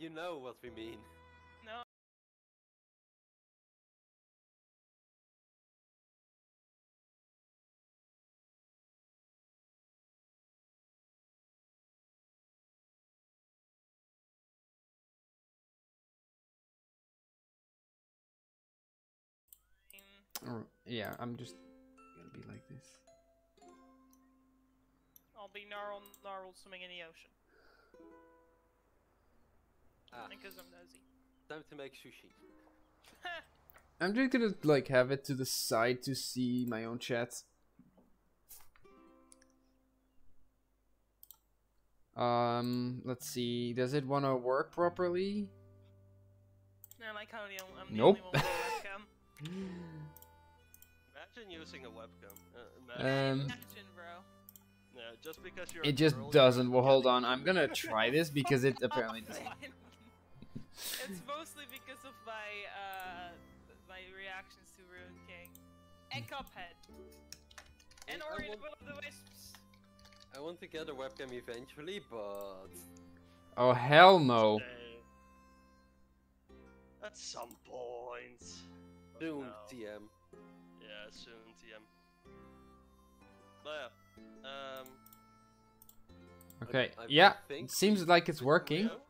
you know what we mean. No. Or- yeah, I'm just gonna be like this. I'll be narwhal narwhal swimming in the ocean. Ah, Because I'm nosy. time to make sushi. I'm just gonna like have it to the side to see my own chat. Um, let's see. Does it want to work properly? no, like how the I'm the Nope. only one with a webcam. Imagine using a webcam. Uh, Um, imagine, Imagine, bro. yeah, just because you're. It just doesn't. Well, hold on. I'm gonna try this because it apparently doesn't. Fine. it's mostly because of my uh my reactions to Ruined King and Cuphead and I- I Ori and the want- Will of the Wisps. I want to get a webcam eventually, but Oh hell no! Say, At some point. But soon, no. TM. Yeah, soon TM. But yeah. Um. Okay. I Yeah. think It seems like it's working. yeah, Yep. we, we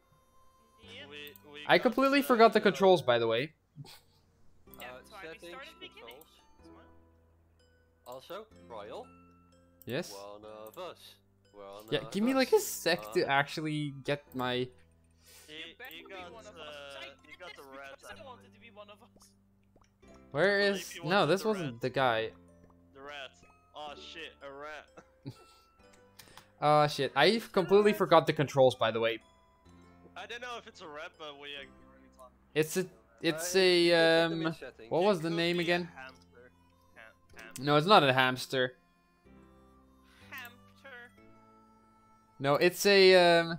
I got, completely uh, forgot the controls, by the way. Yeah, Uh, that's why we settings, controls. Also, Royal, Yes. one of us. One Yeah. of Give me like a us. sec to Uh, actually get my. He, You better he be got, one of uh, us. I he got this the red because I animal. wanted to be one of us. Where believe is? No, this the wasn't red. the guy. The rat. Oh shit, a rat. Oh shit! I completely forgot the controls, by the way. I don't know if it's a rat, but we are really talking. It's a. It's uh, a. Um. What was the name again? Hamster. Ham, ham. No, it's not a hamster. Hamster. No, it's a. Um.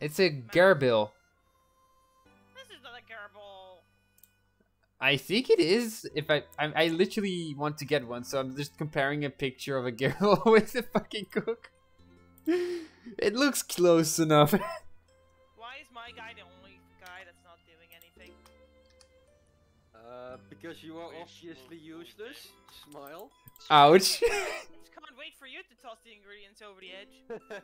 It's a garbil. This is not a gerbil. I think it is. If I, I, I literally want to get one, so I'm just comparing a picture of a girl with a fucking cook. It looks close enough. Why is my guy the only guy that's not doing anything? Uh, because you are obviously useless. Smile. Ouch. I just can't wait for you to toss the ingredients over the edge.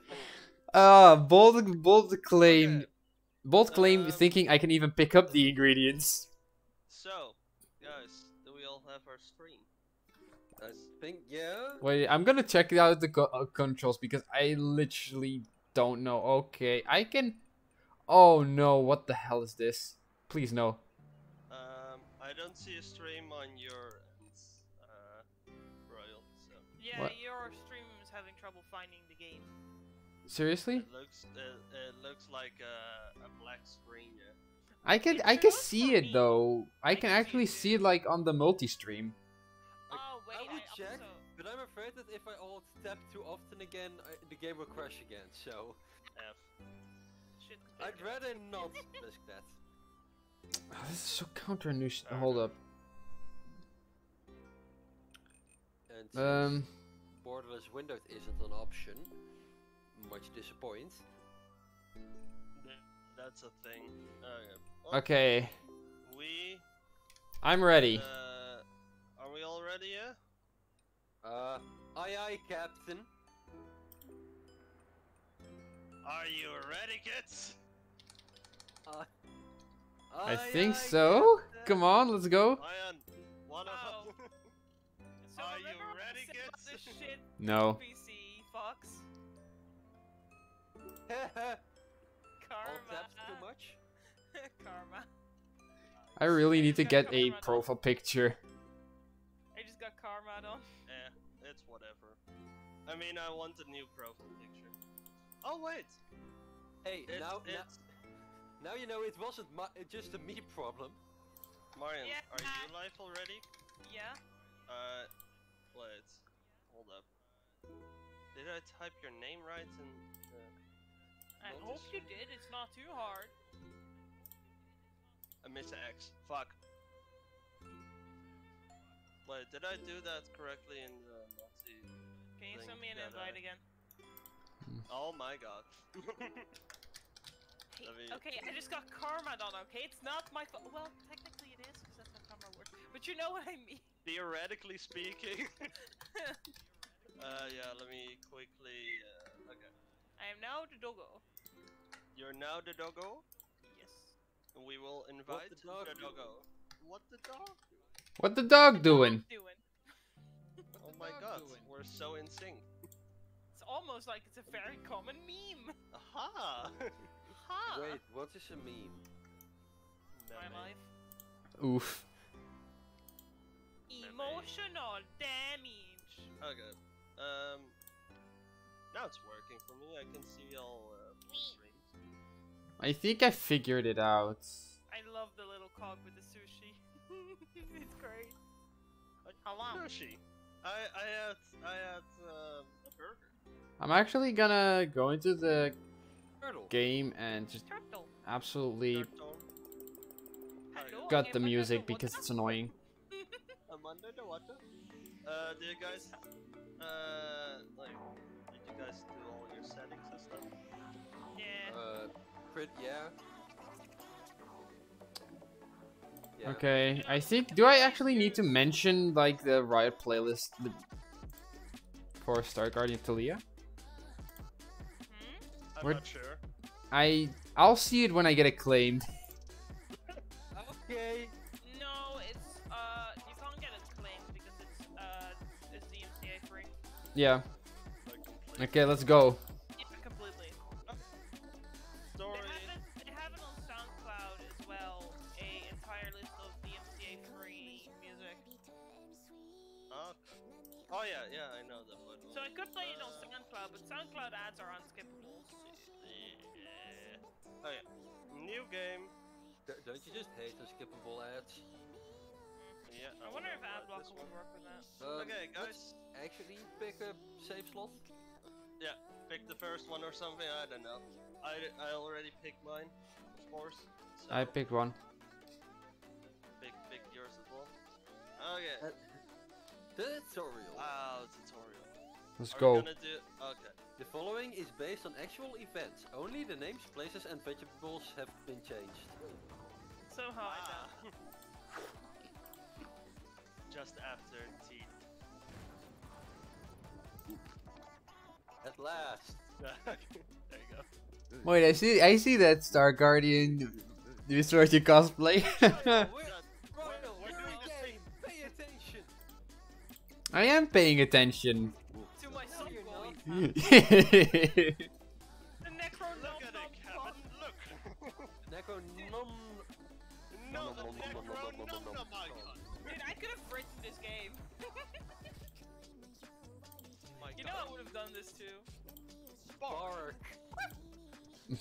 Ah, bold, bold claim. Okay. Bold claim, Um, thinking I can even pick up the ingredients. So, guys, do we all have our stream? I think yeah. Wait, I'm gonna check out the co- uh, controls because I literally don't know. Okay, I can. Oh no! What the hell is this? Please no. Um, I don't see a stream on your end, uh, Royal. So Yeah, What? your stream is having trouble finding the game. Seriously? it looks uh, it looks like a, a black screen. Yeah. I can I can see it me. though. I I can can see actually it see it like on the multi stream. Oh wait, I would I check, also but I'm afraid that if I alt tab too often again, I, the game will crash again. So F. should. I'd rather not risk that. Oh, this is so counter Fair Hold up. And Um. borderless windowed isn't an option, much disappoint. That's a thing. Okay. Okay, We. I'm ready. Uh, are we all ready? Yeah. Uh, aye aye, Captain. Are you ready, kids? Uh, I think aye, so. Come on, let's go. Ian, one Oh. of. So Are you remember what I ready, kids? No. PC Fox. Karma. too much. Karma. I really need to get a profile picture. I just got karma on. Yeah, it's whatever. I mean, I want a new profile picture. Oh wait, Hey, it's, now, now, it's now you know it wasn't my, just a me problem. Marjon. Yeah. Are you live already? Yeah. Uh, wait, hold up. Did I type your name right in? I Well, hope you did. It's not too hard. I missed an X. Fuck. Wait, did I do that correctly in the Nazi? Can you send me an invite I- again? Oh my god. Let me- Okay, I just got karma done, okay? It's not my fault. Well, technically it is, because that's how karma works. But you know what I mean. Theoretically speaking. uh, yeah. Let me quickly. Uh, okay. I am now the doggo. You're now the doggo. Yes. We will invite the dog the doggo. What the dog? What the dog doing? Doing. Oh my dog god, doing? we're so in sync. It's almost like it's a very common meme. Aha! Ha! Wait, what is a meme? My Meme. life. Oof. Emotional damage. Okay. Um. Now it's working for me. I can see all uh, full. I think I figured it out. I love the little cog with the sushi. it's great. Uh, Hello. Sushi. I I had I had um, a burger. I'm actually gonna go into the Turtle. Game and just Turtle. absolutely Turtle. Hello, the music because it's annoying. I'm under the water. Uh, do you guys, uh, like, did you guys do all your settings and stuff? Yeah. Uh, crit, yeah. Yeah. Okay, I think. Do I actually need to mention like the Riot playlist the, for Star Guardian Taliyah? Hmm? I'm Where- not sure. I I'll see it when I get it claimed. Okay. No, it's uh you can't get it claimed because it's uh it's DMCA free. Yeah. Like, Okay, let's go. Yeah, completely. story. They have it they have it on SoundCloud as well, a entire list of DMCA free music. Oh, oh yeah, yeah, I know that, but So I could play it on Uh, SoundCloud, but SoundCloud ads are unskippable. So- yeah. Okay, new game. D- don't you just hate unskippable ads? Yeah. I wonder if wanna Adblock this would one. work with that. Um, Okay, let's guys, Actually, pick a safe slot. Yeah, pick the first one or something. I don't know. I I already picked mine, of course. So I picked one. pick pick yours as well. Okay. Uh, Tutorial. Wow, tutorial. Let's Are go. gonna do? Okay. The following is based on actual events. Only the names, places, and vegetables have been changed. Somehow I Ah. Just after teeth. At last. there you go. Wait, I see. I see that Star Guardian Distortion cosplay. We're, We're- Royal, we're you're doing in the game. Pay attention. I am paying attention. The Necro Look at it, Kevin. Look. Neko non. no, the nom, nom, necro num num icon. Dude, I could have written this game. My You know I would have done this too. Bark. no,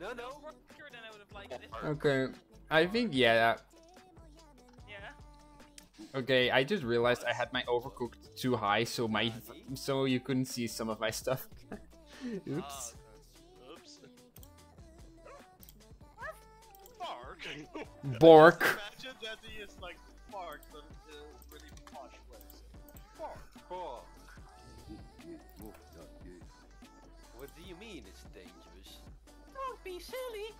No, no. more quicker than I would have liked it. okay, I think yeah. Yeah. Okay, I just realized I had my overcooked too high, so my so you couldn't see some of my stuff. Oops. Ah. Oops. Bark. Bork. Imagine that he is like Bark, but in a really posh way. Bark. Bark. What do you mean it's dangerous? Don't be silly.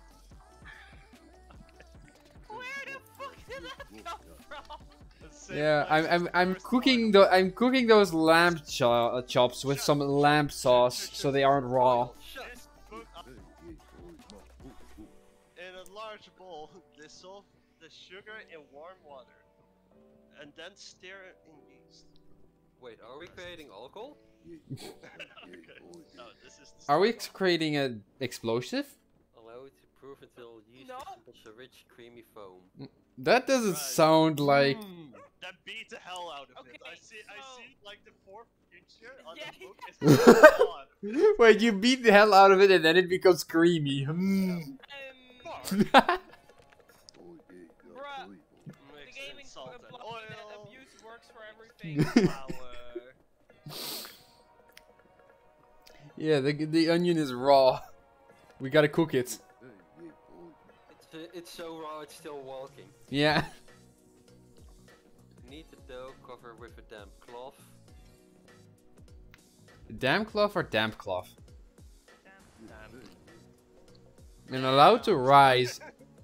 Yeah, I'm I'm I'm cooking one. the I'm cooking those lamb cho- uh, chops with some lamb sauce so they aren't raw. Royal, shut. This book up in a large bowl, dissolve the sugar in warm water, and then stir it in yeast. Wait, are we creating alcohol? okay. No, this is. Are we creating an explosive? Allow it to proof until yeast No. resembles a rich, creamy foam. That doesn't Right. sound like. Then beat the hell out of it. I Okay, see. I see. Like the fourth picture on Yeah, the book is yeah. the hell out of it. Wait, you beat the hell out of it and then it becomes creamy. Hmm. Um, bruh, the gaming in salt and block me that oil. abuse works for everything. Yeah, the the onion is raw. We gotta cook it. It's, so raw it's still walking. Yeah. Knead the dough, cover with a damp cloth. Damp cloth or damp cloth? Damn. And allowed to rise.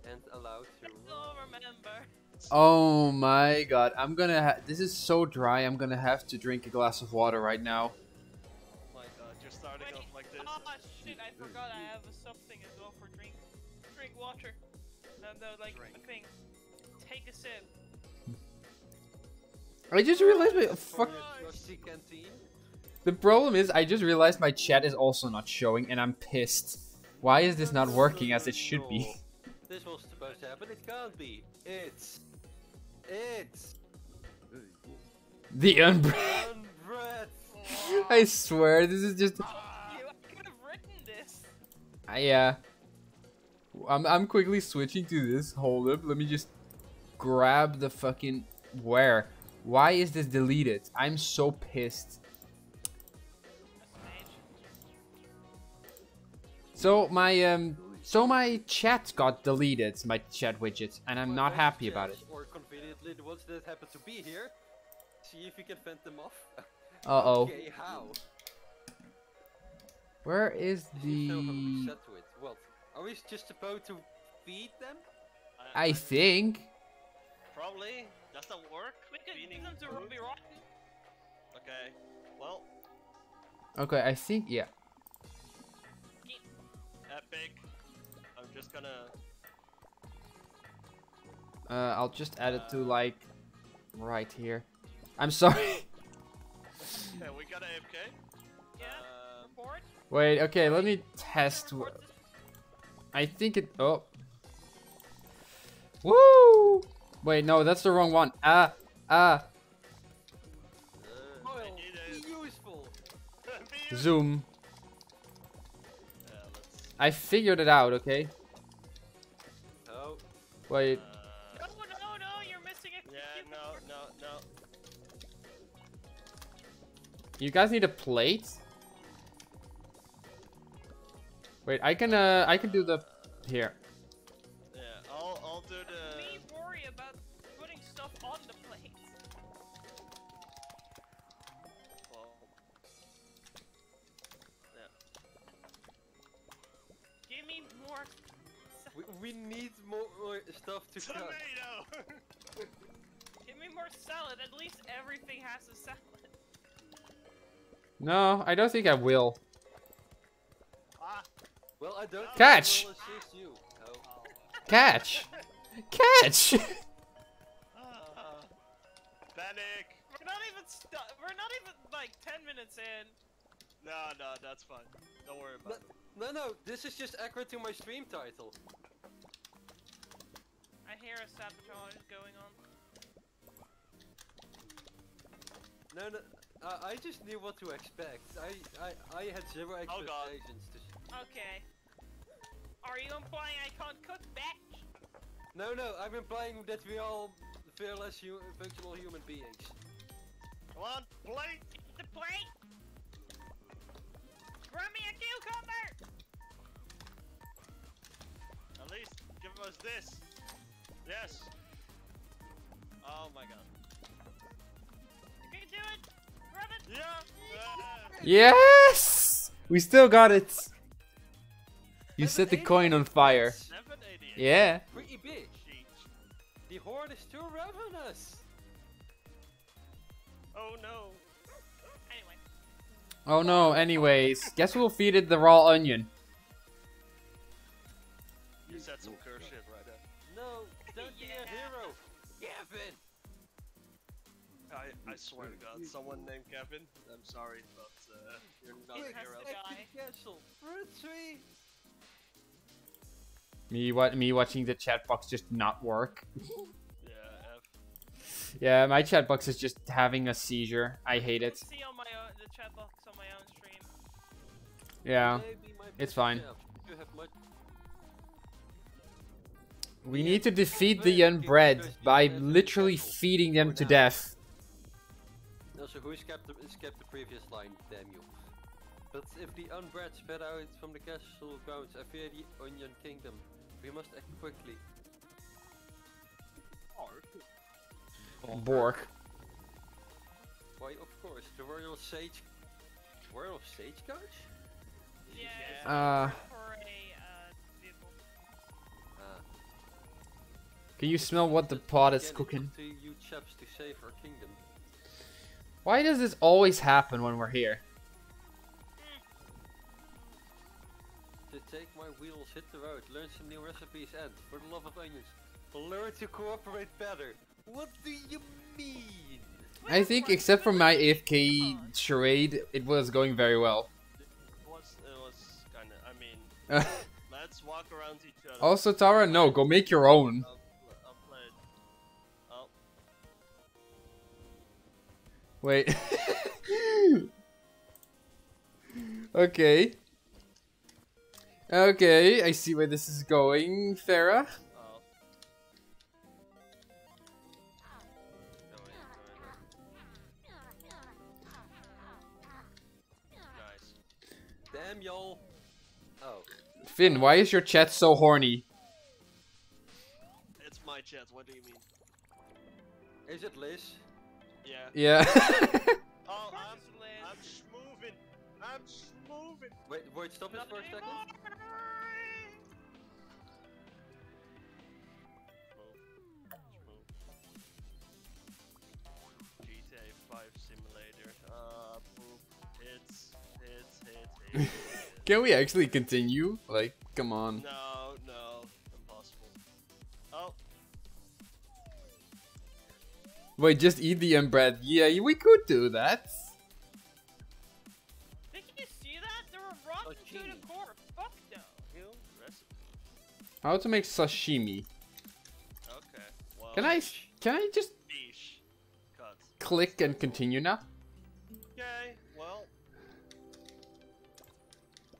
And allowed to. Still remember. Oh my god, I'm gonna ha- this is so dry, I'm gonna have to drink a glass of water right now. my god, you're starting Wait, off like this. Oh shit, I forgot I have something as well for drink. Drink water. No, no, like Drink. a thing. Take a sip. I just realized my fuck your trusty canteen. the problem is I just realized my chat is also not showing and I'm pissed. Why is this not working as it should be? No. This was supposed to happen. It can't be. It's. It's. The unbread. Unbread. I swear this is just You, I could have written this. I uh I'm I'm quickly switching to this. Hold up, let me just grab the fucking where? Why is this deleted? I'm so pissed. So my um so my chat got deleted, my chat widget, and I'm not happy about it. Or conveniently, the ones that happen to be here. See if you can fend them off. Uh oh. Okay, how? Where is She's so hungry, the Are we just supposed to feed them? I think Probably. Does that work? We could Feeding give them to food? Ruby Rotten. Okay. Well, Okay, I think yeah. epic. I'm just gonna. Uh I'll just add it to like right here. I'm sorry. Yeah, we got AFK. Yeah. Report. Wait, okay, let me test. Wh- Report this- I think it. Oh. Woo! Wait, no, that's the wrong one. Ah, ah. Oil, need it. be useful. Be- Zoom. Yeah. I figured it out. Okay. Oh, Wait. Uh, No, no, no, you're missing a yeah, no, no, no. You guys need a plate. Wait, I can. Uh, I can do the. Here. Yeah, I'll, I'll do Me the. worry about putting stuff on the plate. Well, yeah. Give me more. we, we need more, more stuff to cut. Tomato. Give me more salad. At least everything has a salad. No, I don't think I will. Catch! I will assist you. Oh. Oh. Catch. Catch. Panic. We're not even We're not even like ten minutes in. No, no, that's fine. Don't worry about it. No, no, this is just accurate to my stream title. I hear a sabotage going on. No, no, uh, I just knew what to expect. I, I, I had zero Oh, God. expectations. to s- Okay. Are you implying I can't cook batch? No, no, I'm implying that we all fearless hu functional human beings. Come on, plate. The plate. Run me a cucumber. At least give us this. Yes. Oh my god. You can do it. Rub it. Yeah. Yes. We still got it. You Seven set the coin on fire. Yeah. Pretty big. Sheesh. The horde is too ravenous. Oh no. Anyway. Oh no. Anyways, guess we'll feed it the raw onion. You said some curse shit right there. No, don't be a hero. Gavin! I, I swear to God, someone named Kevin. I'm sorry, but uh, you're not a Yes, hero. the guy. Active Castle. Fruit tree. Me what? Me watching the chat box just not work. Yeah, F. Yeah, my chat box is just having a seizure. I hate it. See on my own the chat box on my own stream. Yeah. My it's fine. You have much We need to defeat the unbread by literally feeding them to death. Also, who skipped the, skipped the previous line? Damn you. But if the unbread sped out from the castle grounds, I fear the Onion Kingdom. We must act quickly. Bork. Bork. Why, of course, the Royal Sage... Royal Stagecoach? Yeah. Uh... Can you smell what the pot is cooking? Why does this always happen when we're here? Take my wheels, hit the road, learn some new recipes, and for the love of onions, learn to cooperate better. What do you mean? I think except for my AFK charade, it was going very well. It was, it was kinda, I mean, let's walk around each other. also, Tara, no, go make your own. I'll, I'll. Oh, Wait. okay. Okay, I see where this is going, Farah. Go in, go in. Nice. Damn y'all. Oh, Finn, why is your chat so horny? It's my chat, what do you mean? is it Liz? Yeah. Yeah. Oh, Wait, wait, stop it for a second. GTA 5 simulator. Uh, poop. Hits, hits, hits, hits. hits. Can we actually continue? Like, come on. no, no, impossible. Oh, Wait, just eat the unbread. Yeah, we could do that. How to make sashimi? Okay. Well, Can I? Can I just Fish. Cut. click and continue now? Okay. Well,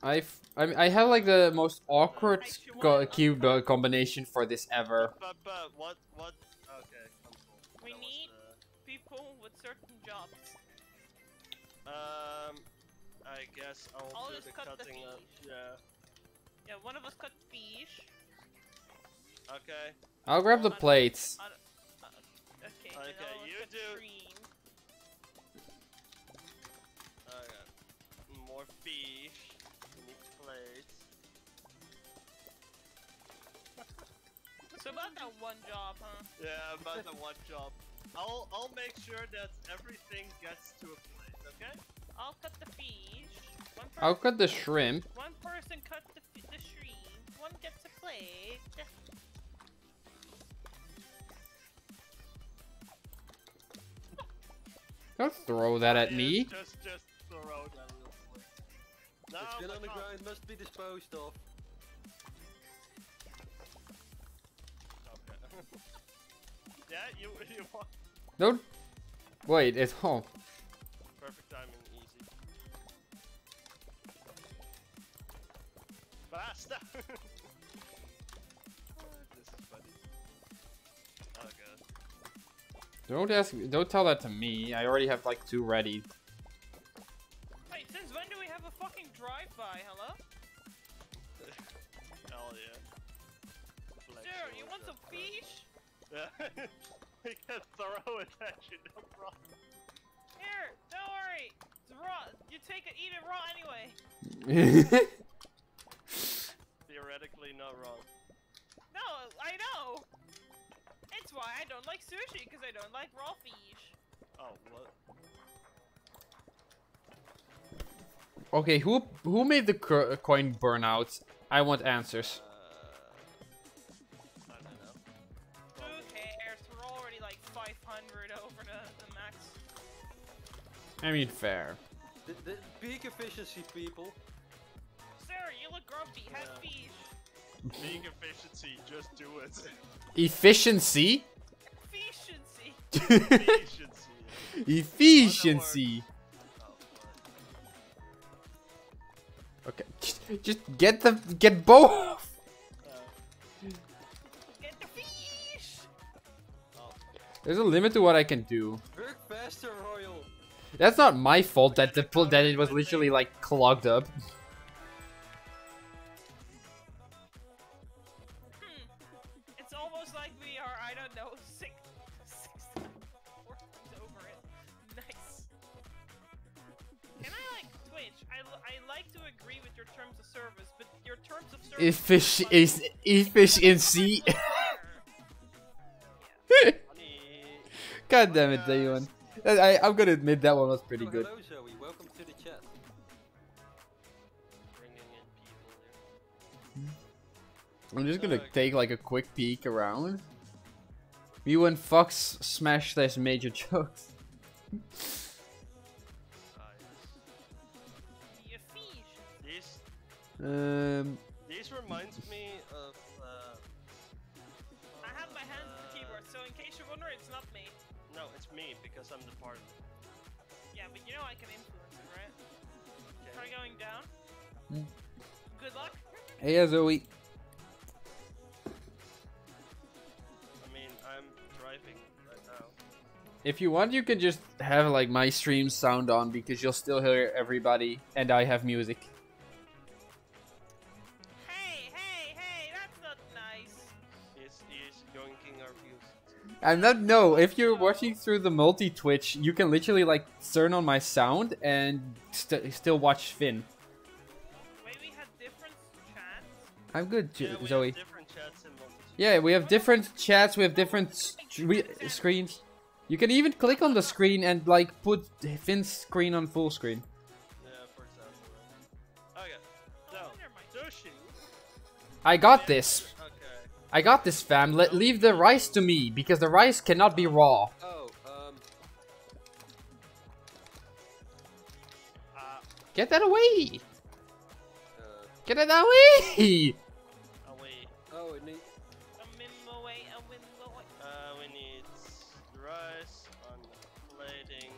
I've I, mean, I have like the most awkward Actually, co- what- keyboard combination for this ever. but but what what? Okay. Console. We That was, need- People with certain jobs. uh, um. I guess I'll, I'll do just the cut the cutting. up. Yeah. Yeah, one of us cut fish. Okay. I'll grab the plates. Uh, okay, Okay, I'll you cut do- Green. Okay. More fish. Need plates. So about that one job, huh? Yeah, about the one job. I'll I'll make sure that everything gets to a plate. Okay. I'll cut the fish. One I'll cut the shrimp. One person cut the, the shrimp. One gets a plate. Don't throw that at me. Just just throw that real quick. No, it's been on the ground, must be disposed of. Okay. yeah, you you want Don't. Wait, it's home. perfect timing, easy. Basta. Don't ask. Don't tell that to me. I already have like two ready. Wait, since when do we have a fucking drive-by? Hello? Hell yeah. Flex Sir, you want some fish? Yeah. we can throw it at you, no problem. Here, don't worry. It's raw. You take it, eat it raw anyway. Theoretically, not wrong. No, I know. It's why I don't like sushi, because I don't like raw fish. Oh, what? okay, who who made the co- coin burnout? I want answers. Uh, I don't know. Who cares? We're already like 500 over the, the max. I mean, fair. The, the peak efficiency, people. Sir, you look grumpy. Have Yeah. fish. Being efficiency, just do it. Efficiency. Efficiency. efficiency. Efficiency. Oh. Okay, just, just get the get both. Get the fish. There's a limit to what I can do. Work faster, Royal. That's not my fault that the pl- that it was literally like clogged up. Service, but your terms of service. Effici- is efficiency. God damn it, Dayuan. I, I'm gonna admit that one was pretty good. Hello Zoe, welcome to the chat. Bringing in people here. I'm just gonna take like a quick peek around. You and Fox smash slash major jokes. Yes. You fish. This Um, this reminds me of uh, I have my hands on the keyboard, so in case you're wondering, it's not me. no, it's me because I'm the partner. Yeah, but you know I can influence it, right? Okay. Try going down. Hmm. Good luck. hey Zoe. I mean, I'm driving right now. If you want, you can just have like my stream sound on because you'll still hear everybody, and I have music. I'm not. No, if you're watching through the multi Twitch, you can literally like turn on my sound and st- still watch Finn. Wait, we had different chats. I'm good, Yeah, we Zoe. have different chats in. Yeah, we have different chats, we have different stre- screens. You can even click on the screen and like put Finn's screen on full screen. Yeah, for example. Okay, so sushi. I got this. I got this, fam. Let leave the rice to me because the rice cannot be raw. Oh, um, Uh, Get that away! uh, Get it away! away. oh, it need, a min away, a win away. Uh, we need rice on plating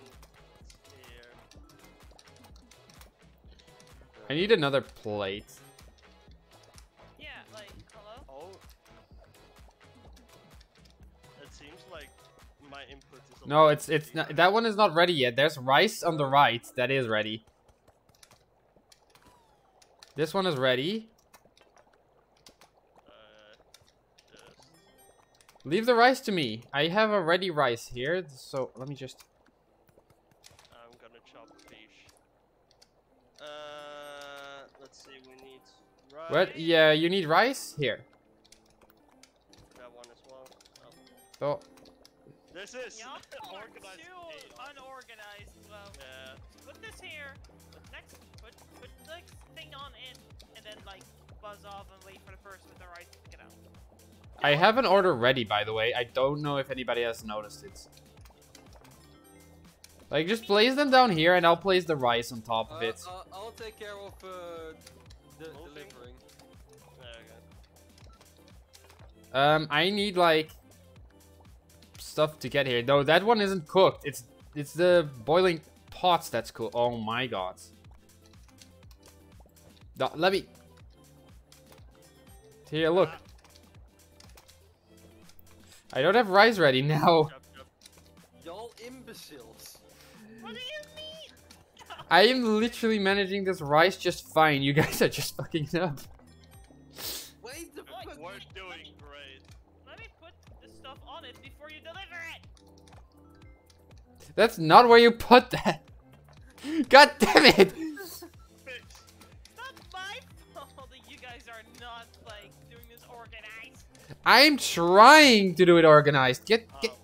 here. I need another plate. No, it's it's not. That one is not ready yet. There's rice on the right. That is ready. This one is ready. Uh, Leave the rice to me. I have a ready rice here. So let me just. I'm gonna chop fish. Uh, let's see. We need rice. What? Yeah, you need rice here. That one as well. Oh. So This is Y'all organized too unorganized. Well, Yeah. put this here. Put next, put put next thing on it, and then like buzz off and wait for the person with the right to get out. I have an order ready, by the way. I don't know if anybody has noticed it. Like, just place them down here, and I'll place the rice on top uh, of it. I'll, I'll take care of uh, the Moving. delivering. There we go. Um, I need like stuff to get here. No, that one isn't cooked. It's it's the boiling pots that's cool. Oh my god. No, let me. Here, look. I don't have rice ready now. Chop, chop. Y'all imbeciles. What do you mean? I am literally managing this rice just fine. You guys are just fucking it up. Wait the Like, fuck. We're doing That's not where you put that. God damn it! Fix. It's not my fault that you guys are not like doing this organized. I'm trying to do it organized. Get get. Oh,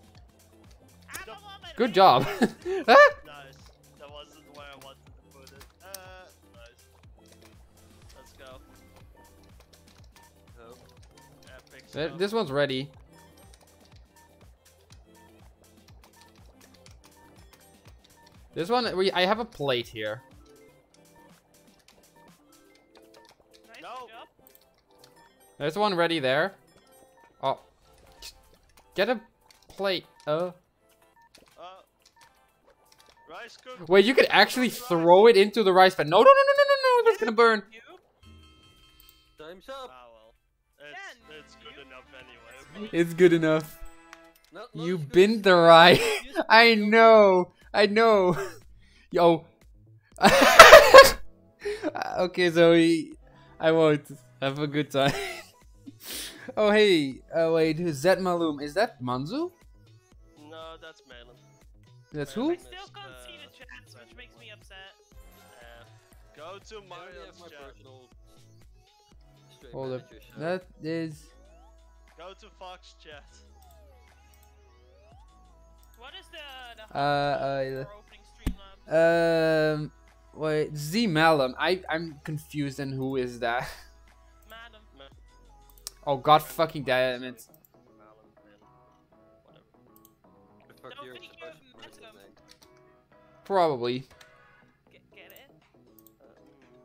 I'm a woman. Good job. Nice. That wasn't where I wanted to put it. Uh, nice. Let's go. Oh. Epic Th- stuff. This one's ready. This one, we I have a plate here. Nice No. job. There's one ready there. Oh, get a plate. Uh, Uh, rice cook. wait, you could actually throw it into the rice pan. No, no, no, no, no, no, no, that's gonna burn. Time's up. Ah well. It's, Yeah, it's good enough anyway. It's good enough. Not, not You as good binned as- the rice. I the- know. I know. Yo. okay, Zoe. I won't. Have a good time. oh, hey. Uh, wait. Who's that Malum? Is that Manzu? No, that's Malum. That's who? I still can't see uh, the chats, which makes me upset. Yeah. Go to I only have Mario's my chat. personal Hold up. That is. Go to Fox chat. What is the the Uh, uh, hub for opening Um, wait, Z Malum. I I'm confused. And who is that? Madam. Oh God, fucking damn it! Malum. Whatever. Don't think you supposed have to pronounce his met him. Probably. Get, get it? Um,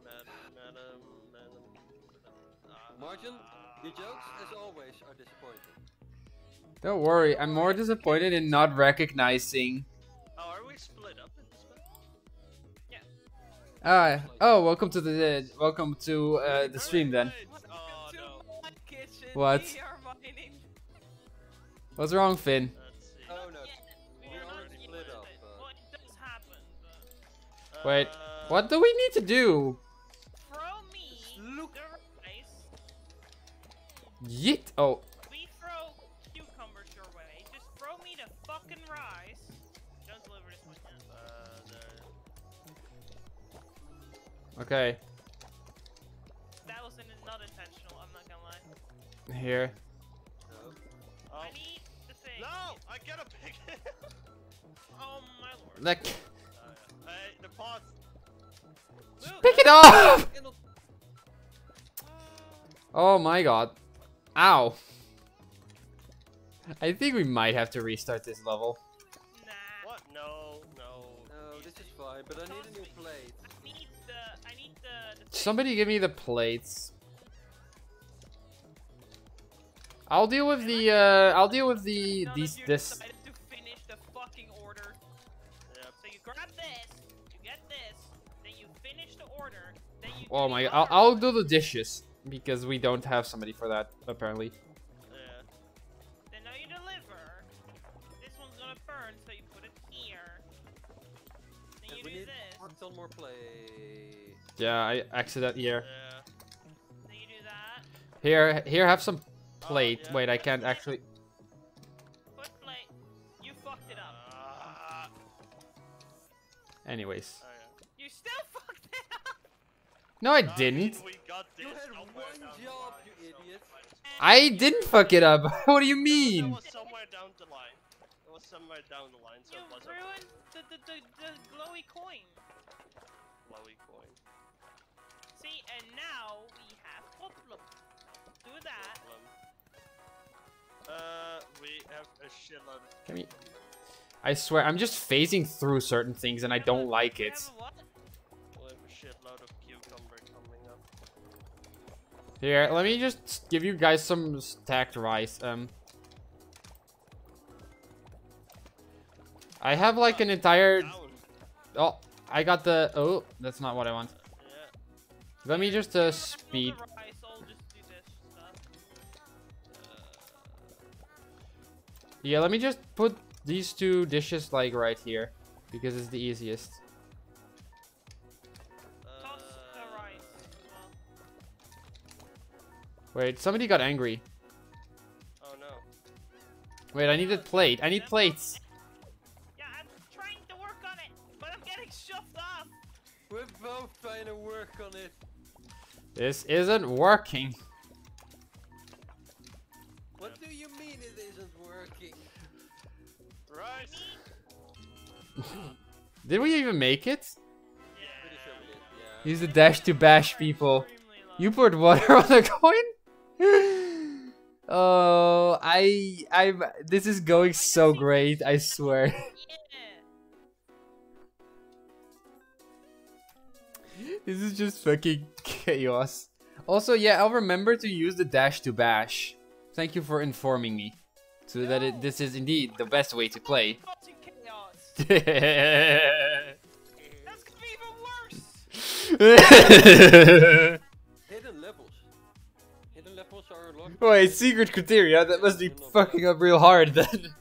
madam, madam, madam. Ah. Margin, your jokes, as always, are disappointing. Don't worry. I'm more disappointed in not recognizing. Oh, are we split up in this one? Ah. oh, welcome to the welcome to uh, the stream then. Oh no. What? We are mining. What's wrong, Finn? Oh no. Yeah, we We are not already yet split up, it. uh. Well, it does happen, but Wait, Uh, What do we need to do? throw me Look. the rice. Yeet. Oh, okay. That was in, not intentional. I'm not gonna lie. Here. No. Oh. I need the thing. No! I gotta pick it! Oh my lord. Like, Uh, hey, the pot! Move. pick it up! Oh my God. Ow. I think we might have to restart this level. Nah. What? No, no. No, this is fine, but I need a new plate. Somebody give me the plates. I'll deal with the uh I'll deal with the these this to finish the fucking order. Yep. So you grab this, you get this, then you finish the order, then you. Oh my the I'll, I'll do the dishes because we don't have somebody for that apparently. Yeah. Then now you deliver. This one's gonna burn, so you put it here. Then And you we need this. more plate. Yeah, I accident here. Yeah. Then you do that. Here here have some Oh, plate. yeah. Wait, I can't actually Put plate. You fucked it up. Anyways. Oh, yeah. You still fucked it up. No I I didn't. we got You had one job, you idiot. I didn't fuck it up. what do you mean? It mean? was somewhere down the line. It was somewhere down the line, so You it wasn't ruined the, the, the, the glowy coin. Chloe coin. See, and now we have problem. Do that. Problem. Uh, we have a shitload of Can we I swear I'm just phasing through certain things and I don't like it. have a what? we have a shitload of cucumber coming up. Here, let me just give you guys some stacked rice. Um, I have like an entire. Oh, I got the. Oh, that's not what I want. Yeah. Let me just uh, speed. another rice, I'll just do this stuff. Yeah, let me just put these two dishes like right here because it's the easiest. Toss the rice as well. Wait, somebody got angry. Oh no. Wait, I need a plate. I need plates. Yeah, I'm trying to work on it, but I'm getting shoved off. We're both trying to work on it. This isn't working. What do you mean it isn't working? Rice. Did we even make it? Pretty sure we did, yeah. Use the dash to bash people. You poured water on the coin? oh, I, I'm. This is going so great. I swear. This is just fucking chaos. Also, yeah, I'll remember to use the dash to bash. Thank you for informing me, so that it, this is indeed the best way to play. Causing chaos. Wait, That's gonna be even worse. Hidden levels. Hidden levels are unlocked. secret criteria. That must be fucking up real hard then.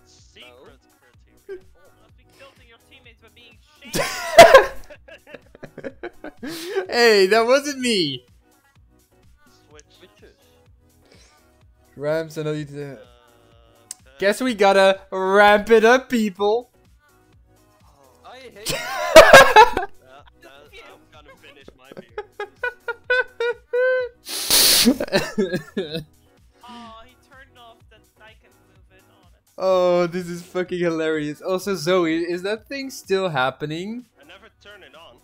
hey, that wasn't me. Rams, I know you. Uh, Guess we gotta ramp it up, people. I hate. Oh, this is fucking hilarious. Also, Zoe, is that thing still happening? I never turn it on.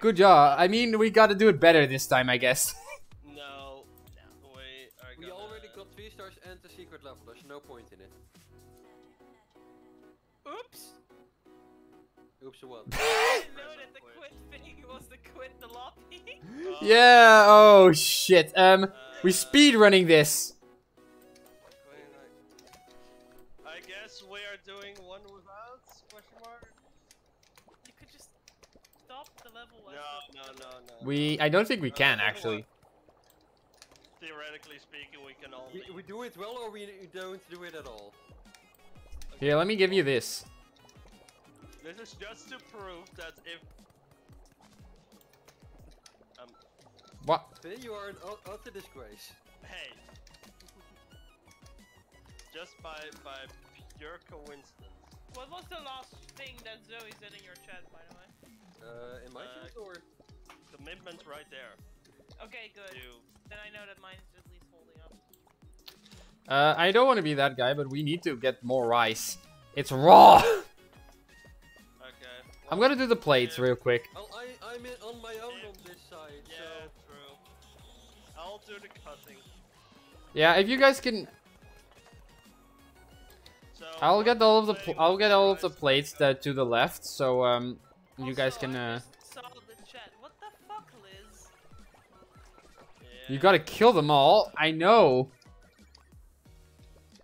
Good job. I mean, we gotta do it better this time, I guess. No. Wait. I We gotta- already got 3 stars and the secret level, there's no point in it. Oops! Oops, what? I didn't know that the quit. quit thing was the quit the lobby. Oh, yeah, oh shit. Um, we uh, speed running this. I- I guess we are doing one without? Question mark? you could just stop the level. as No, the- no, no, no. We, I don't think we can you actually. Theoretically speaking, we can only. We, we do it well or we don't do it at all. Here, let me give you this. This is just to prove that if. Um, What? Then you are an ut- utter disgrace. hey. just by by pure coincidence. What was the last thing that Zoe said in your chat, by the way? Uh, in my Uh, case or? Commitment right there. Okay, good. To Then I know that mine's at least holding up. Uh, I don't want to be that guy, but we need to get more rice. It's raw. okay. I'm gonna do the plates real quick. Oh, I, I'm in, on my own Yeah. on this side, Yeah, so... true. I'll do the cutting. Yeah, if you guys can, So I'll get all of the, I'll get all of the plates that to the left, so um, you guys Also, can I uh, just saw the chat. What the fuck, Liz? you gotta kill them all. I know.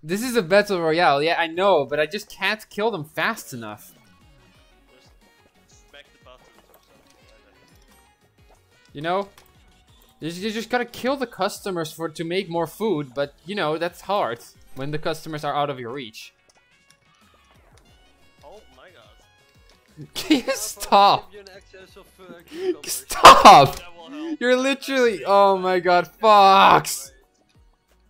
This is a battle royale. Yeah, I know, but I just can't kill them fast enough. Just smack the buttons or something like that. You know, you just gotta kill the customers for to make more food, but you know that's hard when the customers are out of your reach. Can you stop? Stop! You're literally- Oh my god, Fox!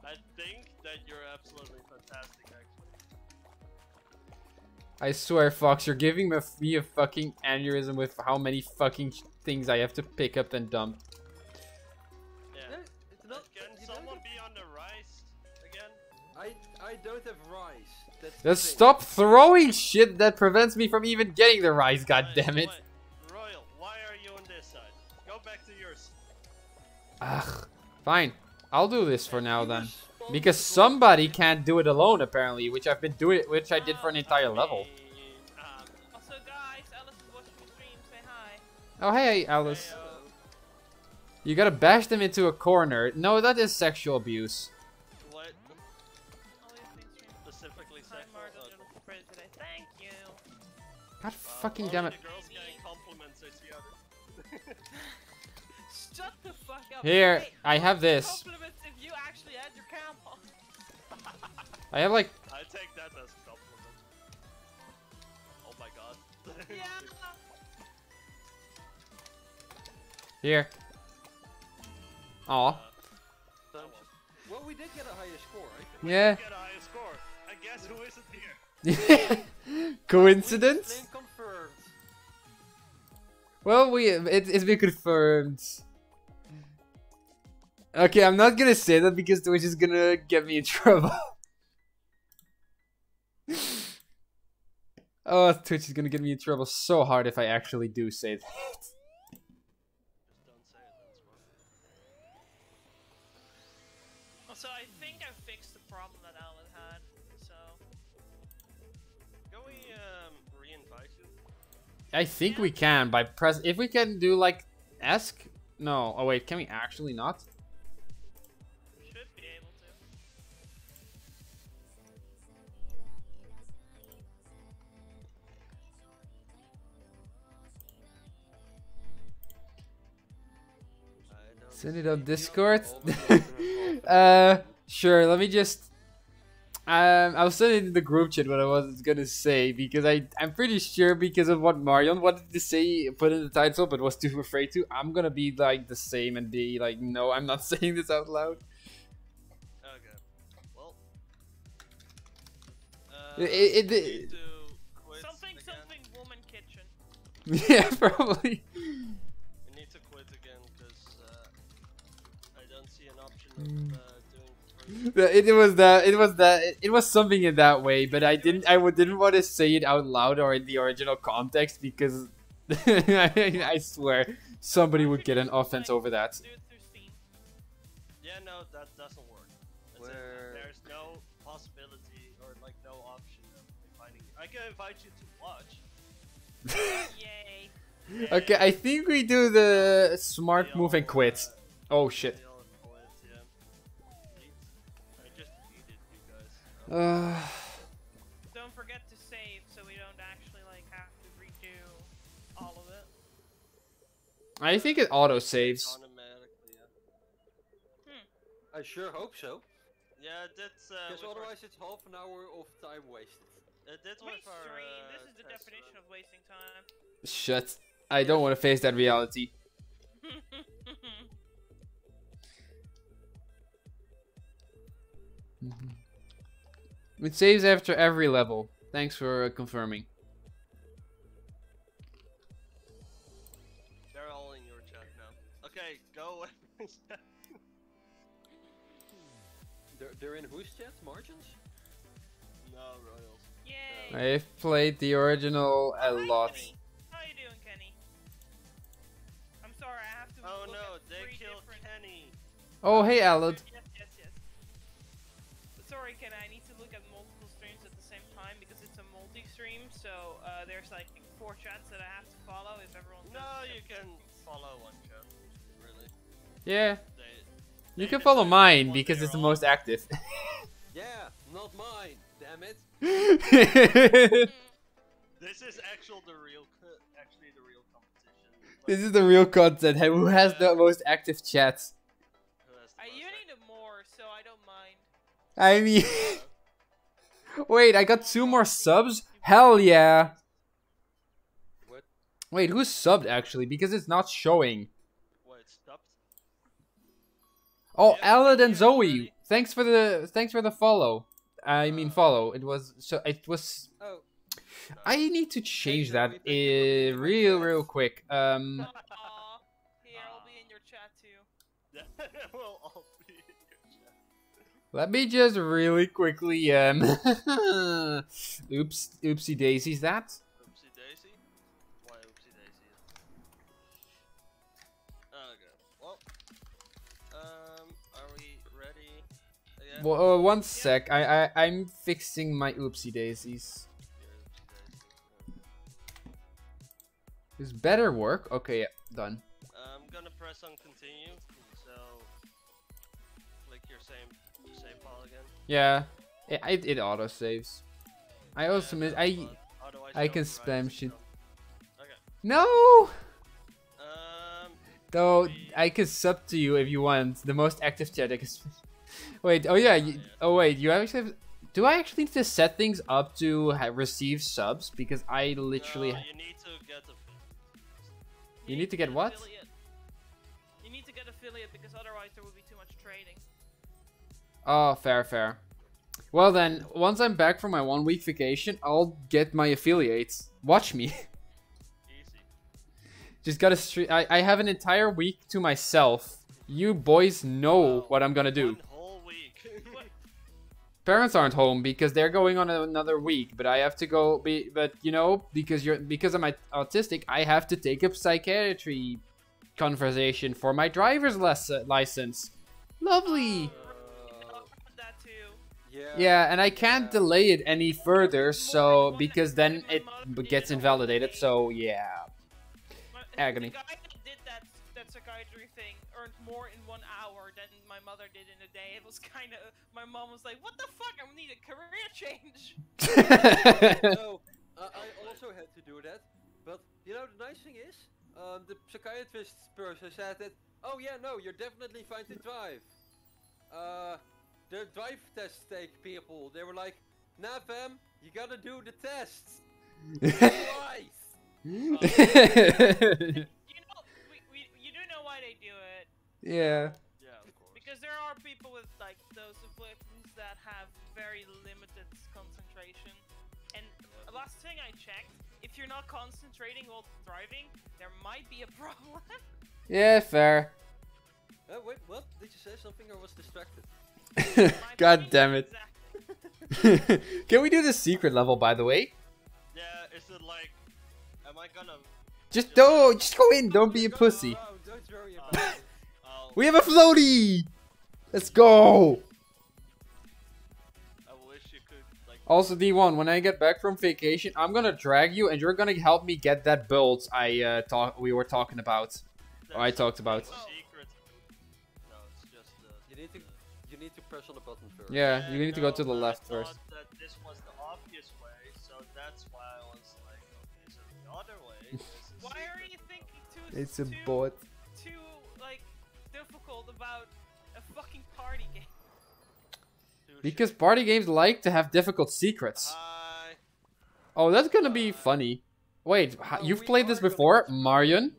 I think that you're absolutely fantastic, actually. I swear, Fox, you're giving me a, fucking aneurysm with how many fucking things I have to pick up and dump. Just stop throwing shit that prevents me from even getting the rise, God damn it. Royal, why are you on this side? Go back to yours. Ugh. Fine. I'll do this for now then. Because somebody can't do it alone apparently, which I've been doing which I did for an entire level. Um, Also, guys, Alice is watching the stream. Say hi. Oh hey Alice. You gotta bash them into a corner. No, that is sexual abuse. the fuck up. Here, Hey, I have this. If you actually had your cam on. I have like I take that as a compliment. Oh my god. Yeah. here. Aw. Uh, Well, we did get a higher score, I think. Yeah. Get a higher score. I guess who isn't here? Coincidence? Well, we it, it's been confirmed. Okay, I'm not gonna say that because Twitch is gonna get me in trouble. oh, Twitch is gonna get me in trouble so hard if I actually do say that. I think we can by press. If we can do like ask. No. Oh wait, can we actually not? Should be able to. Send it on Discord. uh, sure. Let me just. Um, I was sending in the group chat what I was gonna say because I I'm pretty sure because of what Marjon wanted to say, put in the title, but was too afraid to. I'm gonna be like the same and be like, no, I'm not saying this out loud. Okay. Well. Uh, It- it- it- need to quit Something, again. something, woman kitchen. yeah, probably. We need to quit again because uh, don't see an option Mm. of uh, doing. free. It, it was that it was that it was something in that way, but I didn't I didn't want to say it out loud or in the original context because I, I swear somebody would get an offense over that. Do it through Steam. Yeah, no, that doesn't work. Where- There's no possibility or like no option of inviting you. I can invite you to watch. Yay. Okay, I think we do the smart move and quit. Oh shit. Uh, Don't forget to save so we don't actually like have to redo all of it. I think it auto saves. Automatically, yeah. I sure hope so. Yeah, that's uh. Because with our- otherwise it's half an hour of time wasted. uh, that's We with our, stream. uh, This is the definition run. of wasting time. Shut. I don't want to face that reality. It saves after every level. Thanks for uh, confirming. They're all in your chat now. Okay, go. They're, they're in whose chat? Margins? no, Royals. Yay. I've played the original a Hi, lot. Kenny. How you doing, Kenny? I'm sorry, I have to. Oh look no, at they three killed different... Kenny. Oh, hey, Alad. So uh, there's like four chats that I have to follow if everyone. No, you can follow one chat. Really? Yeah, They. you can follow mine because they're it's the most active. Yeah, not mine. Damn it. This is actual the real, actually the real competition. this is the real content. Who has the most active chats? Who has the most you active- need more, so I don't mind. I mean, wait, I got two more subs. Hell yeah! What? Wait, who's subbed actually? Because it's not showing. Wait, stopped. Oh, Yeah, Alad and Zoe. Thanks for the thanks for the follow. I mean follow. It was so it was. Oh, I need to change that thank you for being uh, real real quick. Um, let me just really quickly um. oops, oopsie daisies. That. Oopsie daisy? Why oopsie daisy? Okay, well. Um, are we ready? Again? Well, uh, one sec. I I I'm fixing my oopsie daisies. This better work. Okay, yeah, done. I'm gonna press on continue, so click your same save file again. Yeah, it it, it auto saves. I also Yeah, miss. that's I I can spam shit. Okay. no. Um. Though I can sub to you if you want. The most active chat. I can sp- wait. Oh yeah. You, oh wait. You actually. Have, do I actually need to set things up to receive subs? Because I literally. No, you need to get a. You need to get what? Affiliate. You need to get affiliate because otherwise there would be too much trading. Oh, fair, fair. Well then, once I'm back from my one week vacation, I'll get my affiliates. Watch me. Easy. Just gotta stream. I, I have an entire week to myself. You boys know Wow, what I'm gonna do. One whole week. Parents aren't home because they're going on another week, but I have to go. Be, but you know, because you're because I'm autistic, I have to take a psychiatry conversation for my driver's less, license. Lovely. That too. yeah. Yeah, and I can't delay it any further, so because then it mother b- did gets invalidated. So yeah. Agony. The guy that did that that psychiatry thing earned more in one hour than my mother did in a day. It was kind of. My mom was like, "What the fuck? I need a career change." no, uh, I also had to do that. But you know, the nice thing is, um, the psychiatrist person said that. Oh yeah, no, you're definitely fine to drive. Uh, the drive test take people. They were like, Nah, fam, you gotta do the tests twice. You know, we, we you do know why they do it yeah. yeah, of course. because there are people with like those afflictions that have very limited concentration. And Yeah. last thing I checked, if you're not concentrating while driving, there might be a problem. Yeah, fair. Uh, wait, what did you say something or was distracted? God damn it. Can we do the secret level, by the way? Yeah, is it like, am I gonna? Just do just go in. Don't be a pussy. around, don't worry about it. I'll, We have a floaty. Let's go. I wish you could like. Also, D1, when I get back from vacation, I'm gonna drag you, and you're gonna help me get that build I uh, talk we were talking about. Oh, I talked about. Yeah, you need to go to the but I left first. thought That this was the obvious way, so that's why I was like, okay, so the other way is Why are you thinking too It's a too, bot. too like difficult about a fucking party game? Because party games like to have difficult secrets. Hi. Oh, that's gonna be uh, funny. Wait, h- you've played this before, Marjon?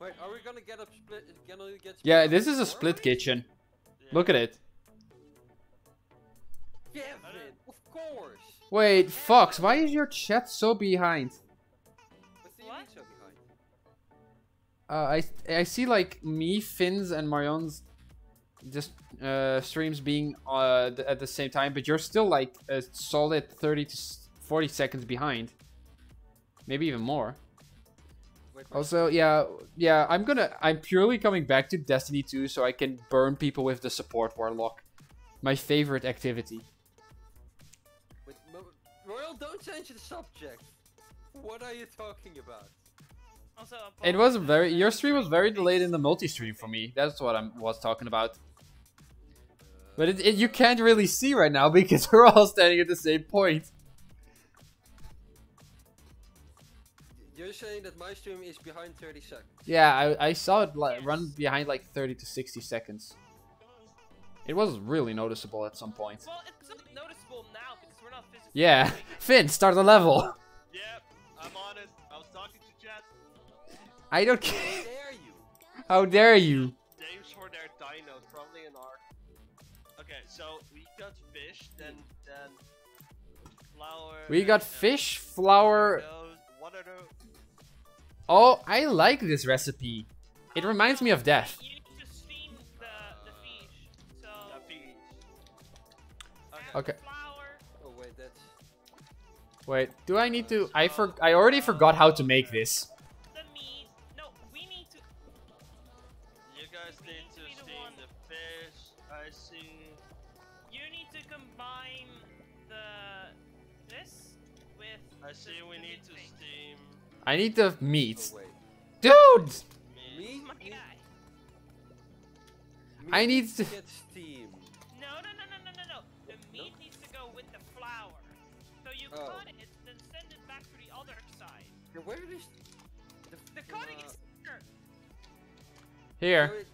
Wait, are we gonna get a split? Gonna get split Yeah, this is a split kitchen. Yeah. Look at it. Wait, Fox, why is your chat so behind? What do you What? mean so behind? Uh, I I see like me, Finn's, and Marjon's just uh, streams being uh, th- at the same time, but you're still like a solid 30 to 40 seconds behind. Maybe even more. Also, yeah, yeah, I'm gonna, I'm purely coming back to Destiny 2 so I can burn people with the support warlock. My favorite activity. Wait, Mo- Royal, don't change the subject. What are you talking about? Also, It was very, your stream was very delayed in the multi-stream for me. That's what I was talking about. But it, it, you can't really see right now because we're all standing at the same point. You're saying that my stream is behind 30 seconds. Yeah, I, I saw it like, Yes. run behind like 30 to 60 seconds. It was really noticeable at some point. Well, it's not Yeah, doing. Finn, start the level. Yep, I'm on it. I was talking to chat. I don't How care. dare you? How dare you? Names for their dinos, probably an ARK. Okay, so we got fish, then then flour. We got fish, flour. What are the? Oh, I like this recipe. It reminds me of death. You need to steam the the fish. So. The fish. add Okay. Wait, do I need to? I for I already forgot how to make this. The meat. No, we need to. You guys need need to to steam one- the fish. I see. You need to combine the this with. I see. We need meat to thing. steam I need the oh, meat. Oh. Dude! meat. Me? My guy. I need to- get steam. No, no, no, no, no, no, no. The meat needs to go with the flour. So you Oh. cut it, Where is the? The cutting uh, is here. Here. wait,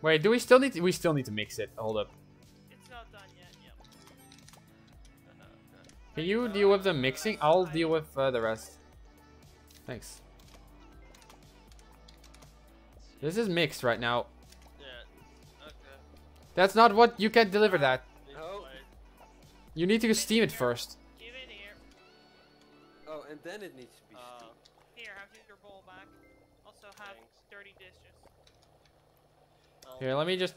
Wait, do we still need to, we still need to mix it. Hold up. It's not done yet. Yep. Can you deal with the mixing? I'll deal with uh, the rest. Thanks. This is mixed right now. Yeah. Okay. That's not what you can deliver that. No. You need to steam it first. Give it here. Oh, and then it needs Here, let me just.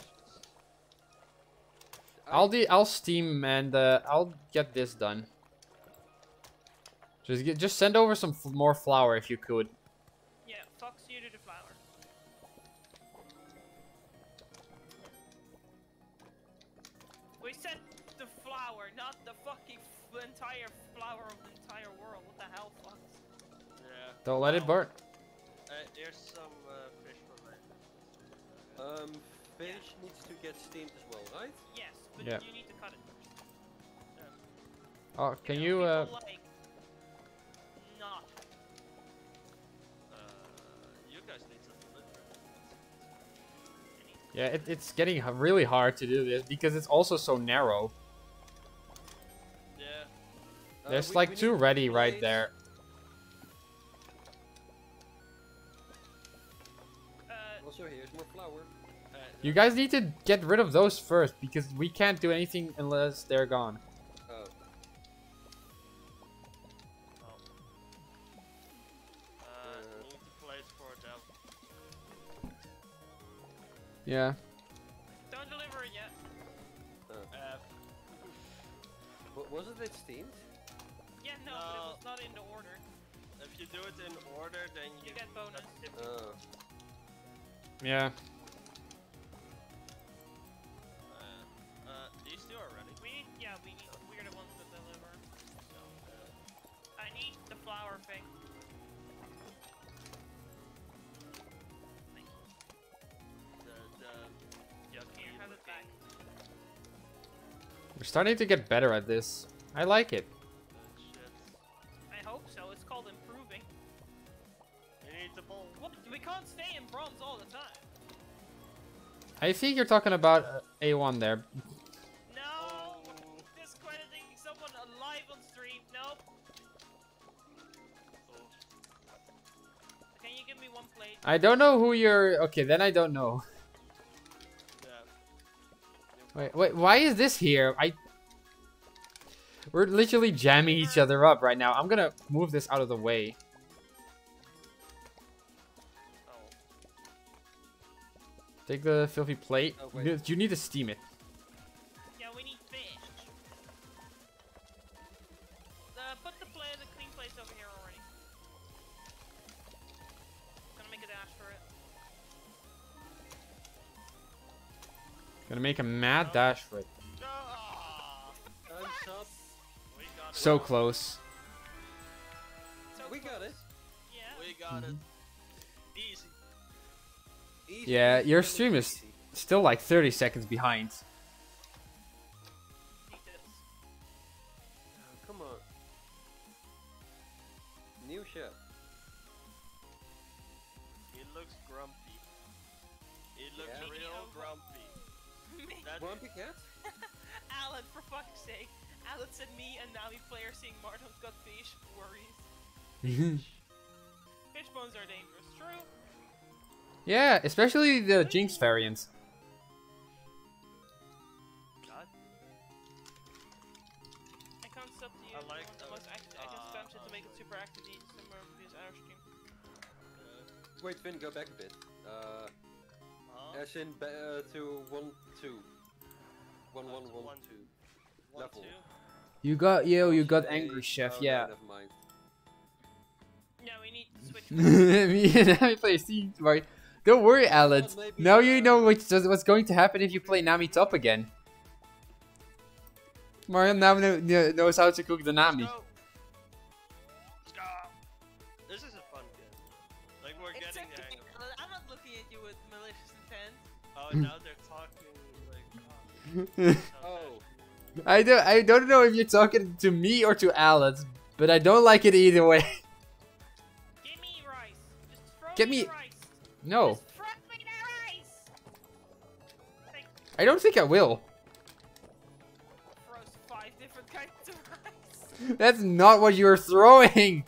I- I'll de I'll steam and uh, I'll get this done. Just get, just send over some f more flour if you could. Yeah, Fox, you to the flour. We said the flour, not the fucking f- entire flour of the entire world. What the hell, Fox? Yeah. Don't let it burn. Uh, here's some uh, fish for later. Um, fish needs to get steamed as well, right? Yes, but Yeah. you need to cut it first. Oh, can know, you uh? like not. Uh, you guys need to deliver. Yeah, it, it's getting really hard to do this because it's also so narrow. Yeah. Uh, There's we- like we two ready right there. You guys need to get rid of those first because we can't do anything unless they're gone. Yeah. Don't deliver it yet. Uh. Uh. was it steamed? Yeah, no, no, but it was not in the order. If you do it in order, then you, you get bonus. Oh. yeah. Back. We're starting to get better at this. I like it. I hope so. It's called improving. You need the bowl. What? We can't stay in bronze all the time. I think you're talking about uh, A1 there. I don't know who you're. Okay, then I don't know. Wait, wait, why is this here? I. We're literally jamming each other up right now. I'm gonna move this out of the way. Oh. Take the filthy plate. Oh. You- you need to steam it. Gonna make a mad dash for it. Time's up. We got it. So close. We got it. Yeah. We got it. Easy. Easy, Yeah, your stream is- Still like 30 seconds behind. Me- That Grumpy cat? Alan, for fuck's sake. Alan said me and Nami player seeing Martin's got fish worries. Fish bones are dangerous. True. yeah, especially the Jinx variants. God. I can't stop the I like one those. most active. I can spam shit to make it super active. Each summer views our stream. Uh, Wait, Finn, go back a bit. Uh, huh? as in uh, to 1 2. 1 Uh, 1 to 1 one- 2. One, level. two. You got yo, you got angry chef, oh, no, yeah. never mind. No, we need to switch. Me and play Steam right? Don't worry, Alan. Well, maybe, Now you uh, know what's, what's going to happen if you play Nami top again. Mario now kno- kno- knows how to cook the Nami. Let's go. Let's go. This is a fun game. Like we're It's getting the hang of it. I'm not looking at you with malicious intent. Oh, now they're I don't I don't know if you're talking to me or to Alan, but I don't like it either way. Give me rice. Just throw Get me, me- rice. No, Just throw me the rice. I don't think I will. Throws five different kinds of rice. That's not what you're throwing.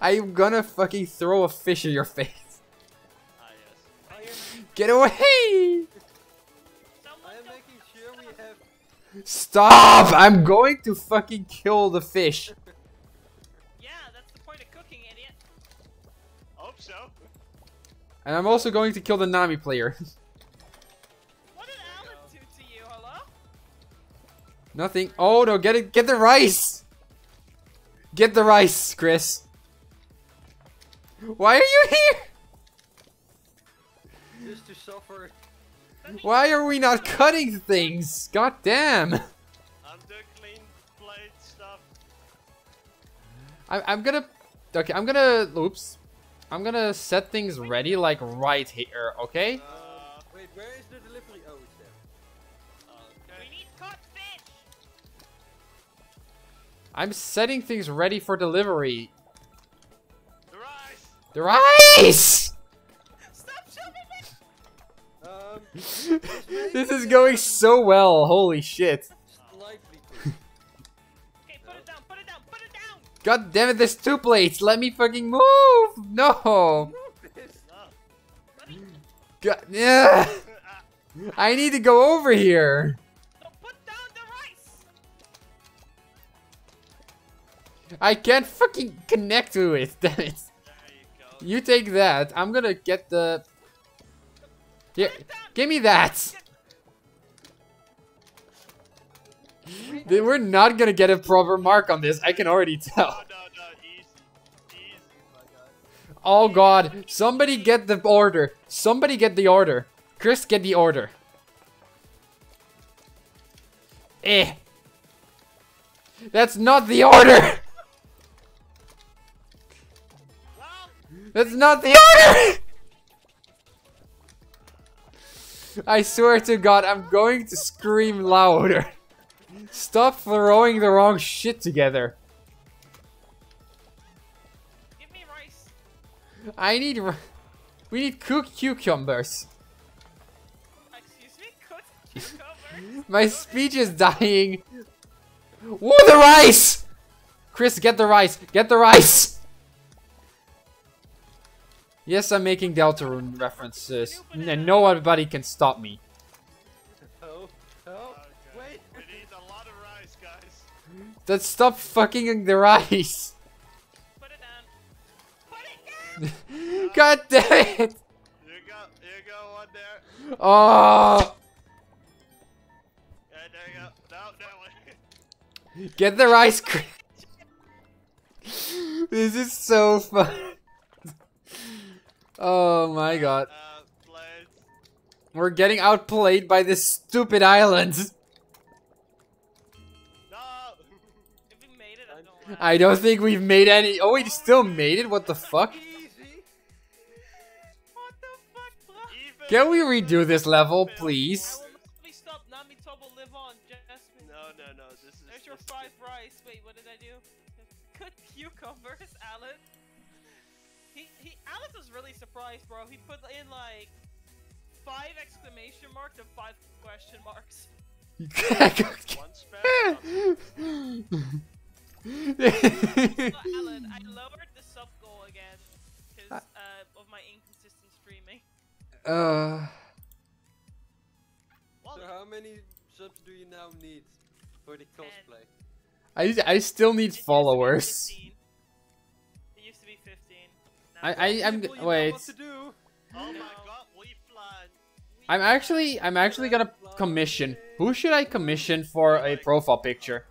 I'm gonna fucking throw a fish in your face. Ah yes. I Get away! Stop! I'm going to fucking kill the fish. Yeah, that's the point of cooking, idiot. Hope so. And I'm also going to kill the Nami player. What did Alan do to you? Hello? Nothing. Oh no, get it get the rice! Get the rice, Chris. Why are you here? Just to suffer. Let me- Why are we not cutting things? God damn. I'm doing clean plate stuff. I, I'm gonna. Okay, I'm gonna. Oops. I'm gonna set things ready like right here, okay? Uh, Wait, where is the delivery? Oh, it's there. We need caught fish. I'm setting things ready for delivery. The rice. The rice! This is going so well, holy shit. slightly. please. Okay, put it down. Put it down. Put it down. God damn it, there's two plates. Let me fucking move. No. This- No. Let me. God, yeah. Ah, I need to go over here. No, put down the rice. I can't fucking connect to it. Damn it. there you go. You take that. I'm gonna get the. Here, Put it down. give me that. We're not gonna get a proper mark on this. I can already tell. no, no, easy. Easy, my guy. Oh god, somebody get the order. Somebody get the order. Chris, get the order. Eh. That's not the order! That's not the order! I swear to god, I'm going to scream louder. Stop throwing the wrong shit together. Give me rice. I need... We need cooked cucumbers. Excuse me, cooked cucumber. My speech is dying. Woo, the rice! Chris, get the rice. Get the rice! Yes, I'm making Deltarune references. And nobody can stop me. Oh, oh, okay. wait. We need a lot of rice, guys. Then stop fucking the rice. Put it down. Put it down. God damn it! You go. You go. One there. Oh! Yeah, there you go. No, no. wait. Get the rice. Chris. this is so fun. Oh my god. Uh. We're getting outplayed by this stupid island. No. If we made it, I'm gonna. I don't think we've made any. Oh, we still made it? What the fuck? What the fuck, bro? Can we redo this level, please? will not be stopped. Namitobo live on. Jasmine. No, no, no. This is. There's your five rice. Wait, what did I do? Cooked cucumbers, Alan. He, he, Alex was really surprised, bro. He put in like five exclamation marks and five question marks. One Alan, I lowered the sub goal again because uh, of my inconsistent streaming. uh, Well, So how many subs do you now need for the cosplay? I I still need It used followers. I it's I I'm People, you know wait. what to do. oh my god, we fly. I'm actually I'm actually gonna commission. Who should I commission for a profile picture?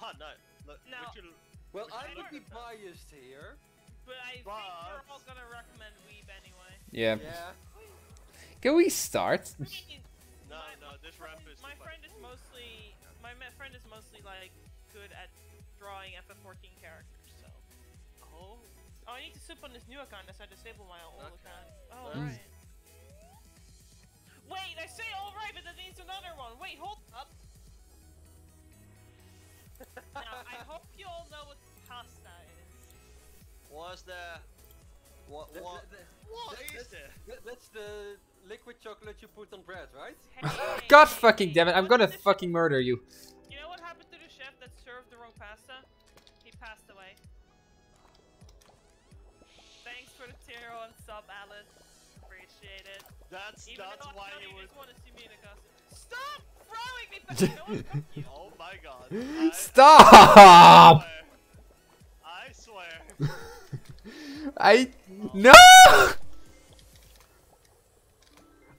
Oh no. Look, No. would you- Well, I I would be biased here. But I think But- we're all gonna recommend Weeb anyway. Yeah. Yeah. Can we start? No, my, no, this friend, ramp is my friend is mostly my friend is mostly like good at drawing FF14 characters. So. Oh. I need to soup on this new account as I disable my old Okay. account. Oh, Mm. right. Wait, I say all right, but that needs another one. Wait, hold up. now, I hope you all know what pasta is. What's there? What? That- What? that- What that- is that's- there? that- That's the liquid chocolate you put on bread, right? Hey, God hey, fucking hey, damn it! I'm gonna fucking murder you. You know what happened to the chef that served the wrong pasta? He passed away. Thanks for the tier one sub, Alan. Appreciate it. That's Even that's why I know you you would. want to see me in a. Stop throwing me back! no one fuck you. Oh my god. I, Stop! I swear. Oh. I no.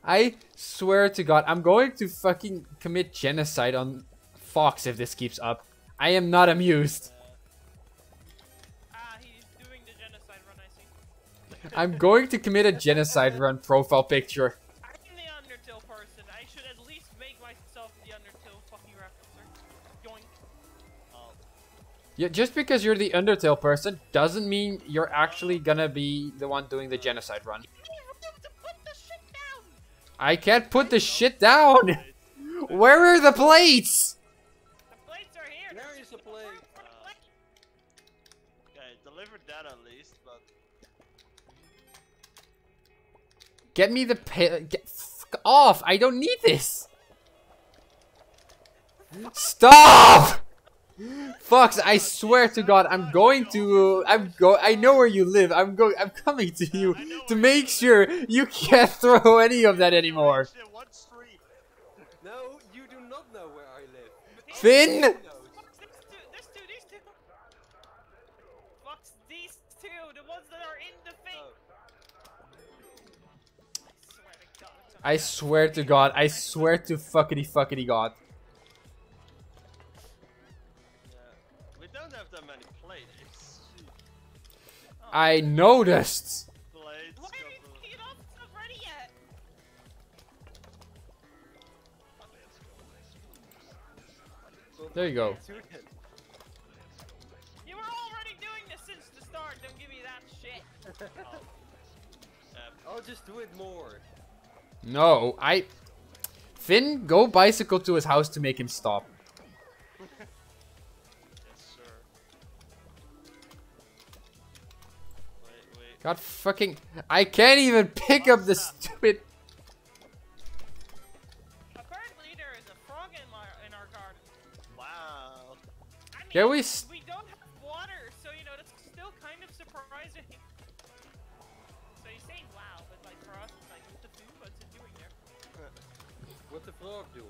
I swear to God, I'm going to fucking commit genocide on Fox if this keeps up. I am not amused. I'm going to commit a genocide run profile picture. I'm the Undertale person. I should at least make myself the Undertale fucking referencer. Yoink. Oh, Yeah, just because you're the Undertale person doesn't mean you're actually gonna be the one doing the genocide run. To put the shit down! I can't put the shit down. Where are the plates? Get me the pa- get fuck off! I don't need this. Stop! Fox, I swear to God, I'm going to. I'm go. I know where you live. I'm going. I'm coming to you to make sure you can't throw any of that anymore. Shit, one street. No, you do not know where I live. Finn. I swear to god, I swear to fuckity fuckity god. Yeah. We don't have that many. Oh. I noticed! There you go. You were already doing this since the start, don't give me that shit. Oh, just do it more. No, I. Finn, go bicycle to his house to make him stop. yes. Wait, wait. God fucking. I can't even pick up the stupid. Apparently there is a frog in my in our garden. Wow. I mean, Can we s- we frog doing?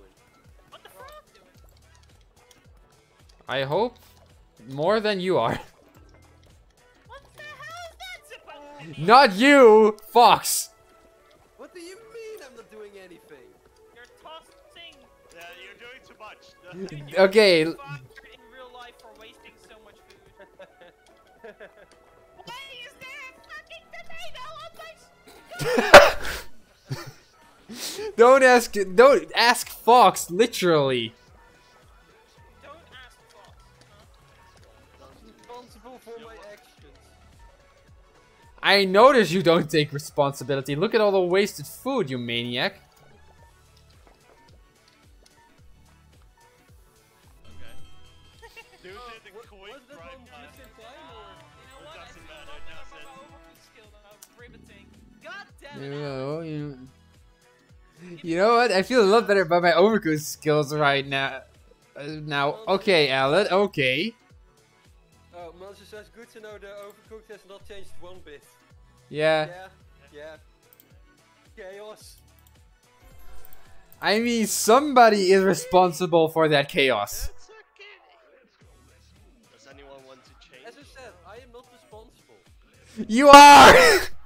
What the frog doing? I hope more than you are. What the hell is that supposed to be? Not you, Fox. What do you mean I'm not doing anything? You're tossing. Yeah, you're doing too much. Okay. Fox in real life for wasting so much food. Why is there a fucking tomato on my? Don't ask. Don't ask Fox. Literally. Don't ask Fox. I'm responsible for my actions. I notice you don't take responsibility. Look at all the wasted food, you maniac. okay. Dude did the What- quick was that right one guy. just in time, Uh, you know what? I doesn't feel matter, I'm it? overcooked skill that I'm riveting. God damn it! You Alan. know, you, you know what? I feel a lot better about my overcooked skills right now. Uh, now, okay, Alan. Okay. Oh, Monster says good to know the overcooked has not changed one bit. Yeah. Yeah, yeah. Chaos. I mean, somebody is responsible for that chaos. Does anyone want to change? As I said, I am not responsible. You are!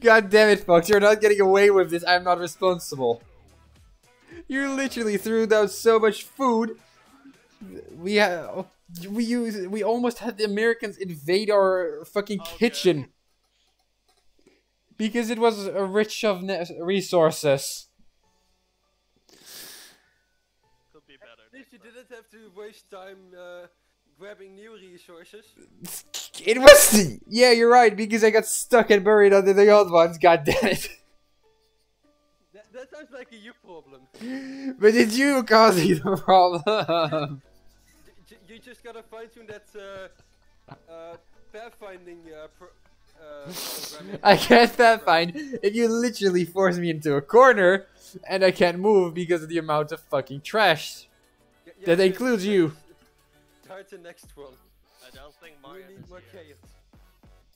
God damn it, Fox. You're not getting away with this. I'm not responsible. You literally threw down so much food. We ha- we use we almost had the Americans invade our fucking Okay. kitchen because it was rich of ne- resources. Could be better. At least you didn't have to waste time uh, grabbing new resources. It was yeah, you're right because I got stuck and buried under the old ones. God damn it! That, that sounds like a you problem. But did you cause the problem? You just gotta fine tune that uh, uh, pathfinding uh, pro- uh. I can't pathfind if you literally force me into a corner and I can't move because of the amount of fucking trash. Y- yeah, That includes you. Start the next one. I don't think We Marjon need is more here. chaos.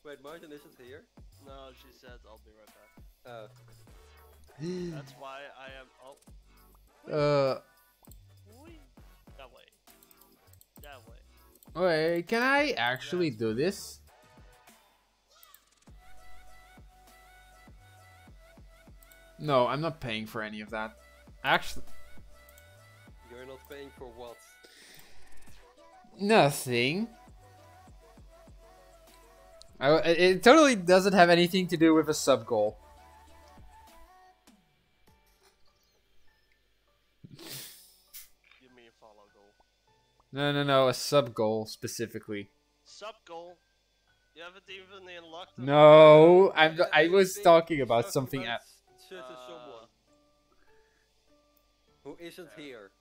Wait, Martin isn't here? No, she said I'll be right back. Oh. That's why I am. Oh, Uh, that way. That way. wait, can I actually do this? No, I'm not paying for any of that. Actually, You're not paying for what? Nothing. I, it it totally doesn't have anything to do with a sub goal. Give me a follow goal. No, no, no, a sub goal specifically. Sub goal. You haven't even unlocked. No, I'm. I was talking about something else. Uh, who isn't here.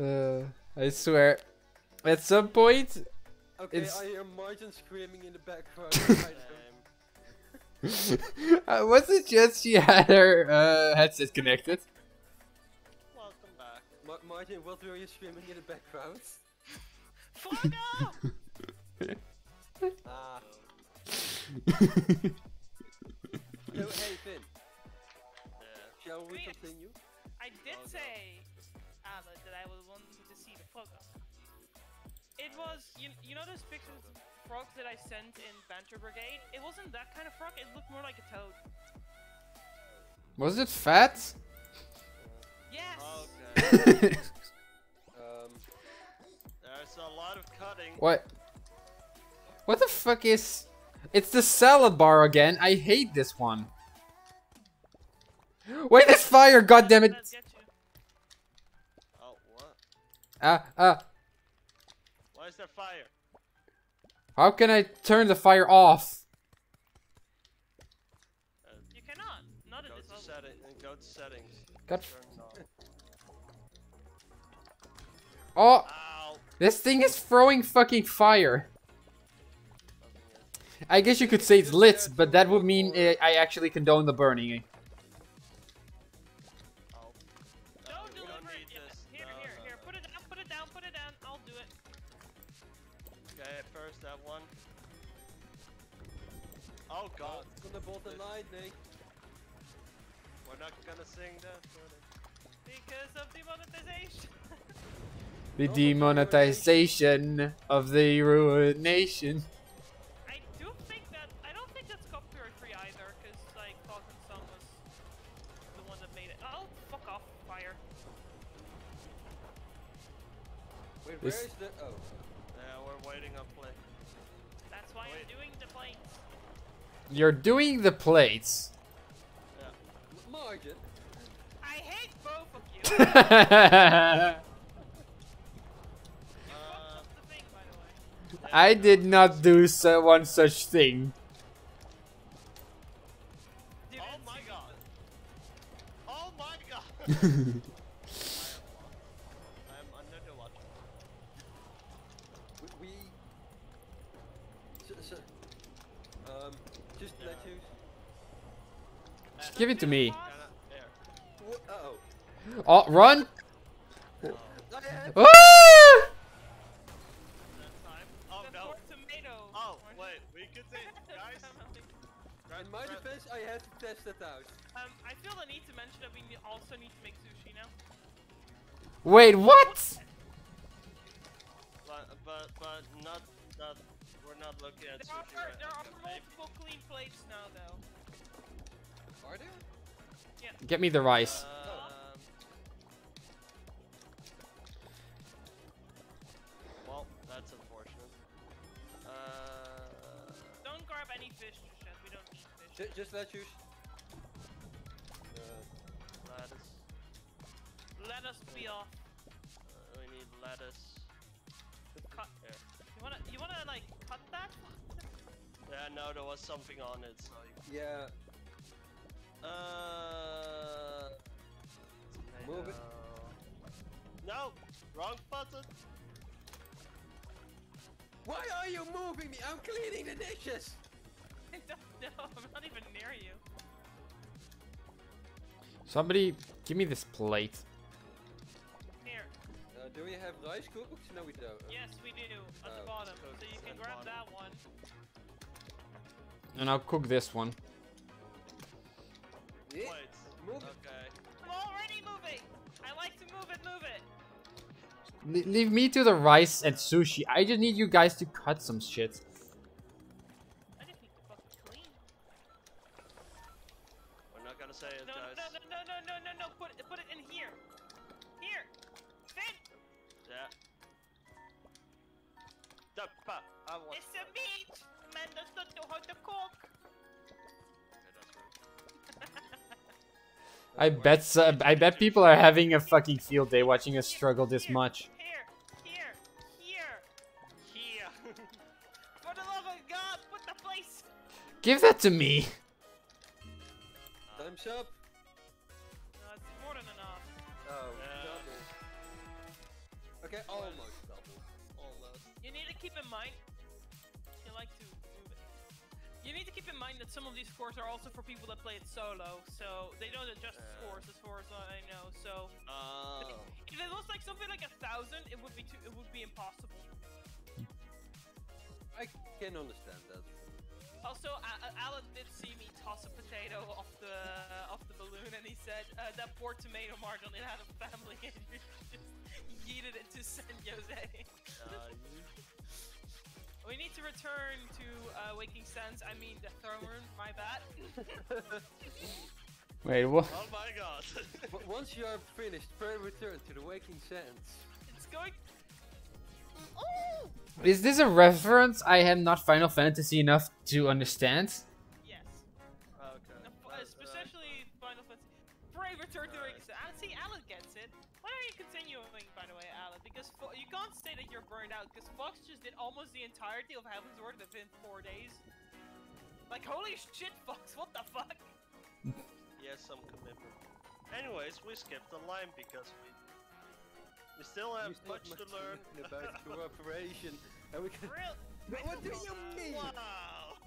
Uh, I swear, at some point, Okay, It's- I hear Martin screaming in the background. I uh, was it just she had her uh, headset connected? Welcome back. Ma- Martin, what were you screaming in the background? Fuck off! Ah. Yo, hey Finn, Yeah. shall we continue? I did Oh, say, Alan, to fuck. It was, you, you know those pictures of frogs that I sent in Banter Brigade? It wasn't that kind of frog, it looked more like a toad. Was it fat? Yes! Okay. Um, There's There's a lot of cutting. What? What the fuck is... It's the salad bar again. I hate this one. Wait, there's fire, goddammit! Ah, ah. Why is there fire? How can I turn the fire off? Uh, You cannot. Not at go this to level. setting. Go to settings. God. Turn it. Oh, Ow. this thing is throwing fucking fire. I guess you could say it's lit, but that would mean I actually condone the burning. God, It's gonna the lightning. we're not gonna sing that. but- Because of demonetization. The demonetization of the ruined nation. I do think that I don't think that's copyright free either, because like Falcon Sun was the one that made it. Oh, fuck off, fire. Wait, This- where is You're doing the plates. Yeah. Marjon. I hate both of you. you fucked up the thing, by the way. I did not do so one such thing. Dude, oh my god. Oh my god. give it to me. Kinda, there. Wha- oh. Run! Ah! Oh the no. poor tomato. Oh, Or- wait, we could say, guys. In my defense, I had to test it out. Um, I feel the need to mention that we also need to make sushi now. Wait, what? But, but, but not, not, we're not looking at There are, right there are multiple clean plates now, though. Are there? Get me the rice. Um, well, that's unfortunate. Uh, Don't grab any fish just yet. We don't need fish. Just let you. Uh, lettuce. Let us be off. Uh, we need lettuce. Cut. Here. You wanna, you wanna like cut that? Yeah, no, there was something on it, so. you- yeah. Uh. Move it. No, wrong button. Why are you moving me? I'm cleaning the dishes. I don't know. I'm not even near you. Somebody, give me this plate. Here. Uh, do we have rice cooks? No, we don't. Yes, we do. At the Oh, bottom. So you can grab bottom. that one. And I'll cook this one. Yeah. Wait. Move it. Okay. I'm already moving. I like to move it, move it. Le- leave me to the rice and sushi. I just need you guys to cut some shit. I bet uh, I bet people are having a fucking field day watching us struggle this much. Here, here, here. Here. For the love of God, put the place. Give that to me. Time's up. That some of these scores are also for people that play it solo, so they don't adjust the scores as far as I know. So Oh. if it was like something like a thousand, it would be too, it would be impossible. I can understand that. Also, Alan did see me toss a potato off the off the balloon, and he said uh, that poor tomato Martin it had a family, and he just yeeted it to San Jose. You- we need to return to uh, Waking Sands. I mean the throne room. My bad. Wait, what? oh my god. W- once you are finished, pray return to the waking sands. It's going. Oh! Is this a reference I am not Final Fantasy enough to understand? Yes. Okay. No, f- Well, especially Final Fantasy. Brave Return to Alright. Because Fo- you can't say that you're burned out, because Fox just did almost the entirety of Heavensward within four days. Like, holy shit, Fox, what the fuck? He has some commitment. Anyways, we skipped the line because we we still have You still much to learn. about cooperation, and we can. Real. What do you mean? Wow.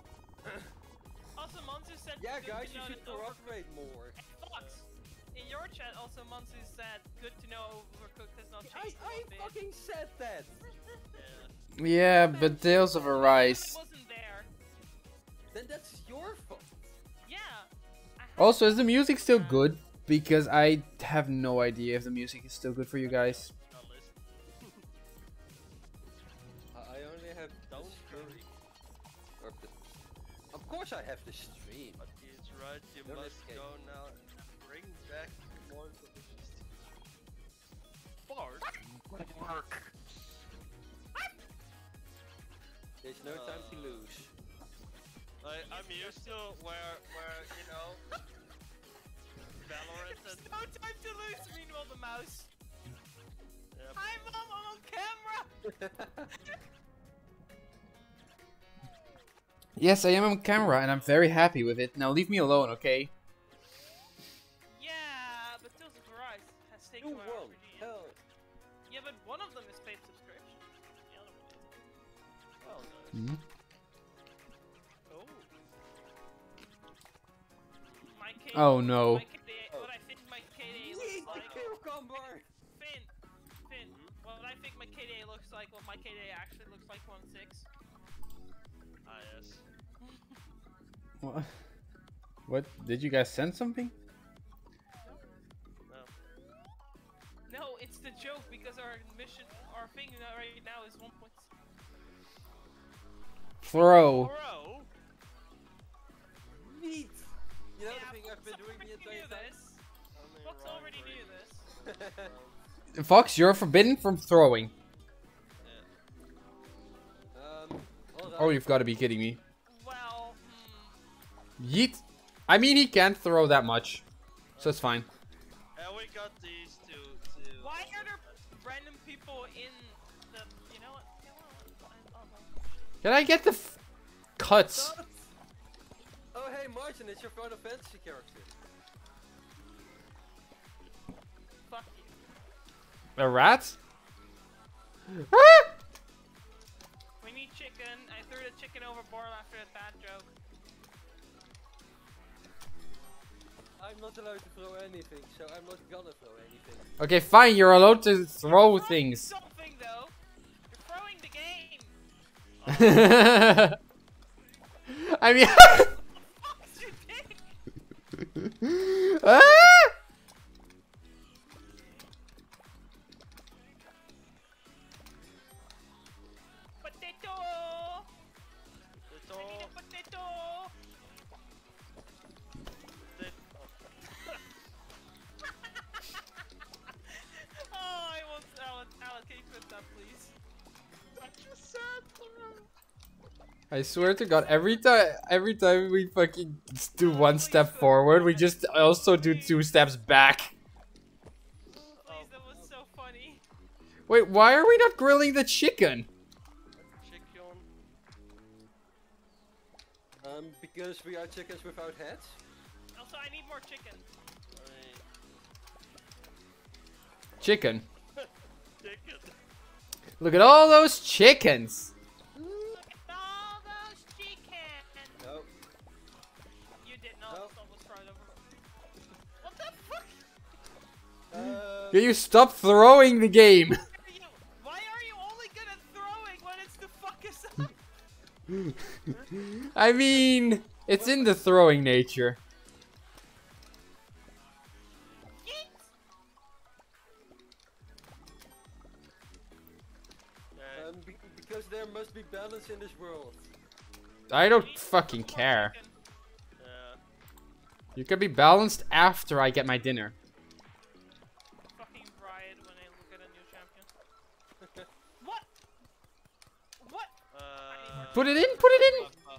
Also, Monsu said. Yeah, guys, you should that Overcooked- cooperate more. Hey, Fox, in your chat, also Monsu said, good to know Overcooked has not changed I one bit. fucking said that. Yeah. Yeah, but Tales of I Arise. wasn't there. Then that's your fault. Yeah. Also, is the music still good? Because I have no idea if the music is still good for you guys. I I only have Don't worry. Of course, I have the stream. But he's right. You Don't must escape. go now Fart. There's no time to Uh, lose. I, I'm used to where where you know Valorant There's and no time to lose. Meanwhile, the mouse. yeah, Hi, mom. I'm on camera. Yes, I am on camera and I'm very happy with it. Now leave me alone, okay? Yeah, but Tales of Arise has taken Hmm? Oh, My Oh, no. My KD, What I think my KD looks like. Finn, Finn. What I think my KD looks like. What my KD actually looks like. One six. ah yes. What? What? Did you guys send something? No. No, it's the joke because our mission, our thing right now is one point. Throw. Bro. Neat! You know yeah, the thing I've been Fox doing the already entire knew time? this. I mean, Fox wrong already knew brain. this. Fox, you're forbidden from throwing. yeah. um. Oh, you've got to be kidding me. Well, hmm. Yeet. I mean, he can't throw that much, so it's fine. And we got these two. two Why are there random people in Can I get the f- cuts? Oh hey Martin, it's your Final Fantasy character. Fuck you. A rat? Ah! We need chicken. I threw the chicken overboard after that bad joke. I'm not allowed to throw anything, so I'm not gonna throw anything. Okay, fine. You're allowed to throw things. Something though. I mean. Fuck's your dick. ah! I swear to God, every time, every time we fucking do one step forward, we just also do two steps back. Please, that was so funny. Wait, why are we not grilling the chicken? Chicken. Um, because we are chickens without heads. Also, I need more chicken. I Chicken. chicken. Look at all those chickens. Look at all those chickens. No. You did not. No. This one was fried over. What the fuck? Can you stop throwing the game? Why are you only good at throwing when it's to fuck us up? I mean, it's in the throwing nature. Because be balance in this world. I don't fucking care. yeah. You can be balanced after I get my dinner. Fucking riot when I look at a new champion. what? What? Put it in, put it in! Uh,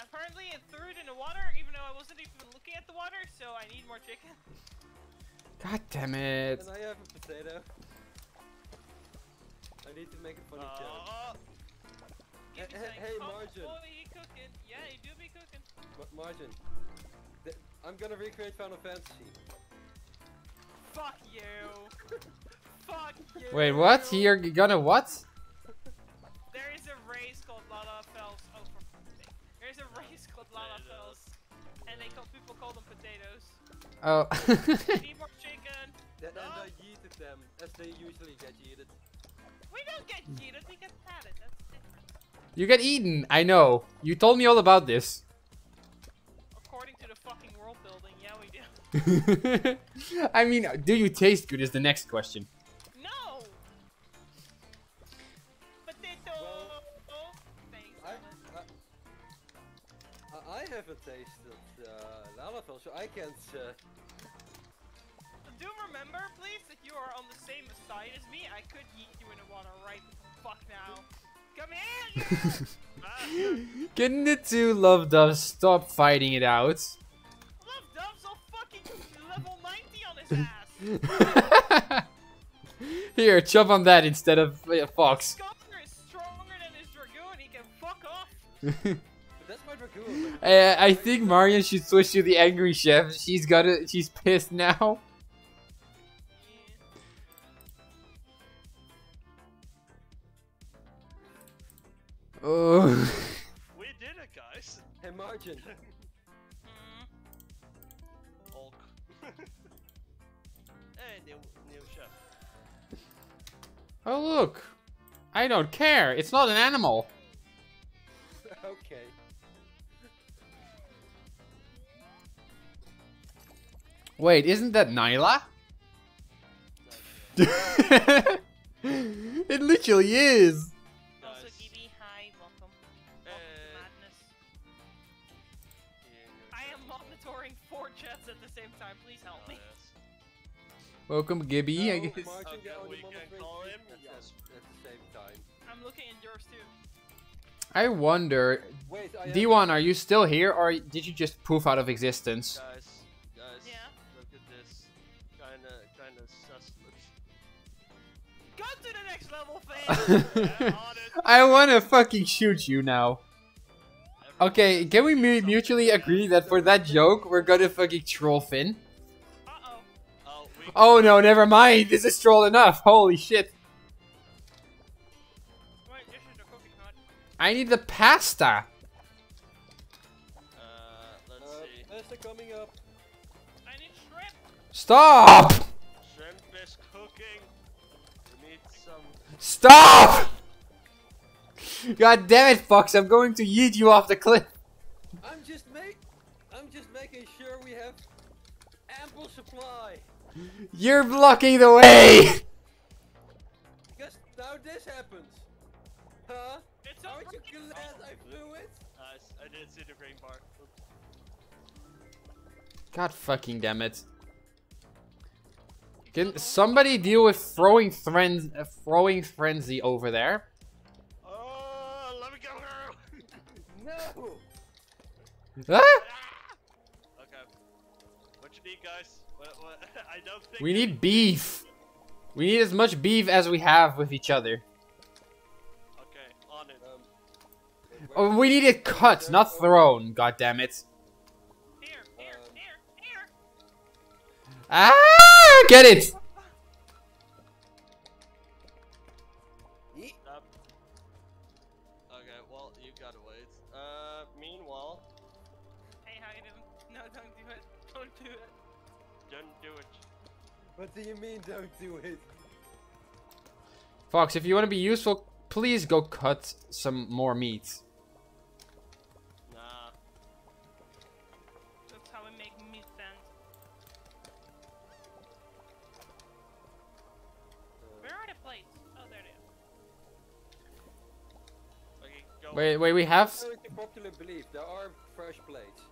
Apparently it threw it in the water, even though I wasn't even looking at the water, so I need more chicken. God damn it. Can I have a potato? I need to make a funny joke. uh, Give me Hey, hey, oh, Marjon. boy, you cooking. Yeah, you do be cooking. Ma- Marjon. th- I'm gonna recreate Final Fantasy. Fuck you. Fuck you. Wait, what? You're gonna what? There is a race called Lalafells. Oh, for fuck's. There's a race called Lalafells. And they call people call them potatoes. Oh. Need more chicken. Then and. I yeeted them, as they usually get yeeted. We don't get cheated, we get patted. That's different. you get eaten, I know. You told me all about this. According to the fucking world building, yeah, we do. I mean, do you taste good is the next question. No! Potato! Well. I, I, I haven't tasted uh, Lalafell, so I can't. Uh, Do remember, please, that you are on the same side as me. I could yeet you in the water right fuck now. Come here, you! Can the two love doves stop fighting it out? Love Dove's all fucking level 90 on his ass! Here, chop on that instead of uh, Fox. Sculptor is stronger than his Dragoon, he can fuck off! but that's my dragoon. Uh, I think Marjon should switch to the angry chef. She's got it. She's pissed now. Oh. we did it, guys. Hey, Marjon. Mm. Hulk. hey, new, new chef. oh look, I don't care. It's not an animal. okay. Wait, isn't that Nyla? it literally is. Welcome, Gibby. I guess. Marjon, Okay, we can call him, yes. at the same time. I'm looking in yours too. I wonder, Wait, I have- D1, are you still here, or did you just poof out of existence? Guys, guys, Yeah. look at this. Kinda, kinda sus Go to the next level, fam! Yeah. I wanna fucking shoot you now. Okay, can we mutually agree that for that joke, we're gonna fucking troll Finn? Uh-oh. Oh, we no, never mind. This is troll enough. Holy shit. Wait, this is the cooking hut. I need the pasta. Uh, let's Uh, see. Pasta coming up. I need shrimp! Stop! Shrimp is cooking. We need some. Stop! God damn it, Fox. I'm going to yeet you off the cliff. I'm just make. I'm just making sure we have ample supply. You're blocking the way. Because now this happens. Huh? It's Aren't you glad I flew it? Nice. I didn't see the green bar. Oops. God fucking damn it. Can somebody deal with throwing friends, uh, throwing frenzy over there? Oh, let me go, girl. No. Ah! okay. What you need, guys? What, what? I don't think. We need beef. We need as much beef as we have with each other. Okay, on it. Um, wait, Oh, we need it cut, not thrown. God damn it. Here, here, Um, here, here! Ah! Get it. Do you mean don't do it? Fox, if you want to be useful, please go cut some more meat. Nah. That's how we make meat then. Where are the plates? Oh, there they are. Okay, go. Wait, wait, we have. According to popular belief, there are fresh plates.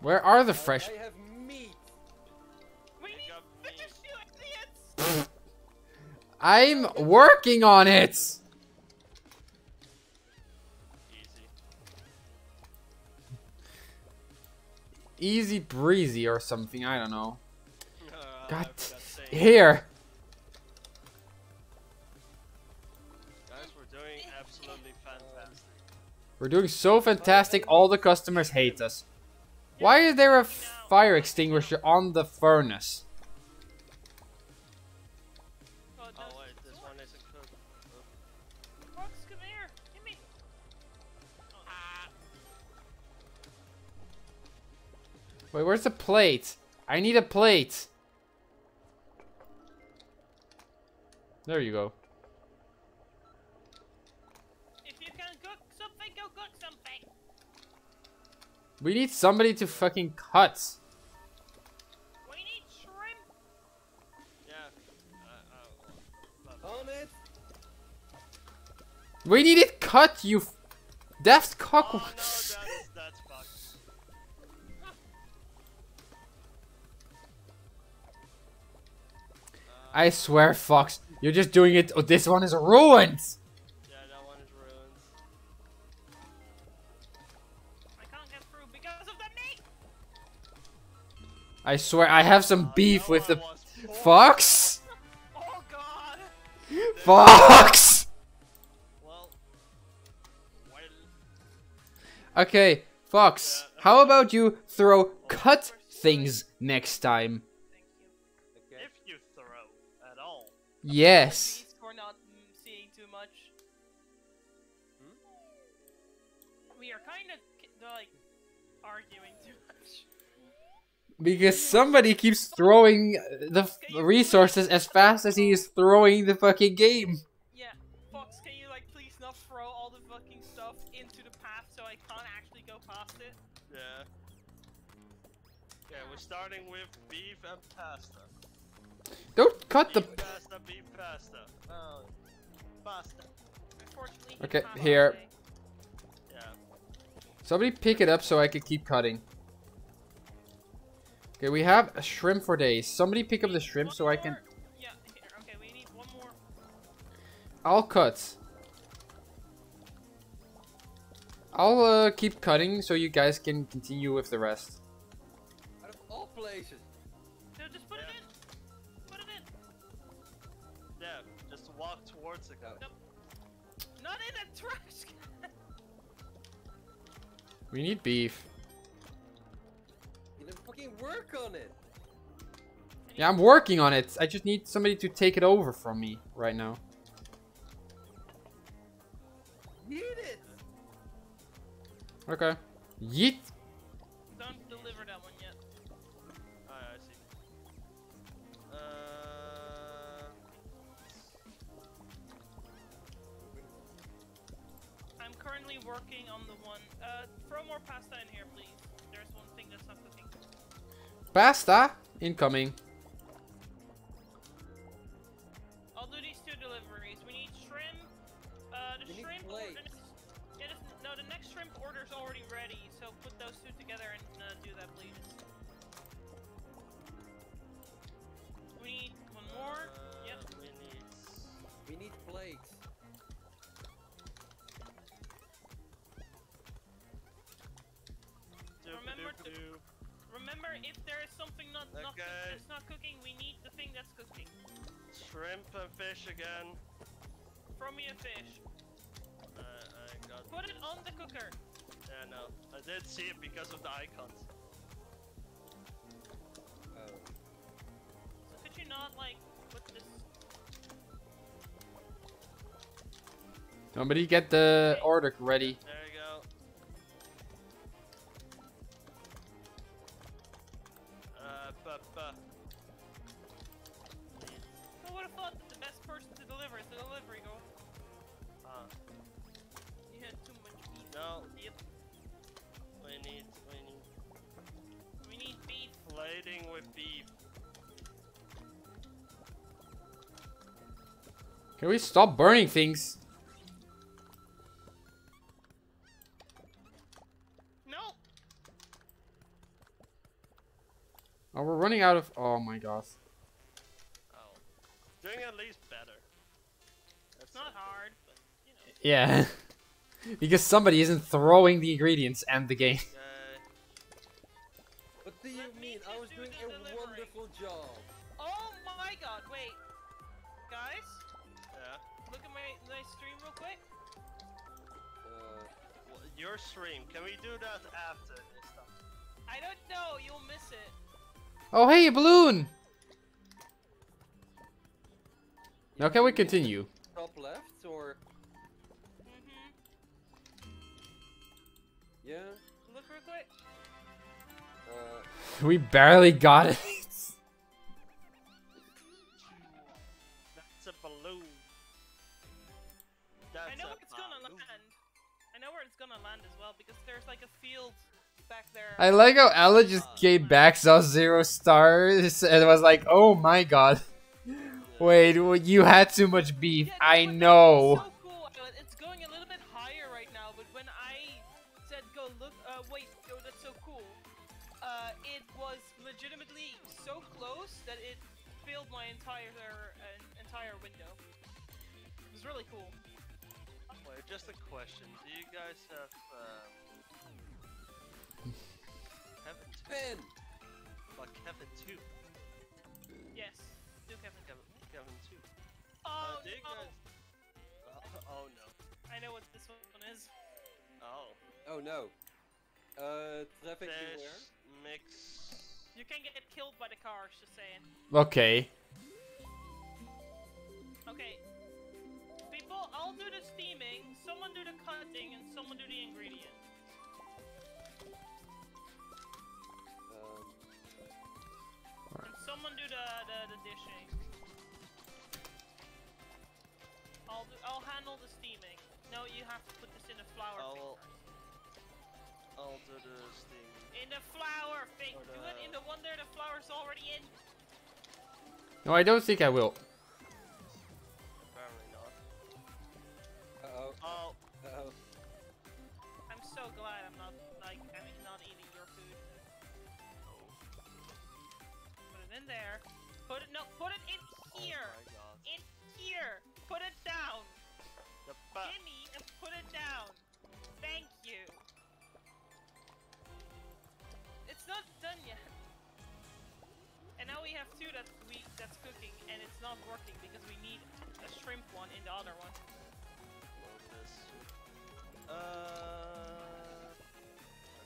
Where are the fresh? I have meat. I'm working on it! Easy, Easy breezy or something, I don't know. Uh, here! Guys, we're doing absolutely fantastic. We're doing so fantastic, all the customers hate us. Why is there a fire extinguisher on the furnace? Wait, where's the plate? I need a plate. There you go. If you can cook something, go cook something. We need somebody to fucking cut. We need shrimp. Yeah. Uh, uh, it! We need it cut, you f- daft Oh cock. no, I swear, Fox, you're just doing it. Oh, this one is ruined. Yeah, that one is ruined. I can't get through because of the meat. I swear, I have some Uh, beef with the one was poor. Fox. Oh god. Fox. Well. Well. Okay, Fox. How about you throw cut things next time? Yes. At we're not seeing too much. Hmm? We are kind of like arguing too much. Because somebody keeps throwing the resources as fast as he is throwing the fucking game. Yeah, Fox, can you like please not throw all the fucking stuff into the path so I can't actually go past it? Yeah. Okay, we're starting with beef and pasta. Don't cut the. Pasta, beef pasta. Oh, pasta. Okay, here. Yeah. Somebody pick it up so I can keep cutting. Okay, we have a shrimp for days. Somebody pick up the shrimp One so I can. more- Yeah, here. Okay, we need one more. I'll cut. I'll uh, keep cutting so you guys can continue with the rest. Out of all places! Walk towards the guy. Not in a trash can. We need beef. You didn't fucking work on it! Yeah, I'm working on it. I just need somebody to take it over from me right now. Eat it! Okay. Yeet. Working on the one. Uh, throw more pasta in here, please. There's one thing that's not cooking. Pasta incoming. Something not not that's not cooking, we need the thing that's cooking. Shrimp and fish again. Throw me a fish. Uh, I got. Put it on the cooker. Yeah, no. I did see it because of the icons. Oh. So could you not like put this? Somebody get the order ready. There Can we stop burning things? No. Oh, we're running out of. Oh my gosh. Oh. Doing at least better. That's It's not hard, but you know. Yeah. because somebody isn't throwing the ingredients and the game. Okay. My, my stream real quick. Uh, Well, your stream. Can we do that after this stuff? I don't know, you'll miss it. Oh, hey, a balloon! Now can we continue? Top left or hmm yeah? Look real quick. Uh, We barely got it. Because there's like a field back there. I like how Ella just gave back, saw zero stars, and was like, oh my god. Wait, well, you had too much beef. Yeah, no, I know. It's so cool. uh, It's going a little bit higher right now, but when I said go look, uh, wait, yo, that's so cool. Uh, it was legitimately so close that it filled my entire uh, entire window. It was really cool. Wait, just a question. Do you guys have um, Kevin two? Ben. Like Kevin two? Yes, do Kevin. Kevin, Kevin two. Oh, uh, do you no. guys? Uh, oh no. I know what this one is. Oh. Oh no. Uh, traffic beware. Fish mix. You can get killed by the cars. Just saying. Okay. Okay. People, I'll do the steaming, someone do the cutting, and someone do the ingredients. Um, And someone do the, the, the dishing. I'll do, I'll handle the steaming. No, you have to put this in a flour I'll- thing. I'll do the steam. In the flour thing. Or Do it in the- the one there the flour's already in. No, I don't think I will. Oh. Uh oh. I'm so glad I'm not like I'm not eating your food. Put it in there. Put it no. Put it in here. Oh my god. In here. Put it down. The ba- Gimme and put it down. Thank you. It's not done yet. And now we have two that we that's cooking and it's not working because we need a shrimp one in the other one. Love this. Uh.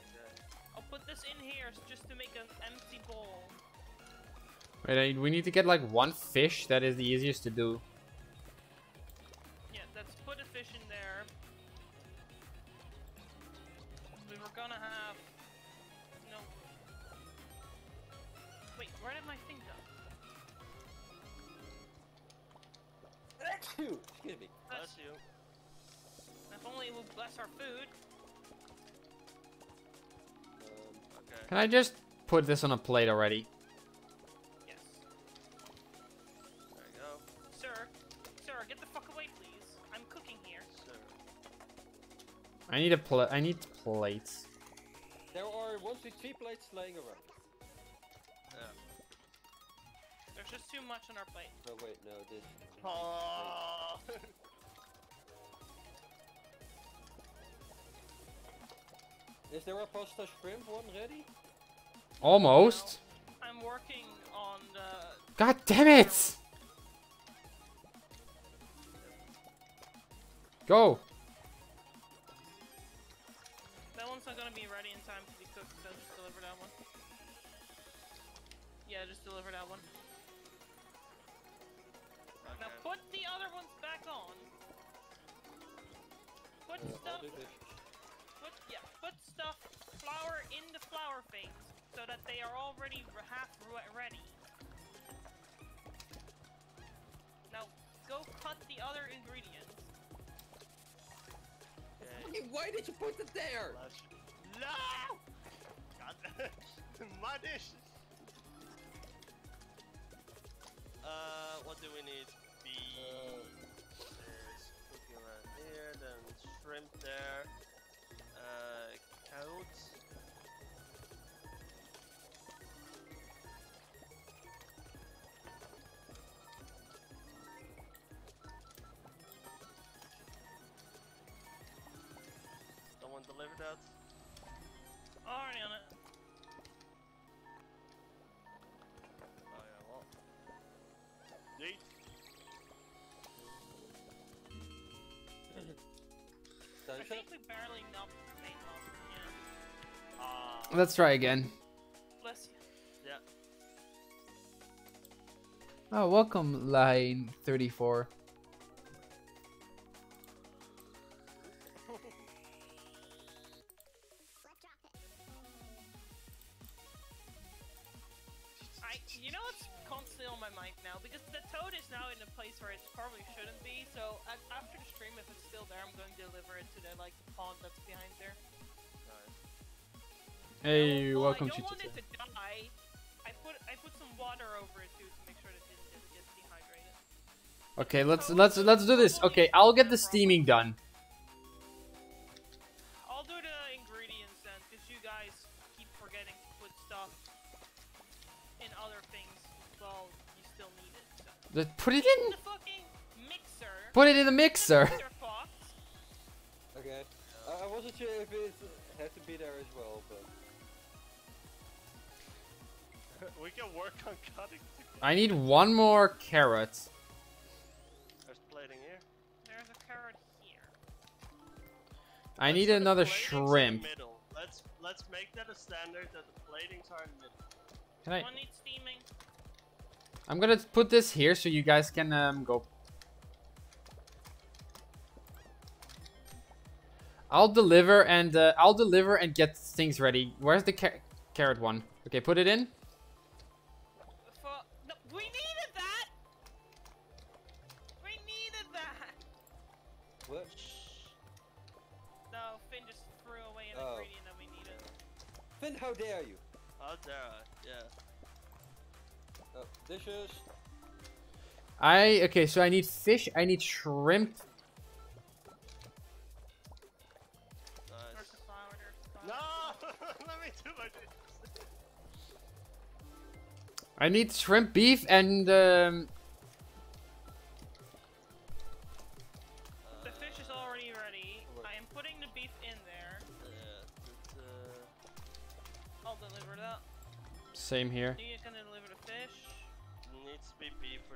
Okay. I'll put this in here just to make an empty bowl. Wait, I, we need to get like one fish. That is the easiest to do. Yeah, let's put a fish in there. We were gonna have no. Wait, where did my thing go? Excuse me. Bless you. If only it would bless our food. Um, Okay. Can I just put this on a plate already? Yes. There you go. Sir, sir, get the fuck away, please. I'm cooking here. Sir. I need a plate. I need plates. there are one, two, three plates laying around. Yeah. There's just too much on our plate. No, wait, no, this. Oh. Is there a pasta shrimp one ready? Almost. I'm working on the. God damn it! Go. That one's not gonna be ready in time to be cooked, so just deliver that one. Yeah, just deliver that one. Now put the other ones back on. Put stuff. Do. Put yeah. Put stuff. Flour in the flour things so that they are already half ready. Now go cut the other ingredients. Okay. Why did you put it there? Bless you. No! God. My dish. Uh, what do we need? Beans. There's cooking right here, then shrimp there codes. Someone deliver that. Already on it. Oh yeah, well. Yeet. I think we barely numbed Let's try again. Bless you. yeah. Oh, welcome, line 34. Okay, let's let's let's do this. Okay, I'll get the steaming done. I'll do the ingredients then, because you guys keep forgetting to put stuff in other things. Well, you still need it. So. Just put it In in. the fucking mixer. Put it in the mixer. Mixer Okay. Uh, I wasn't sure if it had to be there as well, but we can work on cutting. I need one more carrot. I Let's need another platings in the shrimp. middle. Let's let's make that a standard that the platings are in the middle. Can I? One needs steaming. I'm gonna put this here so you guys can um go. I'll deliver and uh, I'll deliver and get things ready. Where's the ca carrot one? Okay, put it in. Finn, how dare you? Oh, there. Yeah. Oh, dishes. I okay, so I need fish. I need shrimp. Nice. the flour, there's the flour. No! Let me do my dishes. I need shrimp, beef, and um.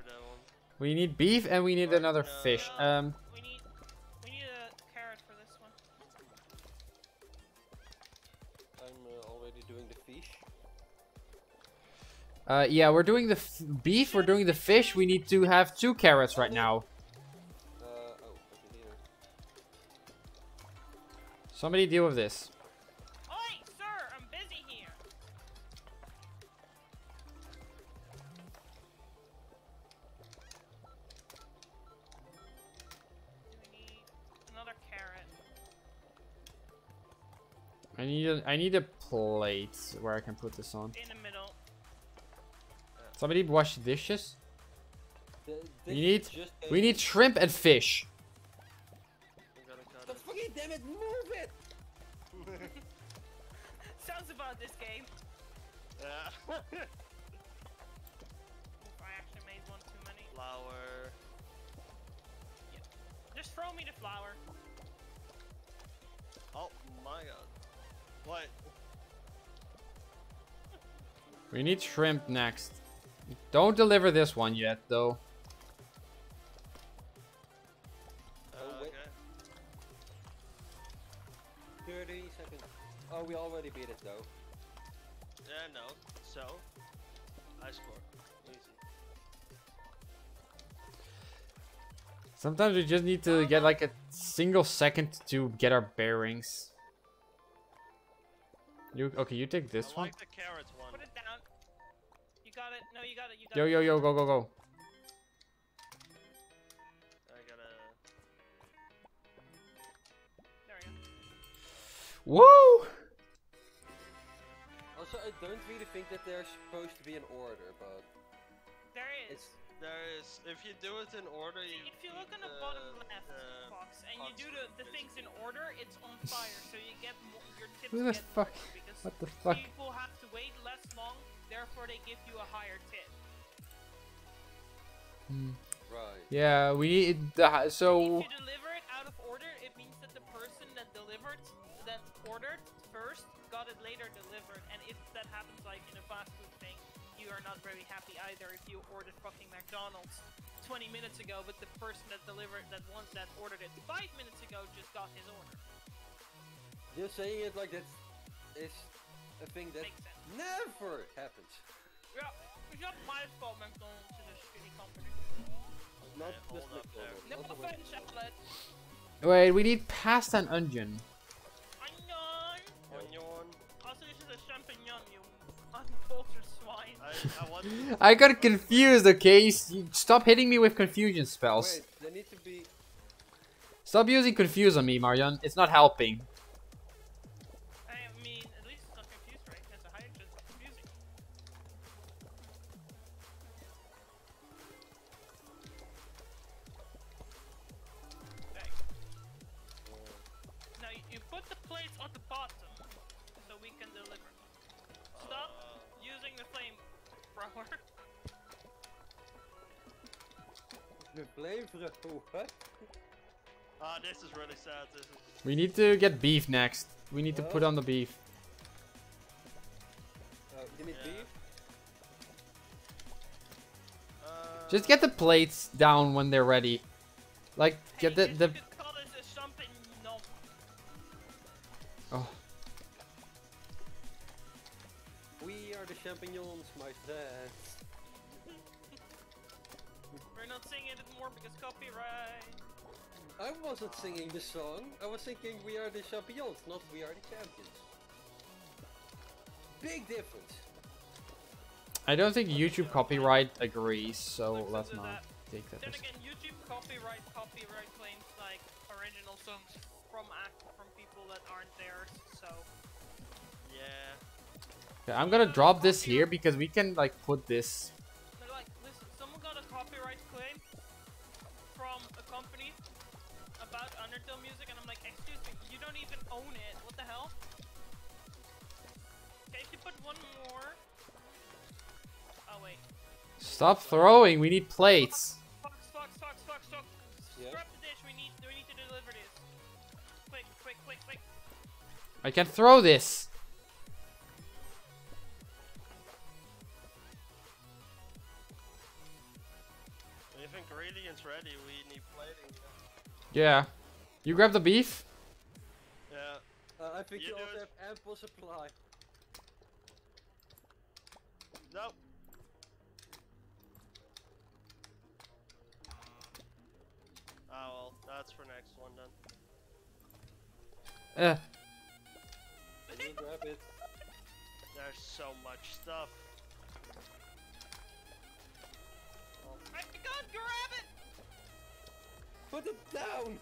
That one. We need beef and we need Or another no. fish. Um. We need we need a carrot for this one. I'm uh, already doing the fish. Uh, yeah, we're doing the f beef. We're doing the fish. We need to have two carrots right now. Uh, oh, here. Somebody deal with this. Need a I need a plate where I can put this on. in the middle. Somebody wash dishes. The, We need we need shrimp and fish. I'm gonna cut The fucking damn it, move it! Sounds about this game. Yeah. I actually made one too many. Flour. Just throw me the flour. Oh my god. What? We need shrimp next. Don't deliver this one yet, though. Uh, Oh, okay. 30 seconds. Oh, we already beat it though. Yeah, no. So, I score. Easy. Sometimes we just need to get like a single second to get our bearings. You okay? You take this I one. like the carrot one. Put it down. You got it. No, you got it. You got Yo it. yo yo go go go. I gotta. There we go. Woo! Also, I don't really think that they're supposed to be in order, but There is. it's There is. If you do it in order, you. If you look on the keep bottom left the box and you do the, the things in order, it's on fire, so you get more, your tips Who the get fuck- because What the fuck? people have to wait less long, therefore they give you a higher tip. Hmm. right. Yeah, we need the so If you deliver it out of order, it means that the person that delivered, that ordered first, got it later delivered, and if that happens like in a fast food thing, you are not very happy either if you ordered fucking McDonald's 20 minutes ago, but the person that delivered that one that ordered it five minutes ago just got his order. Just saying it like that is a thing that never happens. Yeah, it's not my fault McDonald's is a shitty company. Not just hold up there. McDonald's, No offense, McDonald's. Wait, we need pasta and onion. Onion! Onion. Also, this is a champignon, you uncultured swine. I, I want. I got confused, okay? Stop hitting me with confusion spells. Wait, they need to be. Stop using confuse on me, Marjon. It's not helping. The flavor. What? Ah, this is really sad. This is. We need to get beef next. We need to put on the beef. Uh, you need Yeah. beef? Uh, Just get the plates down when they're ready. Like, get the, the... You could call this a champignon. Oh, We are the champignons, my friends. Copyright. I wasn't singing the song. I was thinking we are the champions, not we are the champions. Big difference. I don't think YouTube copyright agrees, so Listen let's not that. take that. Then as- again, YouTube copyright copyright claims like original songs from act from people that aren't theirs. So Yeah. Okay, I'm gonna drop this here because we can like put this. Stop throwing. We need plates. Fox, Fox, Fox, Fox, Fox. Yeah? Grab the dish. We need, we need to deliver this. Quick, quick, quick, quick. I can throw this. If ingredients ready, we need plating. Yeah. You grab the beef. Yeah. Uh, I think You you, also it. have ample supply. Nope. That's for next one then. Eh. Uh, You grab it. There's so much stuff. I can't grab it. Put it down!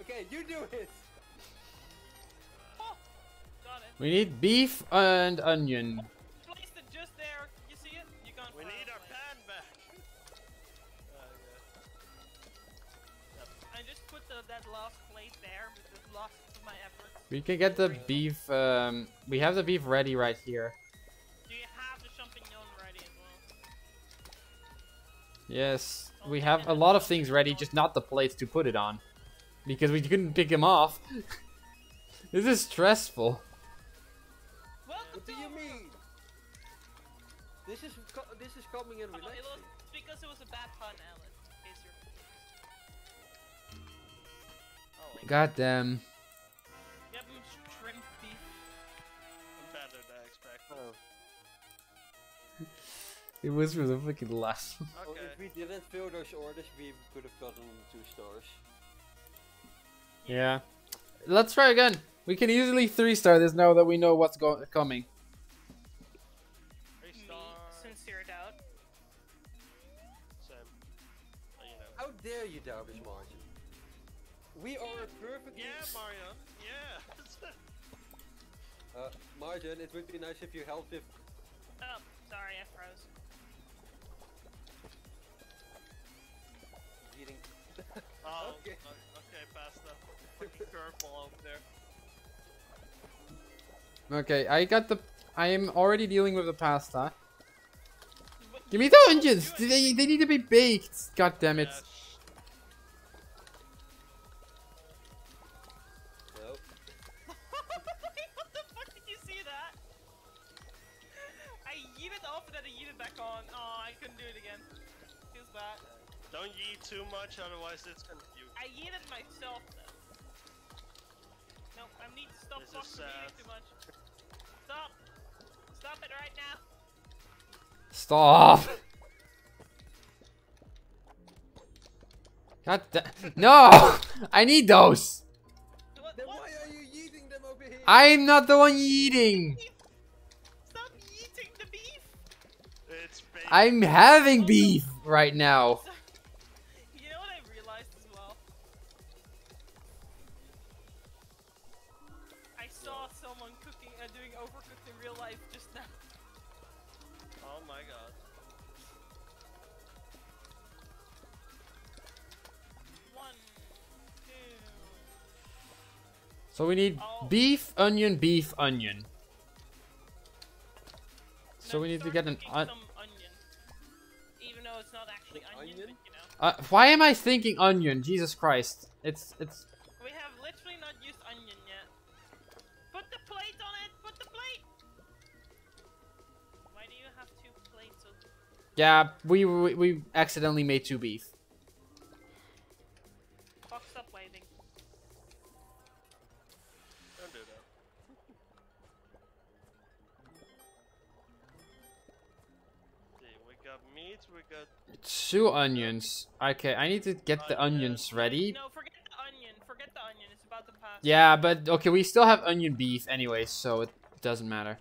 Okay, you do it! Oh, got it. we need beef and onion. That last plate there because lost of my efforts. We can get the beef. Um, we have the beef ready right here. Do you have the champignon ready as well? Yes, we have a lot of things ready, just not the plates to put it on, because we couldn't pick him off. this is stressful. Welcome What do you mean? This is co this is coming in Oh, it was because it was a bad pun, Alan. Well, God damn. You have mm, sh- shrimp beef. better than I. Oh. It was for the fucking last. Well, Okay. if we didn't fill those orders, we could have gotten two stars. Yeah. Let's try again. We can easily three star this now that we know what's go- coming. Three Me, sincere doubt. Sam. Oh, you know. How dare you, Darvish Martin? We are perfectly. Yeah, Mario. Yeah. Uh, Martin, it would be nice if you helped with. Oh, sorry, I froze. Eating. oh, Okay. o- okay, pasta. Fucking curveball over there. Okay, I got the. I am already dealing with the pasta. But Give me you the don't onions. They, they need to be baked. God damn it. Yeah, too much, otherwise it's confusing. I yeeted myself though. No, I need to stop This fucking yeeting too much. Stop! Stop it right now! Stop. God da- No! I need those. What? Then what? why are you eating them over here? I'm not the one eating. Stop eating the beef! It's bacon. I'm having beef right now. So we need Oh. beef, onion, beef, onion. So Now we need to get an on. onion. Even though it's not actually onion, Onion? but you know. Uh, why am I thinking onion? Jesus Christ! It's it's. We have literally not used onion yet. Put the plate on it! Put the plate! Why do you have two plates Yeah, we we, we accidentally made two beef. Two onions. Okay, I need to get the onions ready. No, forget the onion. Forget the onion. It's about to pass. Yeah, but okay, we still have onion beef anyway, so it doesn't matter.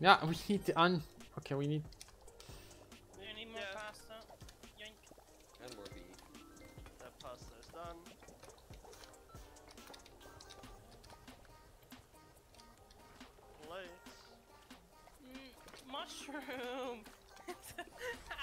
Yeah, we need the un. Okay, we need. Do you need more Yeah. pasta? Yoink. And more beef. That pasta is done. Plates. Mm, mushroom!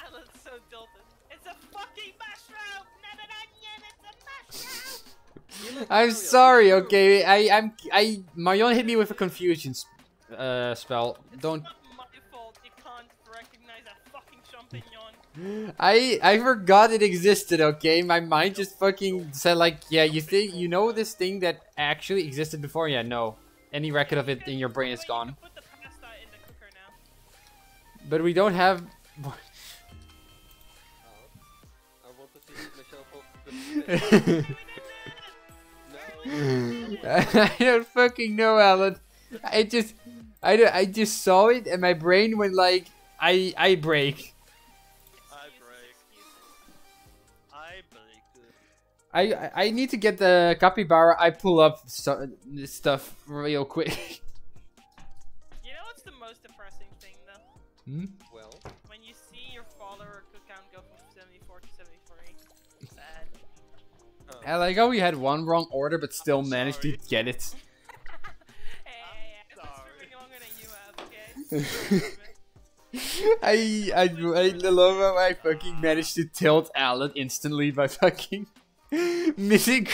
Alan's so tilted. It's a fucking mushroom! Not an onion, it's a mushroom! I'm sorry. Okay, I I'm I Marjon hit me with a confusion sp- uh, spell. It's Don't. not my fault you can't recognize a fucking champignon. I I forgot it existed. Okay, my mind just fucking said like, yeah, you think you know this thing that actually existed before? Yeah, no. Any record of it in your brain is Wait, you can gone. Put the pasta in the cooker now. But we don't have. I wanted to eat myself off the No. I don't fucking know, Alan. I just, I, don't- I just saw it and my brain went like, I, I break. I break. I break. I, I- I need to get the capybara. I pull up so, stuff real quick. You know what's the most depressing thing though? Hmm? Well, When you see your follower cook count go from 74 to 73. Sad. oh. I like how we had one wrong order, but still I'm managed to get it. I, I, I love how I fucking managed to tilt Alan instantly by fucking missing.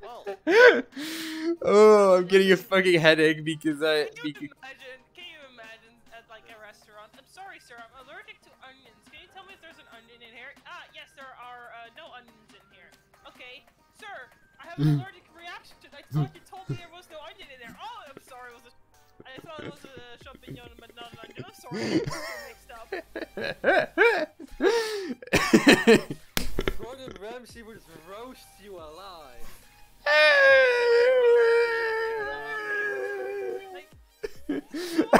Well, oh, I'm getting a fucking headache because I. Can you Because, imagine? Can you imagine at like a restaurant? I'm sorry, sir. I'm allergic to onions. Can you tell me if there's an onion in here? Ah, yes, there are uh, no onions in here. Okay, sir. I have an allergic reaction. To. I thought you told me there was it was a champignon, but not an onion. I'm sorry. I got you mixed up. Gordon Ramsay would roast you alive.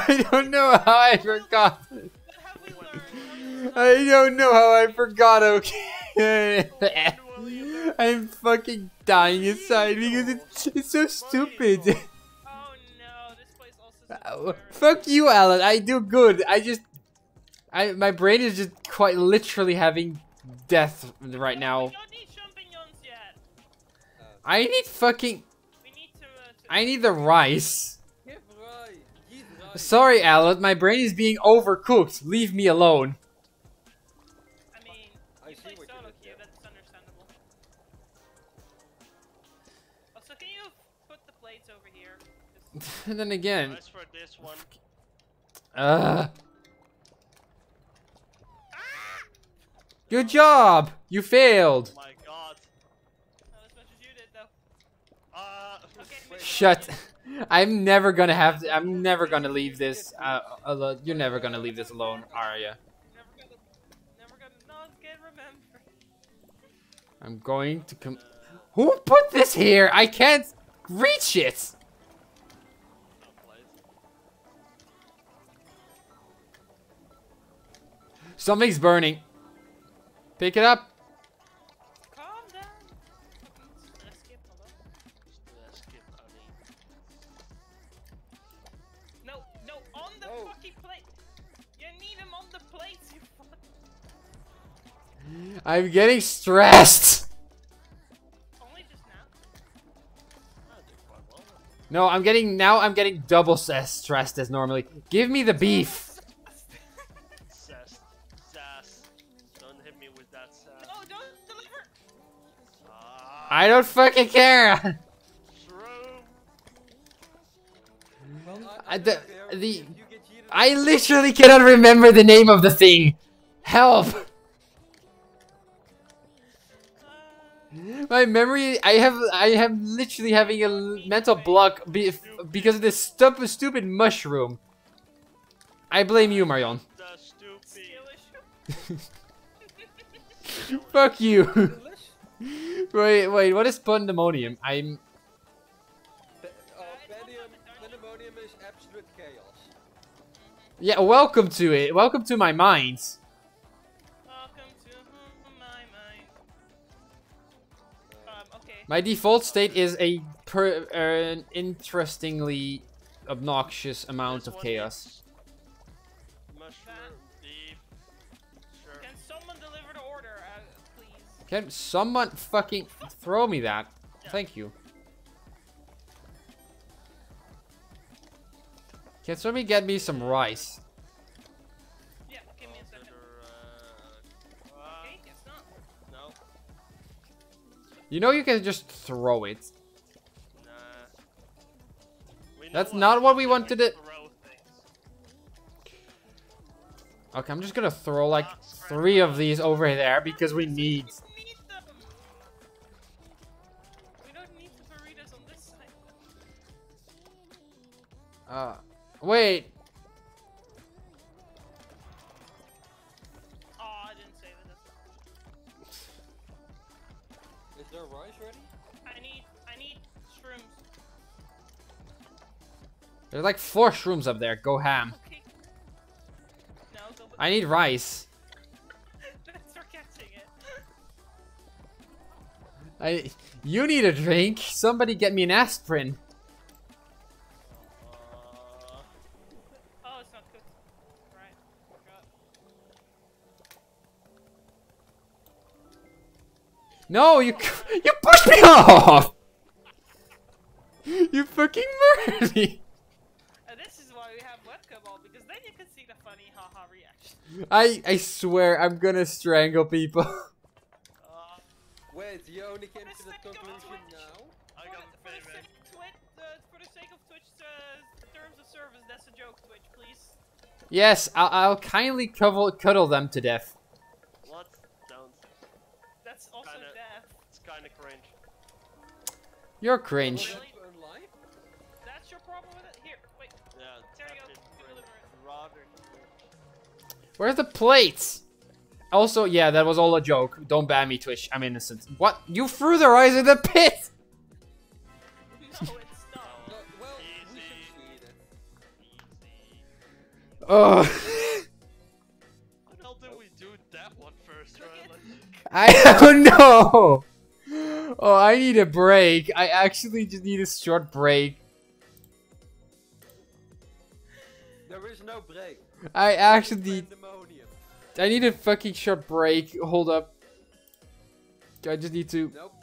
I don't know how I forgot. what have we learned? I don't know how I forgot. Okay. when will you learn? I'm fucking dying inside because it's, it's so stupid. Uh, Fuck you, Alan. I do good. I just, I my brain is just quite literally having death right now. need. I need fucking. Need to. Uh, to I need the rice. Give right. Eat right. Sorry, Alan. My brain is being overcooked. Leave me alone. I mean, I you see play what you solo did queue, there. that's understandable. plates over here. 'cause- and then again, Nice for this one. uh. Good job! You failed! My god. Not as much as you did, though. Uh, Okay, Wait. Shut. I'm never gonna have. To, I'm never gonna leave this. Uh, alone. You're never gonna leave this alone, are ya? Never gonna, never gonna not get. I'm going to come. Who put this here? I can't reach it. On the fucking plate. You need him on the plates. I'm getting stressed. No, I'm getting now. I'm getting double stressed as normally. Give me the beef. I don't fucking care. I- I, the- the- if you get cheated I literally cannot remember the name of the thing. Help. My memory, I have, I have literally having a mental block be, because of this stupid, stupid mushroom. I blame you, Marjon. The stupid. skill issue. Fuck you. Wait, wait, what is pandemonium? I'm. Uh, Pandemonium, is absolute chaos. Yeah, welcome to it. Welcome to my mind. Welcome to my mind. Um, okay. My default state is a per, uh, an interestingly obnoxious amount of chaos. Can someone fucking throw me that? Thank you. Can somebody get me some rice? Yeah, give me a second. Consider, uh, uh, Okay, guess not. No. You know you can just throw it. Nah. We know That's not what we wanted to it- Okay, I'm just gonna throw like three of these over there because we need. Uh, wait. Oh, I didn't say that. That's Is there rice ready? I need, I need shrooms. There's like four shrooms up there. Go ham. Okay. No, go with I need rice. Thanks for catching it. I. You need a drink. Somebody get me an aspirin. No, you you pushed me off. You fucking murdered me. And this is why we have webcam on, because then you can see the funny haha reaction. I I swear I'm gonna strangle people. uh, Wait, you only came to that let go conclusion Twitch. now? I For got the- for the payback. sake of Twitch, uh, for the sake of Twitch uh, terms of service, that's a joke, Twitch, please. yes, I'll, I'll kindly cuddle cuddle them to death. You're cringe. that to earn life? That's your problem with it? Here, wait. Yeah, There you go, it you cringe. deliver it. Rather cringe. Where's the plates? Also, yeah, that was all a joke. Don't ban me, Twitch. I'm innocent. What? You threw the rice in the pit! No, it's not. Well, we Easy. succeeded. Easy. Oh, How the hell did we do that one first, right? I don't know. Oh, I need a break. I actually just need a short break. There is no break. I actually need. I need a fucking short break. Hold up. I just need to. Nope.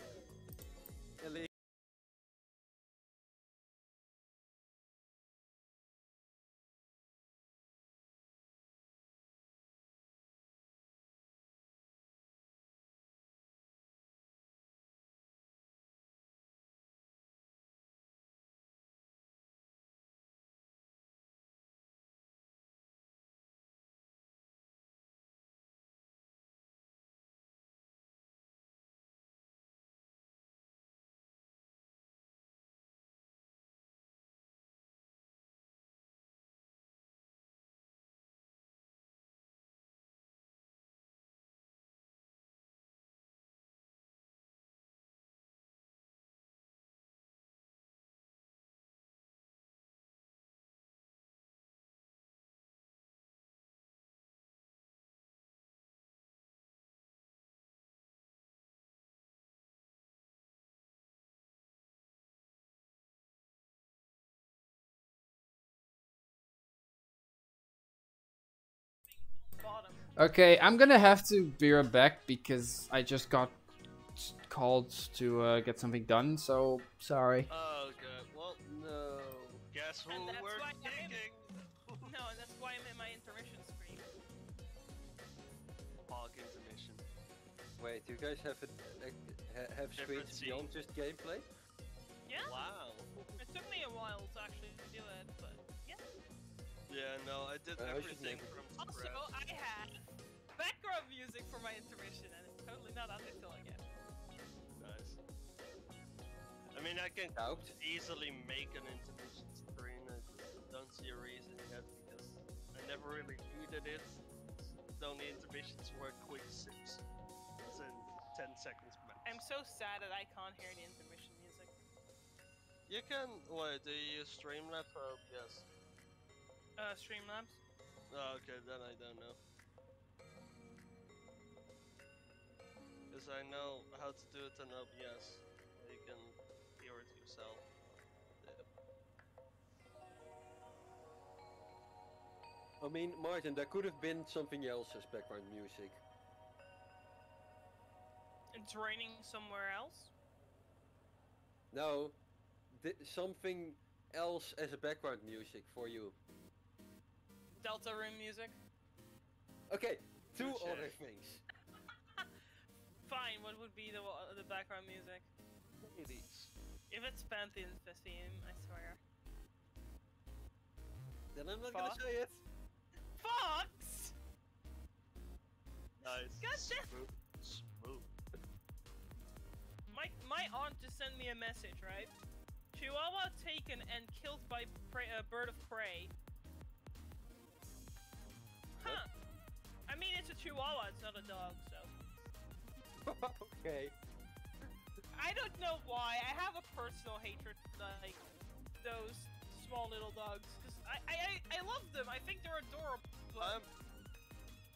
Okay, I'm gonna have to be right back because I just got called to uh, get something done. So sorry. Oh, good. Well, No. guess who And that's we're why I'm- kicking? No, and that's why I'm in my intermission screen. Hog intermission. Wait, do you guys have a, a, have Different screens beyond just gameplay? Yeah. Wow. It took me a while to actually do it, but yeah. Yeah, no, I did Uh, I everything never- from Also. I had background music for my intermission, and it's totally not Undertale again. Nice. I mean, I can Out. easily make an intermission screen. I don't see a reason yet because I never really needed it. The only intermissions were quick sips. It's in 10 seconds max. I'm so sad that I can't hear the intermission music. You can. Wait, do you use Streamlabs or OBS? Uh, Streamlabs. Oh, okay, then I don't know. Because I know how to do it in OBS. You can hear it yourself. I mean, Martin, there could have been something else as background music. It's raining somewhere else. No, th- something else as a background music for you. Deltarune music. Okay, two Touche. other things. Fine. What would be the the background music? Ladies. If it's Pantheon theme, I swear. Then I'm not gonna Fuck. say it. Fox. Nice. God Smooth. Smooth. My my aunt just sent me a message, right? Chihuahua taken and killed by prey, uh, bird of prey. Huh. I mean, it's a chihuahua, it's not a dog, so. okay. I don't know why. I have a personal hatred for, like, those small little dogs. Cause I, I, I, I love them. I think they're adorable. I'm,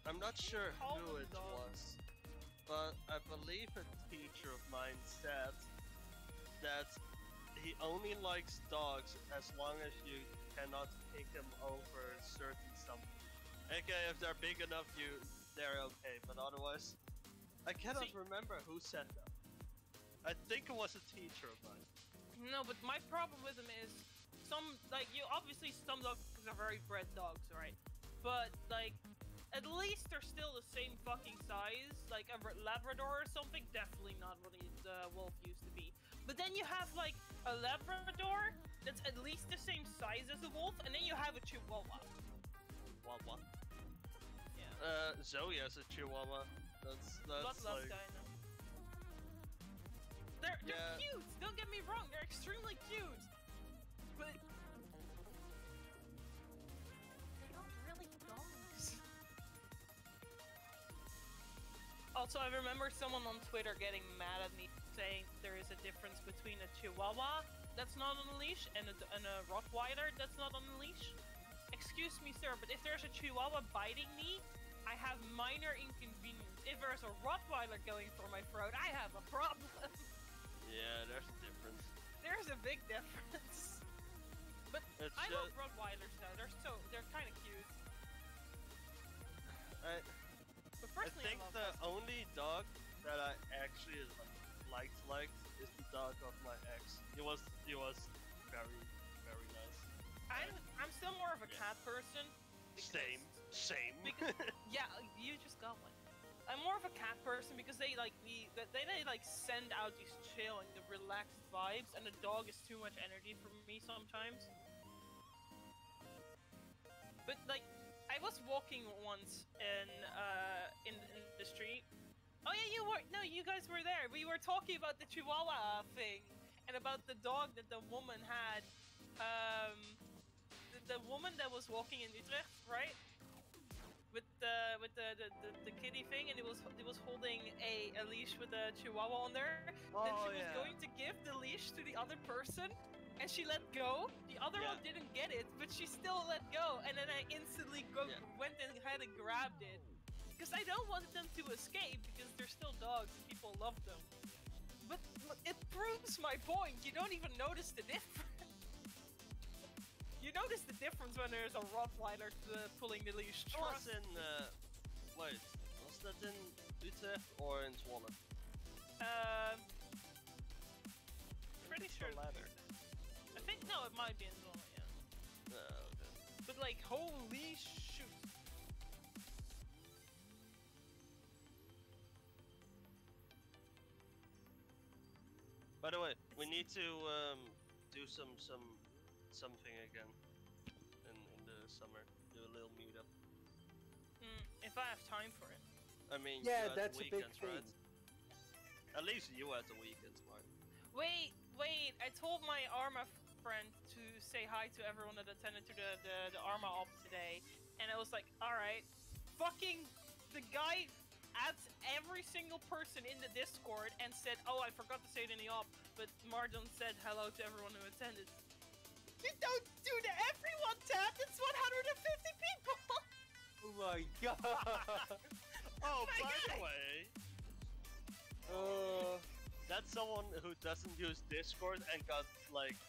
I'm not sure who it dogs. was, but I believe a teacher of mine said that he only likes dogs as long as you cannot take them over certain. Okay, if they're big enough, you they're okay, but otherwise, I cannot See- remember who said that. I think it was a teacher but. No, but my problem with them is some like you obviously some dogs are very bred dogs, right? But like at least they're still the same fucking size. Like a Labrador or something, definitely not what the uh, wolf used to be. But then you have like a Labrador that's at least the same size as a wolf, and then you have a Chihuahua. Yeah. Uh, Zoe has a chihuahua. That's that's Bloodlust like. They're they're Yeah. cute. Don't get me wrong. They're extremely cute. But they aren't really dogs. Also, I remember someone on Twitter getting mad at me saying there is a difference between a Chihuahua that's not on a leash and a, and a Rottweiler that's not on a leash. Excuse me, sir, but if there's a Chihuahua biting me, I have minor inconvenience. If there's a Rottweiler going through my throat, I have a problem. yeah, there's a difference. there's a big difference. But It's I love Rottweilers though. They're so they're kind of cute. I, But personally, I, think love the them. only dog that I actually like, liked liked is the dog of my ex. He was he was very very nice. I'm I'm still more of a Yeah. cat person. Same same. Because- Yeah, you just got one. I'm more of a cat person because they like the they, they, like send out these chill and the relaxed vibes, and the dog is too much energy for me sometimes. But like, I was walking once in uh in, in the street. Oh yeah, you were no, you guys were there. We were talking about the Chihuahua thing and about the dog that the woman had. Um, the, the woman that was walking in Utrecht, right? With the with the, the, the, the kitty thing, and it was it was holding a, a leash with a chihuahua on there. Oh, then Oh, she was yeah. going to give the leash to the other person, and she let go. The other Yeah. one didn't get it, but she still let go. And then I instantly go, Yeah. went and ahead and grabbed it, because I don't want them to escape because they're still dogs and people love them. But it proves my point. You don't even notice the difference. You notice the difference when there's a Rottweiler uh, pulling the leash. I was in uh, wait, was that in Utrecht or in Zwolle? Um, pretty sure. The latter. I think no, it might be in Zwolle, yeah. No, okay. But like, holy shoot! By the way, we need to um, do some some something again in, in the summer. Do a little meetup. Mm, if I have time for it. I mean, Yeah, you had that's the a big weekends, right? thing. At least you had the weekends, Mark. Wait, wait! I told my Arma friend to say hi to everyone that attended to the the, the Arma op today, and I was like, all right, fucking the guy adds every single person in the Discord and said, oh, I forgot to say it in the op, but Marjon said hello to everyone who attended. You don't do the everyone tab. It's 150 people. Oh my god! Oh, my by the way, uh, that's someone who doesn't use Discord and got like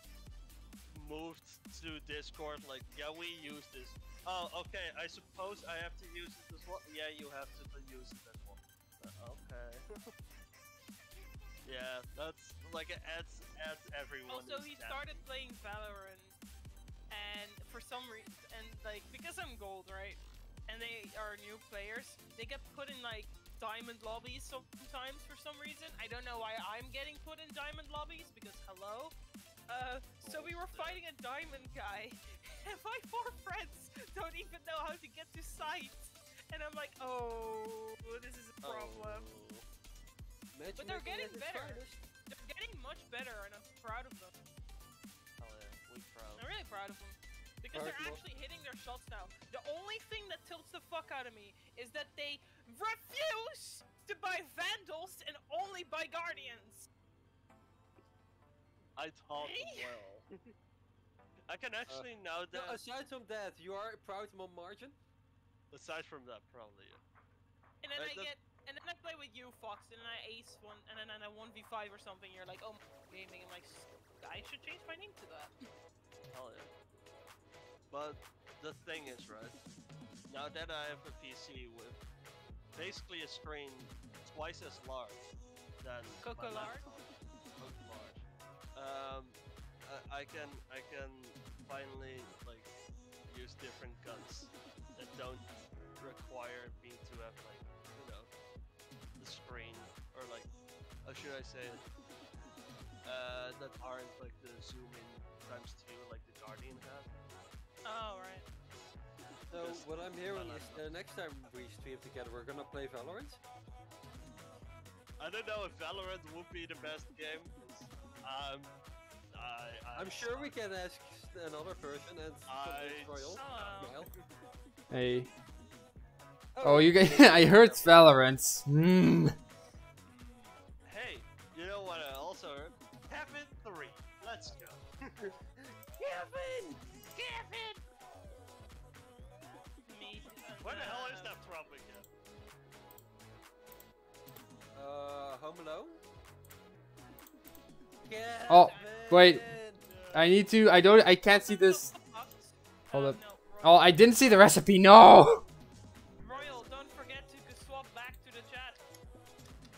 moved to Discord. Like, yeah, we use this. Oh, okay. I suppose I have to use it as well. Yeah, you have to use it as well. Uh, okay. yeah, that's like it adds adds everyone. Also, he started playing Valorant, and for some reason, and like because I'm gold, right? And they are new players, they get put in like diamond lobbies sometimes for some reason. I don't know why I'm getting put in diamond lobbies because hello. Uh, so we were fighting a diamond guy, and my four friends don't even know how to get to site. And I'm like, oh, this is a problem. Oh, matchmaking they're getting better. finest. They're getting much better, and I'm proud of them. Hell proud. I'm really proud of them. Because they're actually hitting their shots now. The only thing that tilts the fuck out of me is that they refuse to buy Vandals and only buy Guardians. I taught them Hey. well. I can actually uh, now No, that aside from that, you are proud of my margin. aside from that, probably. Yeah. And then Right, I that- get, and then I play with you, Fox, and then I ace one, and then I one v five or something. You're like, oh, gaming. I'm like, "S- I should change my name to that. Hell yeah. But the thing is, right? Now that I have a PC with basically a screen twice as large than Coco large? Coco large, um, I, I can I can finally like use different guns that don't require me to have like you know the screen or like how should I say it? Uh, that aren't like the zoom in times two like the Guardian had. Oh right. So Just what I'm hearing is the next time we stream together, we're gonna play Valorant. I don't know if Valorant would be the best game. 'cause, Um, I, I I'm sure we can ask another person and I Royal. Hello. Hey. Oh, you guys. I heard Valorant. Hmm. Hey, you know what I also heard? Heaven 3. Let's go. Kevin! Kevin. Me. Where the hell is that from again? Uh, Home Alone? Oh, wait. I need to. I don't. I can't see this. Hold Uh, up. Oh, I didn't see the recipe. No. Royal, don't forget to swap back to the chat.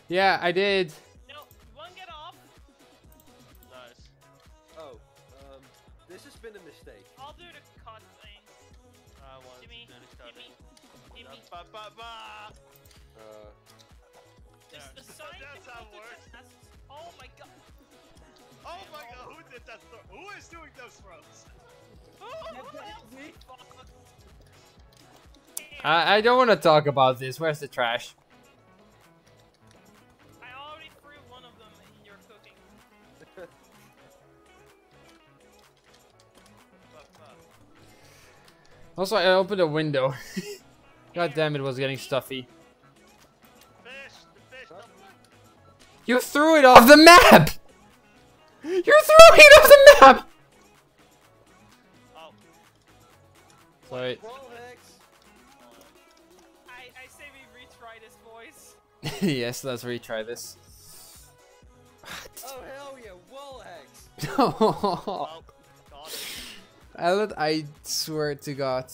Yeah, I did. Ba, ba, ba. Uh, Just the sign That's how it works. the test. Oh my god. Oh my god, who did that throw? Who is doing those throws? Who else? I I don't want to talk about this. Where's the trash? I already threw one of them in your cooking. Ba, ba. Also, I opened a window. God damn, it was getting stuffy. Fish, the fish, the You threw it off the map. You're throwing it off the map. Oh, Sorry. I, I say we retry this voice. yes, let's retry this. Oh hell yeah, wall hacks! Oh, it. I swear to God.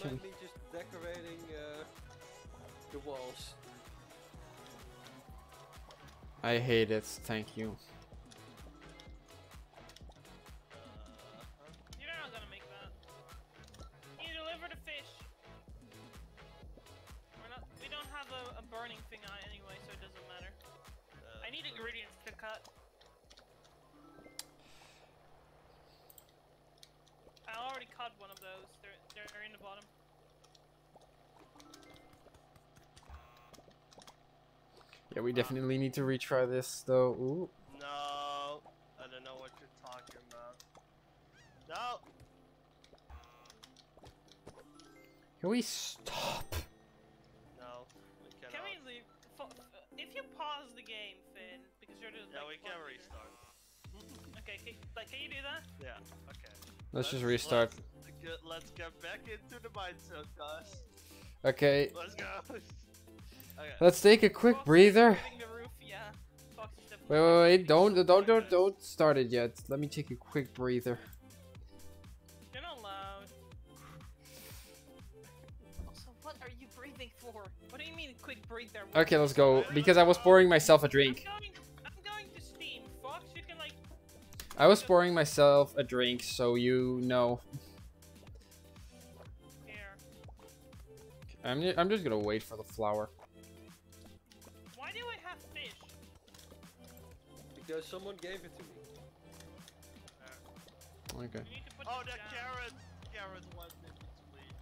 Can mind me just decorating uh, the walls? I hate it. Thank you. Uh, You're not gonna make that. Yeah, we definitely need to retry this though. Ooh. No, I don't know what you're talking about. No, Can we stop? no, we cannot. Can we leave? If you pause the game, Finn, because you're the Yeah, like, we can club restart. Okay, can, like can you do that? Yeah, okay. Let's just restart. Let's get, let's get back into the mindset, guys. Okay, Let's go. okay. let's take a quick Fox breather. moving The roof, yeah. Fox is definitely Wait, wait, wait! Don't, don't, don't, don't start it yet. Let me take a quick breather. You're not loud. Also, what are you breathing for? What do you mean, quick breather? What Okay, let's go. Because I was pouring myself a I'm drink. going, I'm going to Steam. Fox, you can like. I was pouring myself a drink, so you know. Here. I'm, I'm just gonna wait for the flower. Because someone gave it to me. Okay. You need to put Oh, it the down. carrot! Carrot went in between.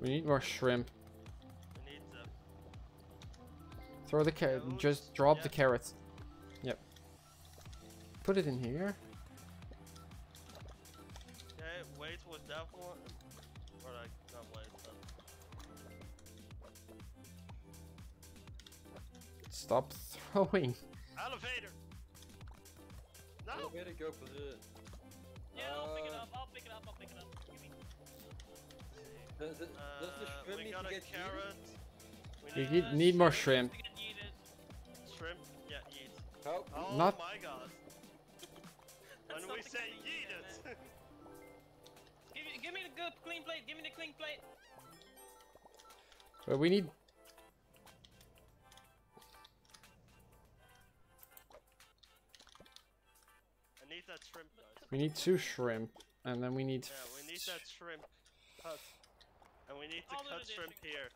We need more shrimp. We need them. Throw the carrot. Just drop the carrots. Yep. Put it in here. Okay, wait with that one. Stop throwing. elevator! No! Way to go, Blue. Yeah, I'll pick it Uh, up. I'll pick it up. I'll pick it up. Give me. Does, the- does the Uh, shrimp we need to get eaten? carrot. We need need- need more shrimp. to get yeeted. shrimp. Yeah, eat. How? Oh Not- my god. When we say clean eat it! Give, me- give me the good clean plate. Give me the clean plate. But we need. That shrimp, guys. We need two shrimp, and then we need. Yeah, we need that shrimp cut. And we need to I'll cut shrimp dishing. here.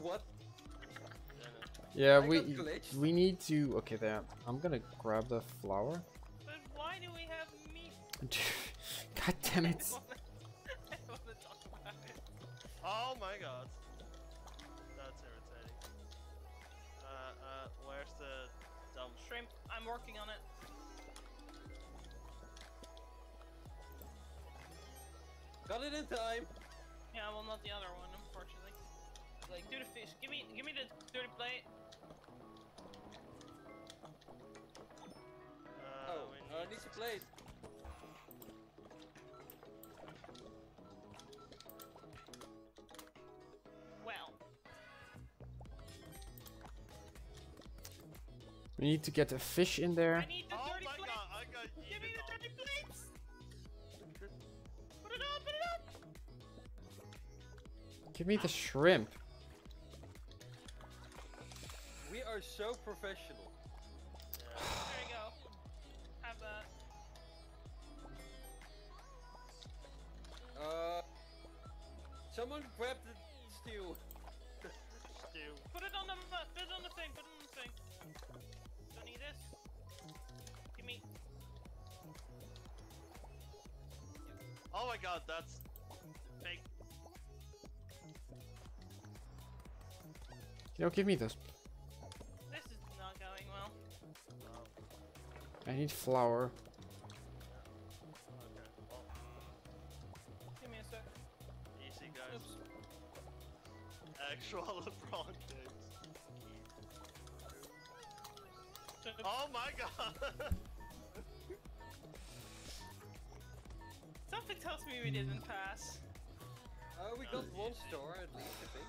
What? Yeah, I we we need to. Okay, there. I'm gonna grab the flour. But why do we have meat? God damn it! Oh my god. That's irritating. Uh, uh, where's the dump? Shrimp. I'm working on it. Got it in time. Yeah, well, not the other one, unfortunately. Like, do the fish. Give me, give me the dirty plate. Uh, Oh, I need to plate. We need to get a fish in there. I need the Oh dirty my plate. god, I got Give me the dirty plates. Put it up, put it up. Give me the shrimp. We are so professional. There you go. Have that. Uh, someone grab the steel. Stew. Oh my god, that's fake. You know, give me those. This is not going well. I need flour. okay. Well, Give me a sec. easy guys. Oops. Actual LeBron James. Oh my god! Something tells me we didn't pass. Oh, we got one star at least, I think.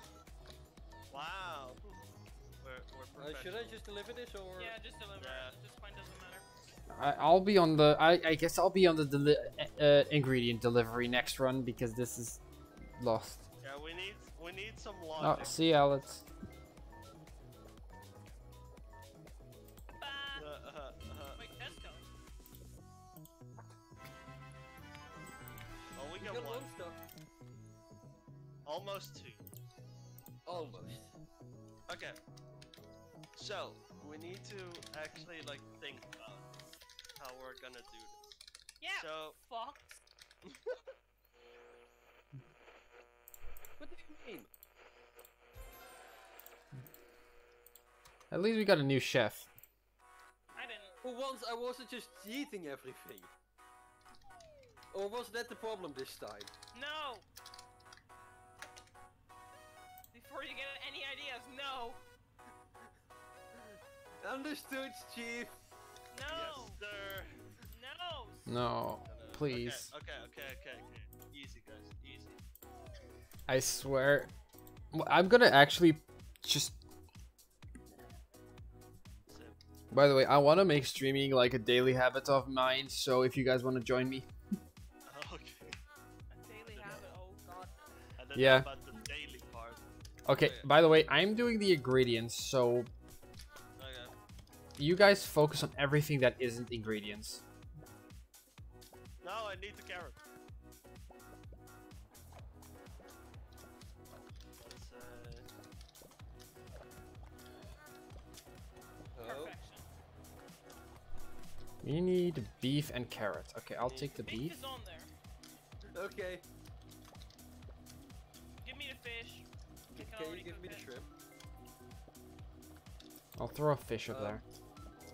Wow. We're, we're Uh, should I just deliver this or? Yeah, just deliver Yeah. it. This point doesn't matter. I, I'll be on the. I, I guess I'll be on the deli- uh, ingredient delivery next run because this is lost. Yeah, we need we need some Oh, see, you, Alex. We We got got one. one star. Almost two. Almost. Okay. So we need to actually like think about how we're gonna do this. Yeah. So Fuck. What do you mean? At least we got a new chef. I didn't. For once, I wasn't just eating everything. Or was that the problem this time? No. Before you get any ideas, no. Understood, Chief. No. yes, sir. No. No, Gonna- please. Okay, okay, okay, okay, okay. Easy, guys. Easy. I swear. I'm gonna actually just. By the way, I want to make streaming like a daily habit of mine. So if you guys want to join me, I Yeah. know about the daily part. okay. Okay. By the way, I'm doing the ingredients, so Okay. you guys focus on everything that isn't ingredients. No, I need the carrot. Let's, Oh. Perfection. We need beef and carrot. Okay, I'll take the Beef beef. is on there. Okay. I Can, can you already give cook me the it. shrimp? I'll throw a fish up Um, there.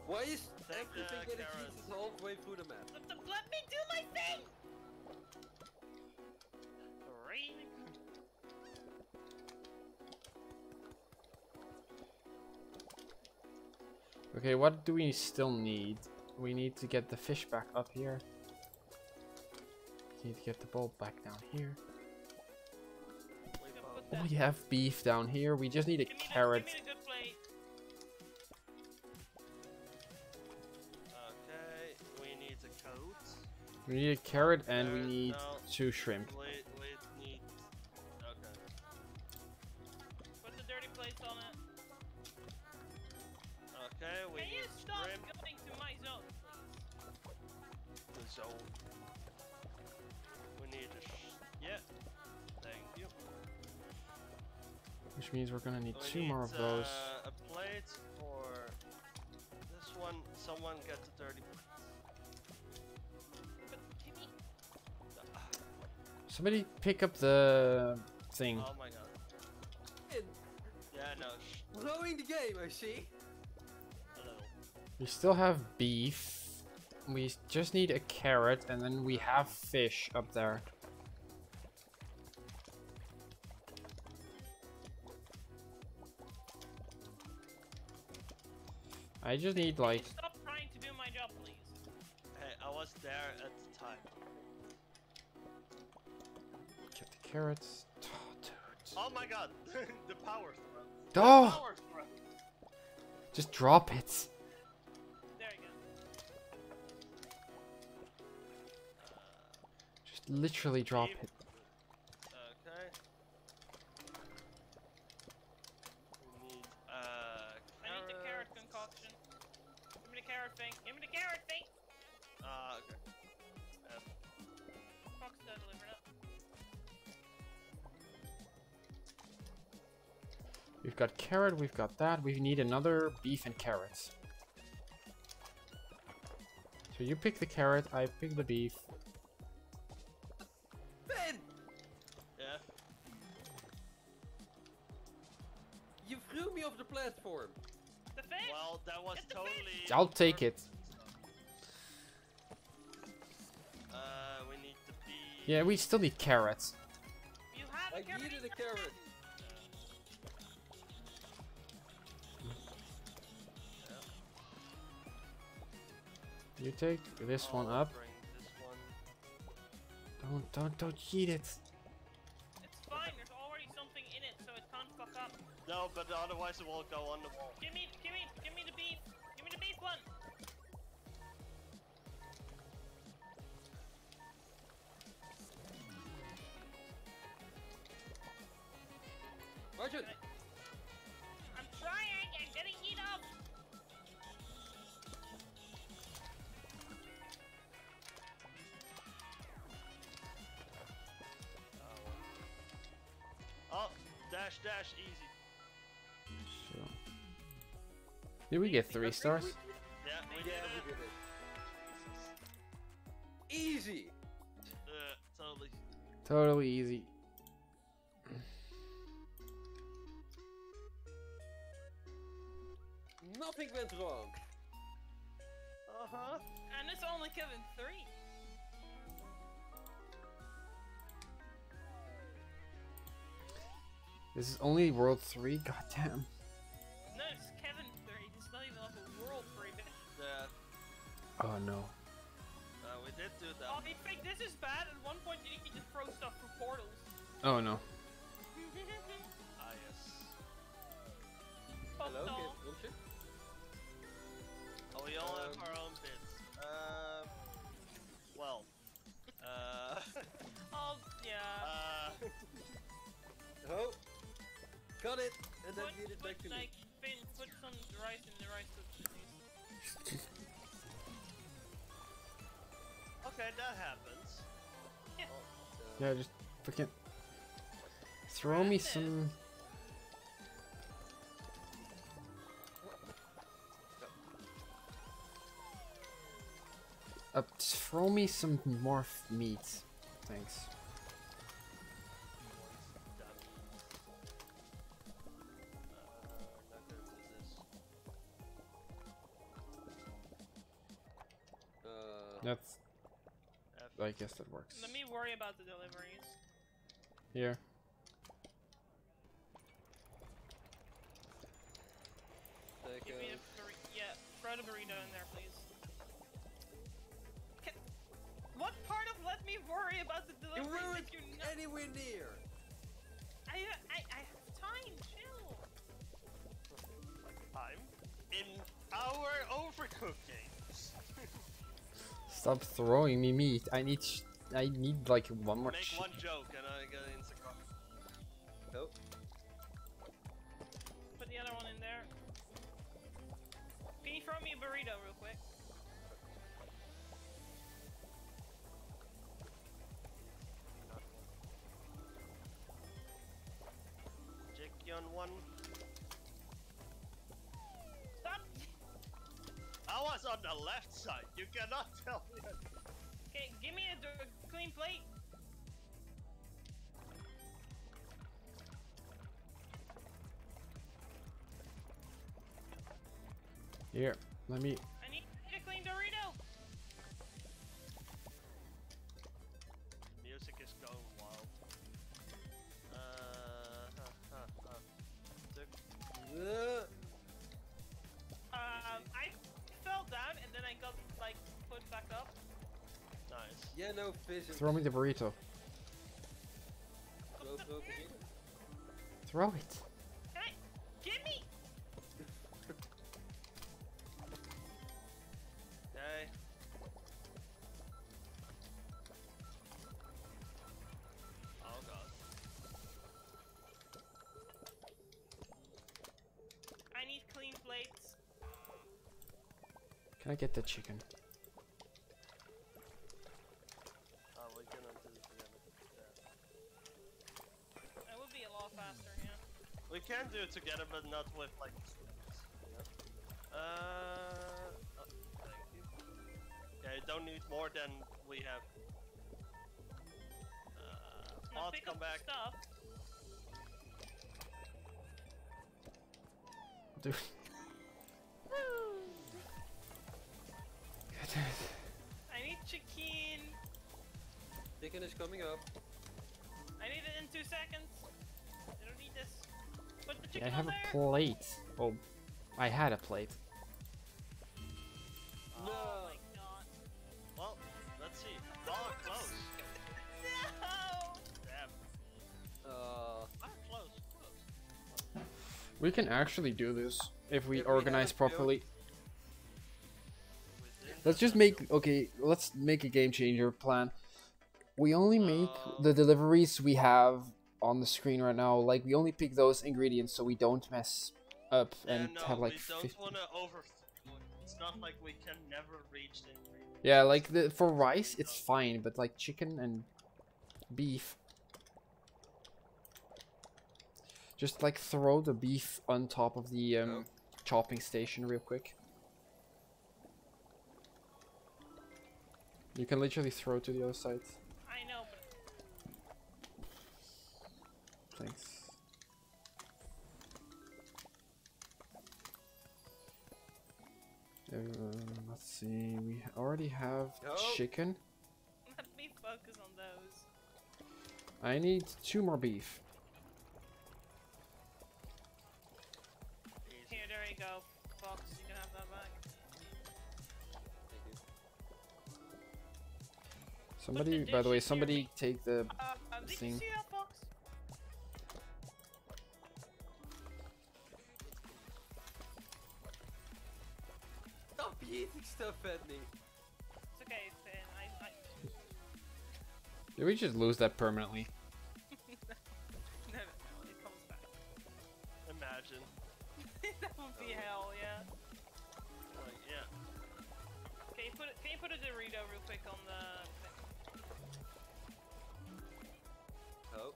Why is everything getting carrot. Jesus halfway through the map? Let, the- let me do my thing. Really? Okay, what do we still need? We need to get the fish back up here. We Need to get the bowl back down here. Oh, we have beef down here. We just need a carrot. give me the good plate. Okay, we need a coat. We need a carrot and we need two shrimp. Means we're need two more of those. Uh, a plate for this one. Someone get the dirty plates. But give me. Somebody pick up the thing. Oh my god. Yeah, no. Blowing the game, I see. hello. We still have beef. We just need a carrot and then we have fish up there. I just need Can you like stop trying to do my job, please? Hey, I was there at the time. get the carrots. Oh, dude. Oh my god. the power throw. Oh, Power throw. just drop it. There you go. Just literally drop Beef. it. Okay. We need uh I need the carrot concoction. Give me the carrot thing. Give me the carrot thing. Ah, okay. Uh, Fox uh, delivered it. We've got carrot, we've got that. We need another beef and carrots. So you pick the carrot, I pick the beef. I'll take it. Uh, we need the beef. Yeah, we still need carrots. you have I a carrot. needed a carrot. You take this one I'll up. this one. Don't, don't, don't eat it. It's fine. No, but otherwise it will go on the wall. Give me, give Marjon! I'm trying. I'm getting eat up. Oh, dash, dash, easy. Sure. Did we get three stars? Yeah, we Yeah, did we did it. Easy! Uh, totally. Totally easy. Nothing went wrong! Uh huh. And it's only Kevin three. This is only World 3? God damn. No, it's Kevin three. It's not even like a world three. But Yeah, Oh no. uh, we did do that. oh, you think this is bad? At one point, you can just throw stuff through portals. Oh no. Ah, yes. Fuck Hello, no. Kid Bullshit. Oh, we all Um, have our own bits. Um. Well. Uh. Oh yeah. uh. Oh! Got it! And then put, give it back put to like me. Finn, put some rice in the rice cookies. Okay, that happens. Uh, Yeah, just fucking throw me some. Uh, throw me some more meat. Thanks. That's. I guess that works. Let me worry about the deliveries. Here. Give me a- a burrito. Yeah, throw the burrito in there, please. What part of let me worry about the You deliveries did you not? anywhere near! I, I, I have time, chill. Time in our overcooking. Stop throwing me meat. I need. I need like one more. Make one joke and I on one. Stop! I was on the left side. You cannot tell me. Okay, give me a d- clean plate. Here, let me. Um, I fell down and then I got like put back up. Nice. yeah, no vision. Throw me the burrito. Throw, throw, Throw it. Get the chicken? Oh, we're gonna do it That would be a lot faster, yeah. We can do it together, but not with like. students, you know? Uh. oh, thank you. Okay, don't need more than we have. Uh, Now pot, come back. stuff. Dude. Coming up. I need it in two seconds. I don't need this. Put the I have on a there. plate. Oh, I had a plate. Oh No! my god. Well, let's see. Oh, close. No! Damn. Uh, Ah, close, close. We can actually do this if we If organize have to. properly. Let's just make okay. Let's make a game changer plan. We only make Uh, the deliveries we have on the screen right now. Like we only pick those ingredients so we don't mess up Yeah, and no, have like we don't 50. want to over. It's not like we can never reach the ingredients. Yeah, like the for rice it's fine, but like chicken and beef. Just like throw the beef on top of the um, chopping station real quick. You can literally throw to the other side. I know, Thanks. Uh, let's see. We already have No. chicken. let me focus on those. I need two more beef. Here, there you go. Fox, you can have that back. Thank you. Somebody, by the way, somebody take the. Uh, Thing. You see that, Fox? Stop eating stuff at me. It's okay, Finn. I, I... Did we just lose that permanently? No, no, no, it comes back. Imagine. that would be hell, yeah. Like, yeah. Can you put can you put a Dorito real quick on the Oh.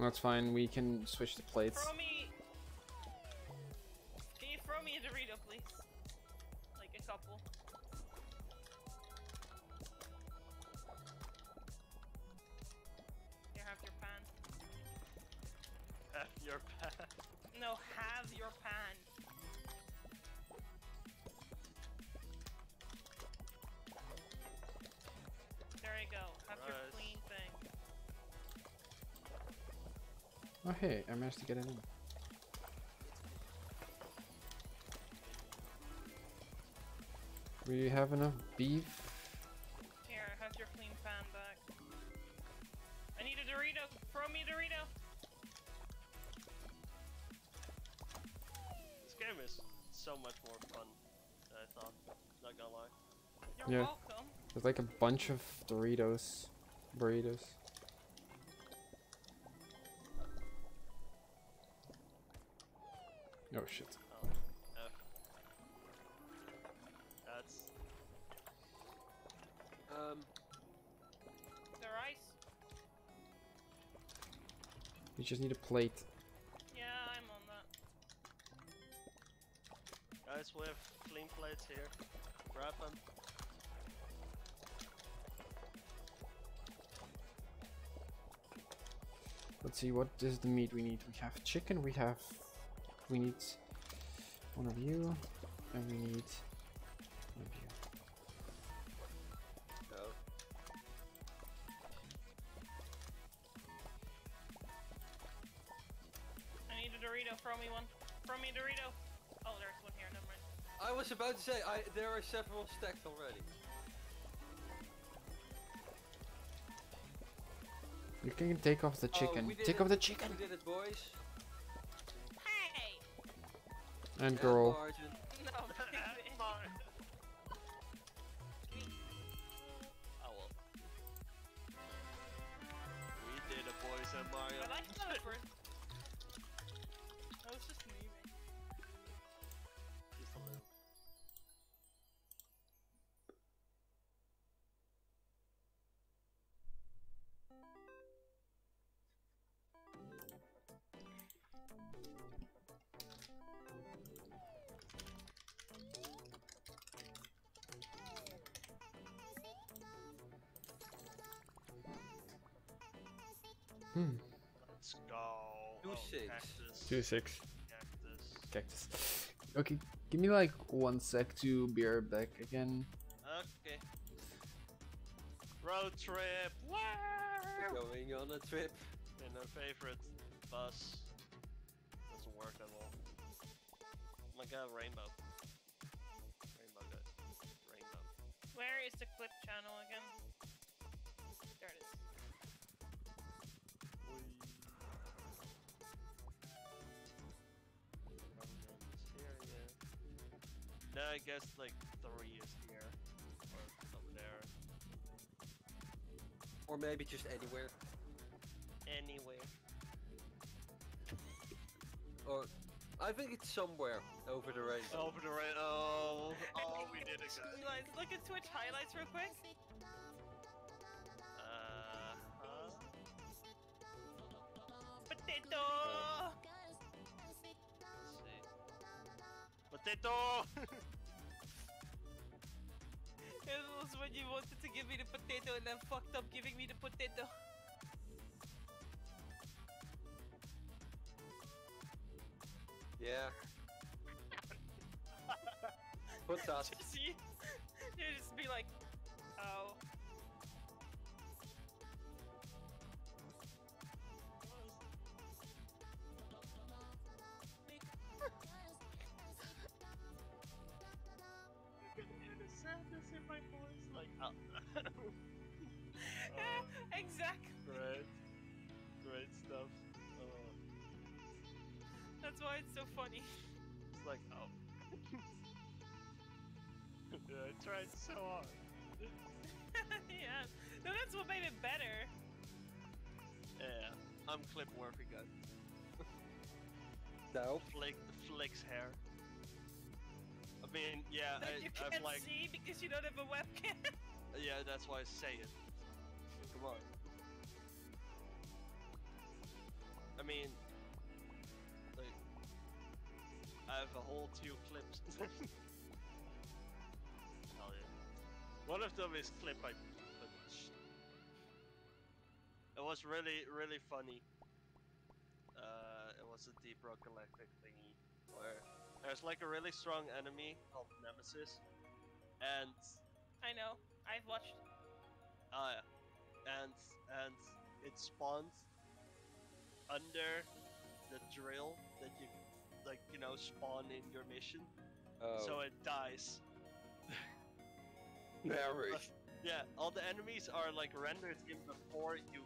That's fine. We can switch the plates. Throw Like couple. Here, have your pan. F your path. No, have your pan. There you go. Have your clean thing. Oh hey, I managed to get it in. We have enough beef. Here, have your clean pan back. I need a Dorito. Throw me a Dorito. This game is so much more fun than I thought. Not gonna lie. You're Yeah. welcome. There's like a bunch of Doritos, burritos. Oh shit. We just need a plate. Yeah, I'm on that. guys. We have clean plates here. Grab them. Let's see, what is the meat we need? We have chicken, we have... We need one of you, and we need about to say, I there are several stacks already. You can take off the Oh, chicken. we did take it. off the chicken! We did it, boys. Hey! And Yeah, girl. Marjon. No, Oh well. We did it, boys and Mario. I like that first. Let's go. Two oh, six. Cactus. Two six. Cactus. Cactus. Okay, give me like one sec to be right back again. Okay. Road trip. Woo! Going on a trip. In our favorite bus. Doesn't work at all. Oh my god, rainbow. Rainbow good. Rainbow. Where is the clip channel again? Then I guess like three is here or over there. Or maybe just anywhere. Anywhere. Or I think it's somewhere over the rainbow. Over the right. Oh, oh, we did it, guys. Let's look at Twitch highlights real quick. Uh huh. Potato! Let's Potato. It was when you wanted to give me the potato and then fucked up giving me the potato. Yeah. What's us? You, you just be like, exactly. Great. Great stuff. Oh, That's why it's so funny. it's like, oh. yeah, I tried so hard. yeah. No, that's what made it better. Yeah, I'm clip worthy guy. No. Flick, flicks hair. I mean, yeah, That I, you I'm can't like, see because you don't have a webcam. yeah, that's why I say it. Come on. Mean, like, I have a whole two clips. Hell yeah. One of them is clip I. It was really, really funny. Uh, it was a Deep Rock Galactic thingy where there's like a really strong enemy called Nemesis, and I know. I've watched. Ah, yeah. And and it spawns under the drill that you like you know spawn in your mission. Oh. So it dies. Mary. Yeah, all the enemies are like rendered in before you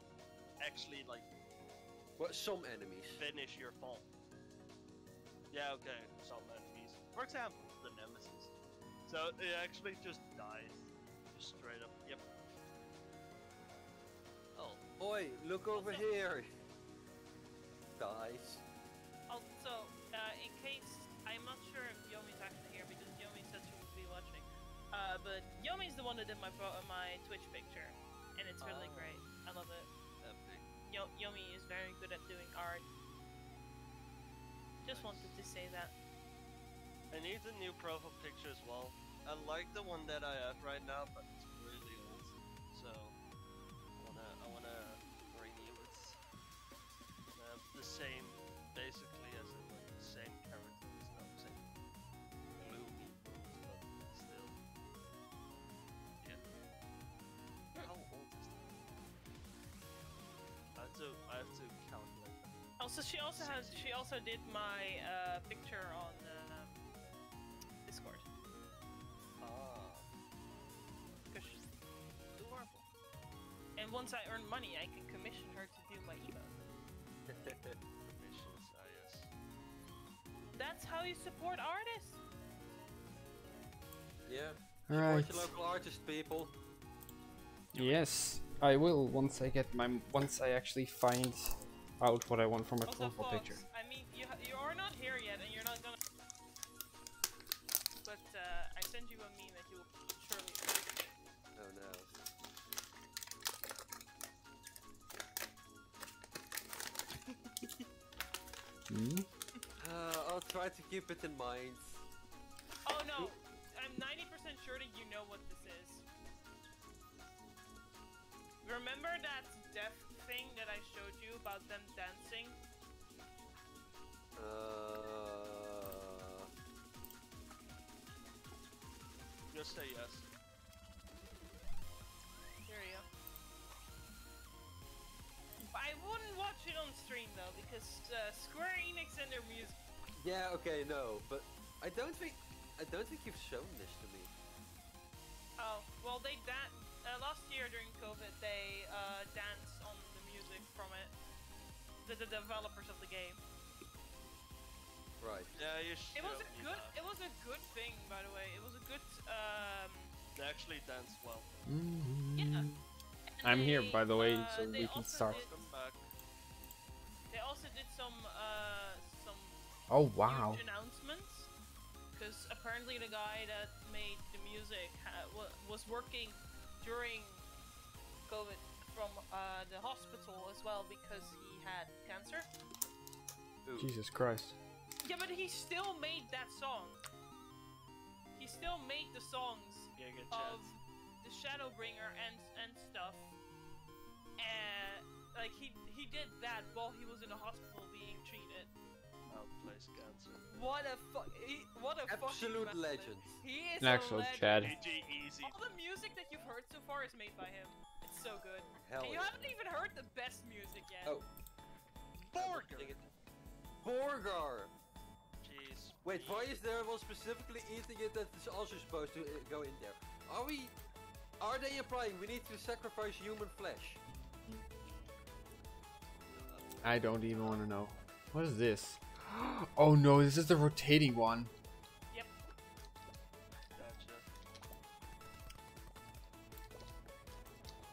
actually like What? Some enemies. finish your fall. Yeah, okay, some enemies. For example, the Nemesis. So it actually just dies. Just straight up. Yep. Oh, Oi, look over here. Dies. Also, uh, in case I'm not sure if Yomi's actually here because Yomi said she would be watching. Uh, but Yomi's the one that did my pho- uh, my Twitch picture, and it's really Ah. great. I love it. Yo- Yomi is very good at doing art. Just wanted to say that. I need a new profile picture as well. I like the one that I have right now, but the same basically as in like the same characters, not the same movie, but still. Yeah. How old is that? I have to I have to calculate. Also, she also has she also did my uh, picture on uh, Discord Ah. because she's adorable. And once I earn money, I can commission her to do my emote. Missions, ah yes. That's how you support artists. Yeah. Right. Support your local artist, people. Yes, I will once I get my once I actually find out what I want for my Also, profile picture. Hmm? Uh, I'll try to keep it in mind. Oh no, I'm 90% sure that you know what this is. Remember that death thing that I showed you about them dancing? Uh, Just say yes. There you go. I wouldn't watch on stream though, because uh, Square Enix and their music. yeah, okay, no, but I don't think I don't think you've shown this to me. Oh, well, they dan uh, last year during COVID, they uh, danced on the music from it. The, the developers of the game. Right. Yeah, you It should. was a good. It was a good thing, by the way. It was a good. Um, They actually dance well. yeah. And I'm here, by the way, uh, so they we can start. did- Come back. They also did some uh some Oh wow. huge announcements because apparently the guy that made the music ha- was working during COVID from uh, the hospital as well because he had cancer. Ooh. Jesus Christ. Yeah, but he still made that song. He still made the songs Giga of the Shadowbringer and and stuff. And like he he did that while he was in a hospital being treated. Outplays cancer. What a fuck! what a fucking Absolute bastard. legend. He is An a actual legend. Chad. Easy. All the music that you've heard so far is made by him. It's so good. Hell and you yeah. haven't even heard the best music yet. Oh. Borger. Ding it. Borgar! Jeez. Wait, why is there one specifically eating it that is also supposed to uh, go in there? Are we... Are they implying we need to sacrifice human flesh? I don't even want to know. What is this? Oh no, this is the rotating one. Yep. Gotcha.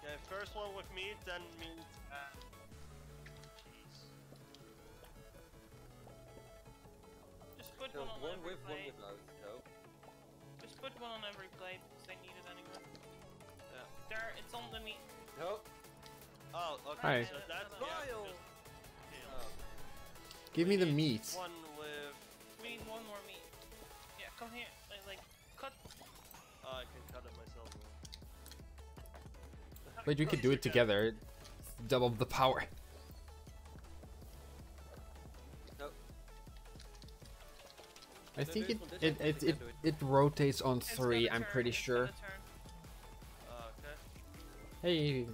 Okay, first one with meat, then meat and uh, cheese. Just put No, one on one every with, one plate. without. No. Just put one on every plate because they need it anyway. Yeah. There, it's on the meat. No. Oh, okay. Hi. So that's Lyle. Give me the meat. One with. We need one more meat. Yeah, come here. Like, like cut. Oh, I can cut it myself. Wait, we could do it together. Double the power. No. I think it it it it, it, it rotates on It's three. I'm turn, pretty sure. gonna turn. Oh, okay. Hey,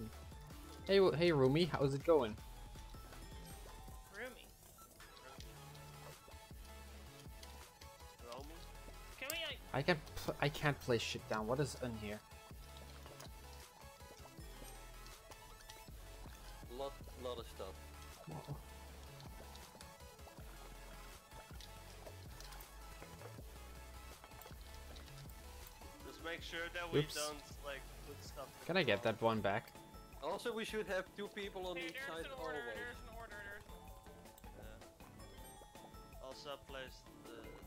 hey, w- hey, Rumi, how's it going? I can't pl- I can't place shit down. What is in here? Lot, lot of stuff. Just make sure that we Oops. don't like put stuff. in Can I get that one back? Also, we should have two people on Hey, each side an order. always. There's an order. There's. Yeah. Also place the.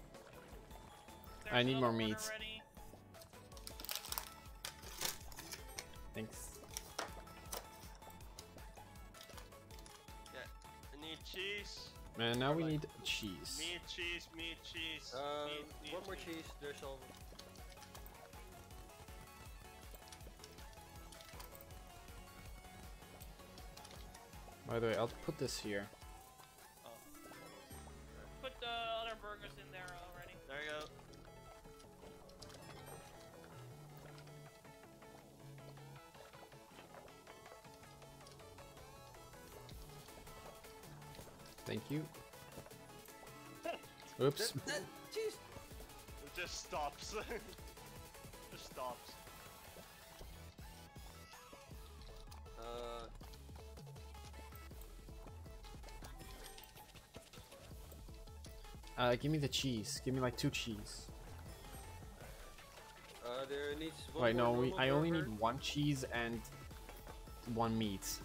There's I need more meat. ready. Thanks. I need cheese. Man, now we like- need cheese. Meat, cheese, meat, cheese. Um, meat, meat, one more meat. cheese. There's some. By the way, I'll put this here. Oh, Put the other burgers in there already. there you go. Thank you. Oops. That, that, cheese! It just stops. just stops. Uh, Uh, give me the cheese. Give me like two cheese. uh, there needs one Wait, no, we. I only need one cheese and one meat.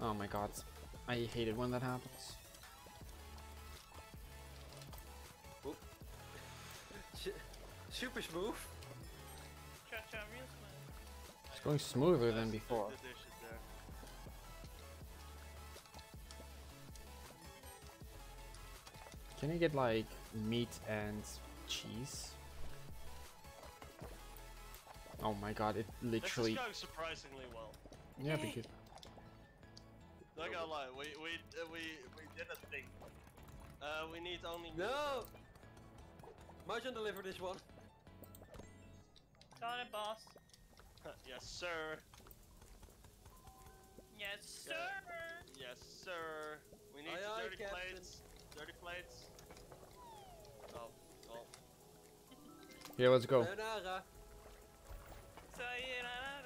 Oh my god, I hate it when that happens. Sh- Super smooth. Cha-cha, smooth. It's going smoother than before. The dishes there. Can I get like meat and cheese? Oh my god, it This literally. is going surprisingly well. Yeah, because. Not gonna lie, we we uh, we we did a thing. Uh, we need only. No! Marjon deliver this one. Got it, boss. yes, sir. Yes, sir. Yes, sir. We need Aye, aye, dirty Captain. plates. Dirty plates. Oh, oh. Here, let's go. Sayonara. Sayonara.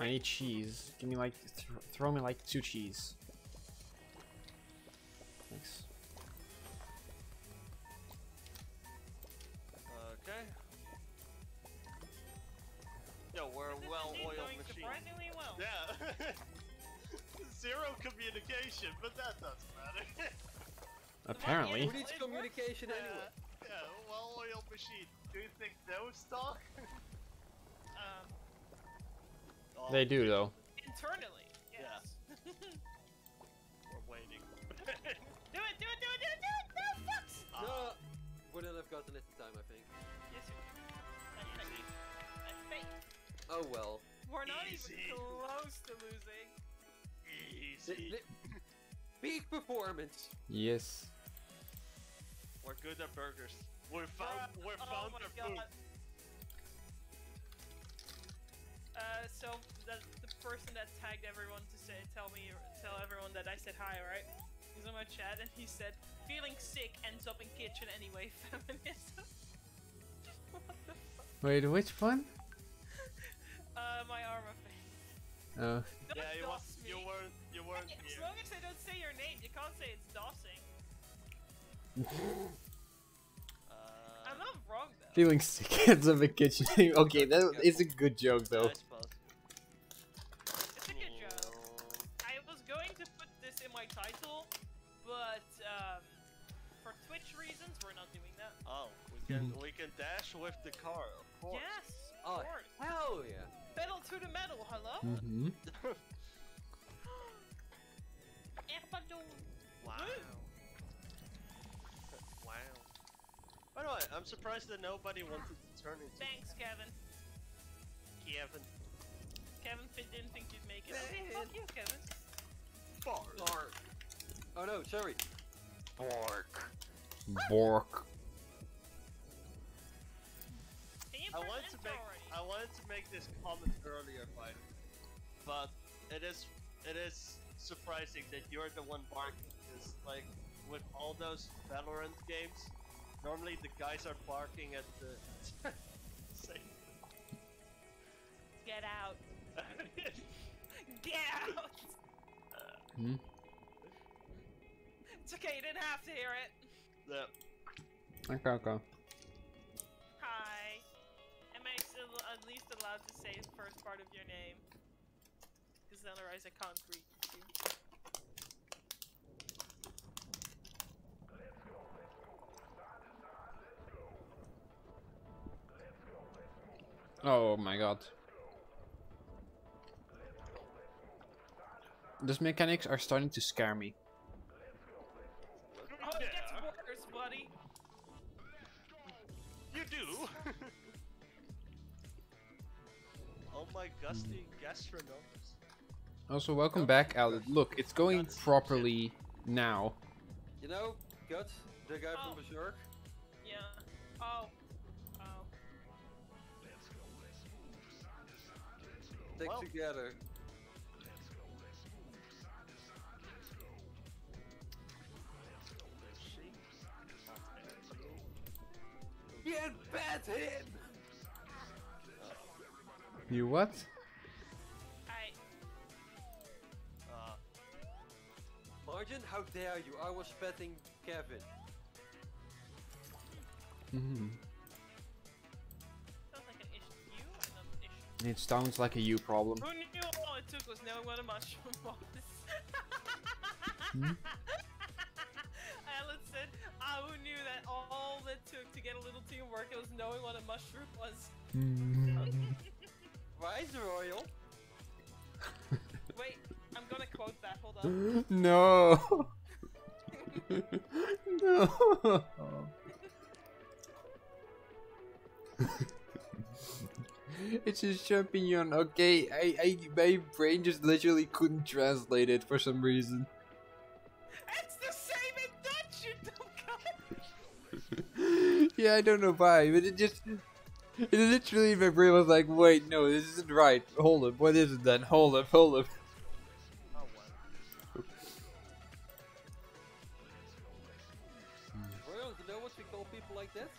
I need cheese. Give me like, th throw me like two cheese. Thanks. Okay. Yo, we're a This well-oiled machine. surprisingly well. Yeah. Zero communication, but that doesn't matter. Apparently. Who needs communication anyway? yeah, yeah, well-oiled machine. Do you think those talk? Oh, They do though. internally, Yeah. yes. We're waiting. do it, do it, do it, do it, do it! No, fucks! Ah. No, wouldn't have gotten it in time, I think. Yes, you I think. I think. Oh well. We're not Easy. even close to losing. Easy. Li- li- Peak performance. Yes. We're good at burgers. We found, we oh found my the god. Uh, so the, the person that tagged everyone to say, tell me, tell everyone that I said hi, right? He's on my chat and he said, feeling sick ends up in kitchen anyway, feminism. what the fuck? Wait, which one? Uh, my armor face. Oh. Don't Yeah, you, was, doss you weren't, you weren't As here. long as I don't say your name, you can't say it's dossing. Uh, I'm not wrong though. Feeling sick ends up in kitchen. okay, that is a good joke though. Um, for Twitch reasons, we're not doing that. Oh, we can we can dash with the car, of course. Yes, Oh, of course. hell yeah. Pedal to the metal, hello? Mm-hmm. Air. Wow. Wow. By the way, I'm surprised that nobody wanted to turn into Thanks, Kevin. Kevin. Kevin fit didn't think you'd make it. Okay, fuck you, Kevin. Bars. Bark. Oh no, sorry. Bark. Bork. I wanted to make already? I wanted to make this comment earlier, but but it is it is surprising that you're the one barking. Because like with all those Valorant games, normally the guys are barking at the same. Get out. Get out. Hmm? It's okay, you didn't have to hear it. yeah. Okay, okay. Hi. Am I still at least allowed to say the first part of your name? Because otherwise I can't greet you. Oh my god. These mechanics are starting to scare me. Do. oh my gusty gastronomers. Also, welcome back, Alan. Look, it's going Guts. properly now. You know, Guts, the guy Oh. from Berserk. Yeah. Oh. Oh. Stick Well. together. Get bat him! You what? I. Uh, Marjon, how dare you? I was petting Kevin. hmm Sounds like an issue. You and not an issue. It sounds like a you problem. Who knew all it took was knowing what a mushroom was? Hmm? knew that all it took to get a little teamwork was knowing what a mushroom was? Mm-hmm. Rise Royal. Wait, I'm gonna quote that, hold on. no. no. it's a champignon. Okay, I, I, my brain just literally couldn't translate it for some reason. Yeah, I don't know why, but it just. It literally, my brain was like, wait, no, this isn't right. Hold up, what is it then? Hold up, hold up. oh you know what we call people like that?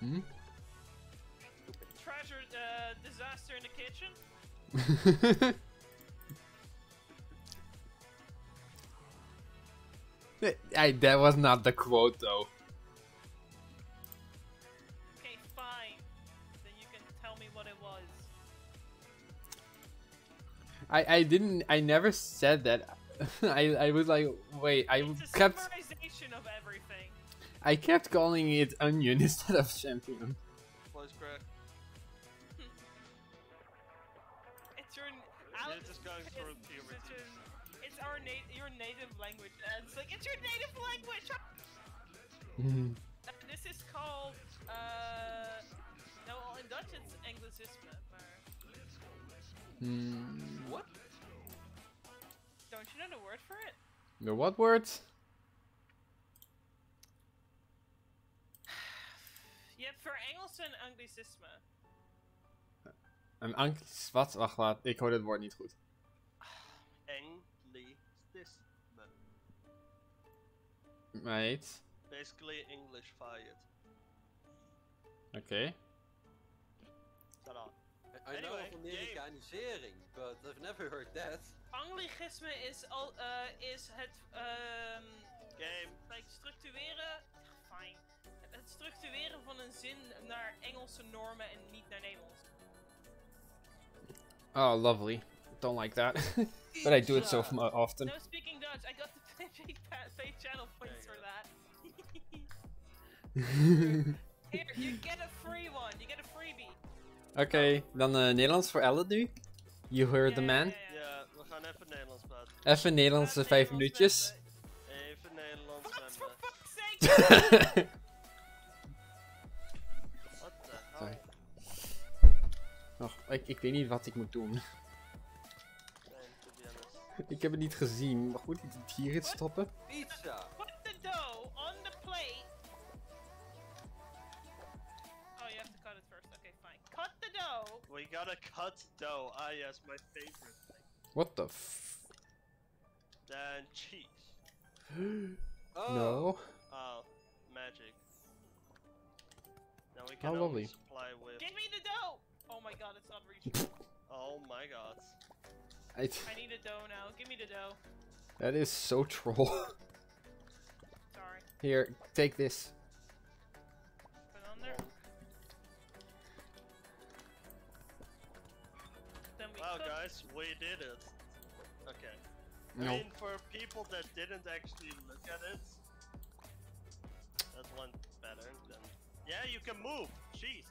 Hmm? Treasure uh, disaster in the kitchen? I, that was not the quote though. I, I didn't I never said that. I I was like wait I It's kept summarization of everything. I kept calling it onion instead of champion. Voice crack. It's your. You're Alex just going is through such puberty. a- It's our na- your native language. And it's like it's your native language. Hmm. Uh, this is called. What? don't you know the word for it? The what word? Je hebt voor Engels een Anglicisme. Een angst. Wat? Wacht, wacht. Ik hoor het woord niet goed. Anglicisme. Right. Basically English fired. Oké. Shut up. I, I know Anyway, of Amerikanisering, but I've never heard that. Anglicisme is al uh, is het ehm Game. like structureren. Fine. Het structureren van een zin naar Engelse normen en niet naar Nederlands. Oh, lovely. Don't like that. but I do it so f- often. No speaking Dutch. I got the paid, pa- paid channel points for that. Here, you get a free one. You get a freebie. Oké, dan eh, Nederlands voor Ellen nu. You heard the man. ja, we gaan even Nederlands praten. Even Nederlandse Laat vijf Nederlands minuutjes. Even Nederlands What? For zwemmen. fuck's sake! What the hell? Sorry. Nog, ik, ik weet niet wat ik moet doen. Ik heb het niet gezien. Maar goed, het hierin stoppen. Pizza! We gotta cut dough. Ah yes, my favorite thing. What the f... Then cheese. Oh! No. Oh, magic. Now we How can lovely. only supply with. Give me the dough. Oh my god, it's not reachable. Oh my god. I, I need a dough now. Give me the dough. that is so troll. Sorry. Here, take this. Wow, guys, we did it. Okay. I mean, for people that didn't actually look at it, that one better. Then yeah, you can move. Jeez.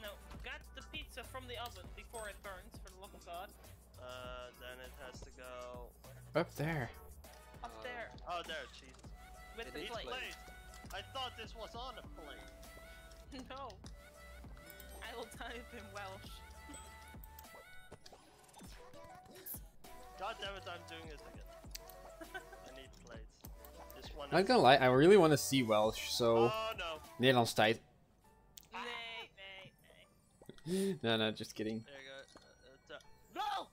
Now, got the pizza from the oven before it burns, for the love of God. Uh, then it has to go Up there. Up Uh, there, Oh, there, cheese. with it the is plate. plate. I thought this was on a plate. No. I will type in Welsh. God damn it, I'm doing this again. I need plates. This one. Not gonna lie, I really want to see Welsh, so Oh no. Nederlands tijd. Nee, nee, nee. no, no, just kidding. There you go. Uh, uh, no.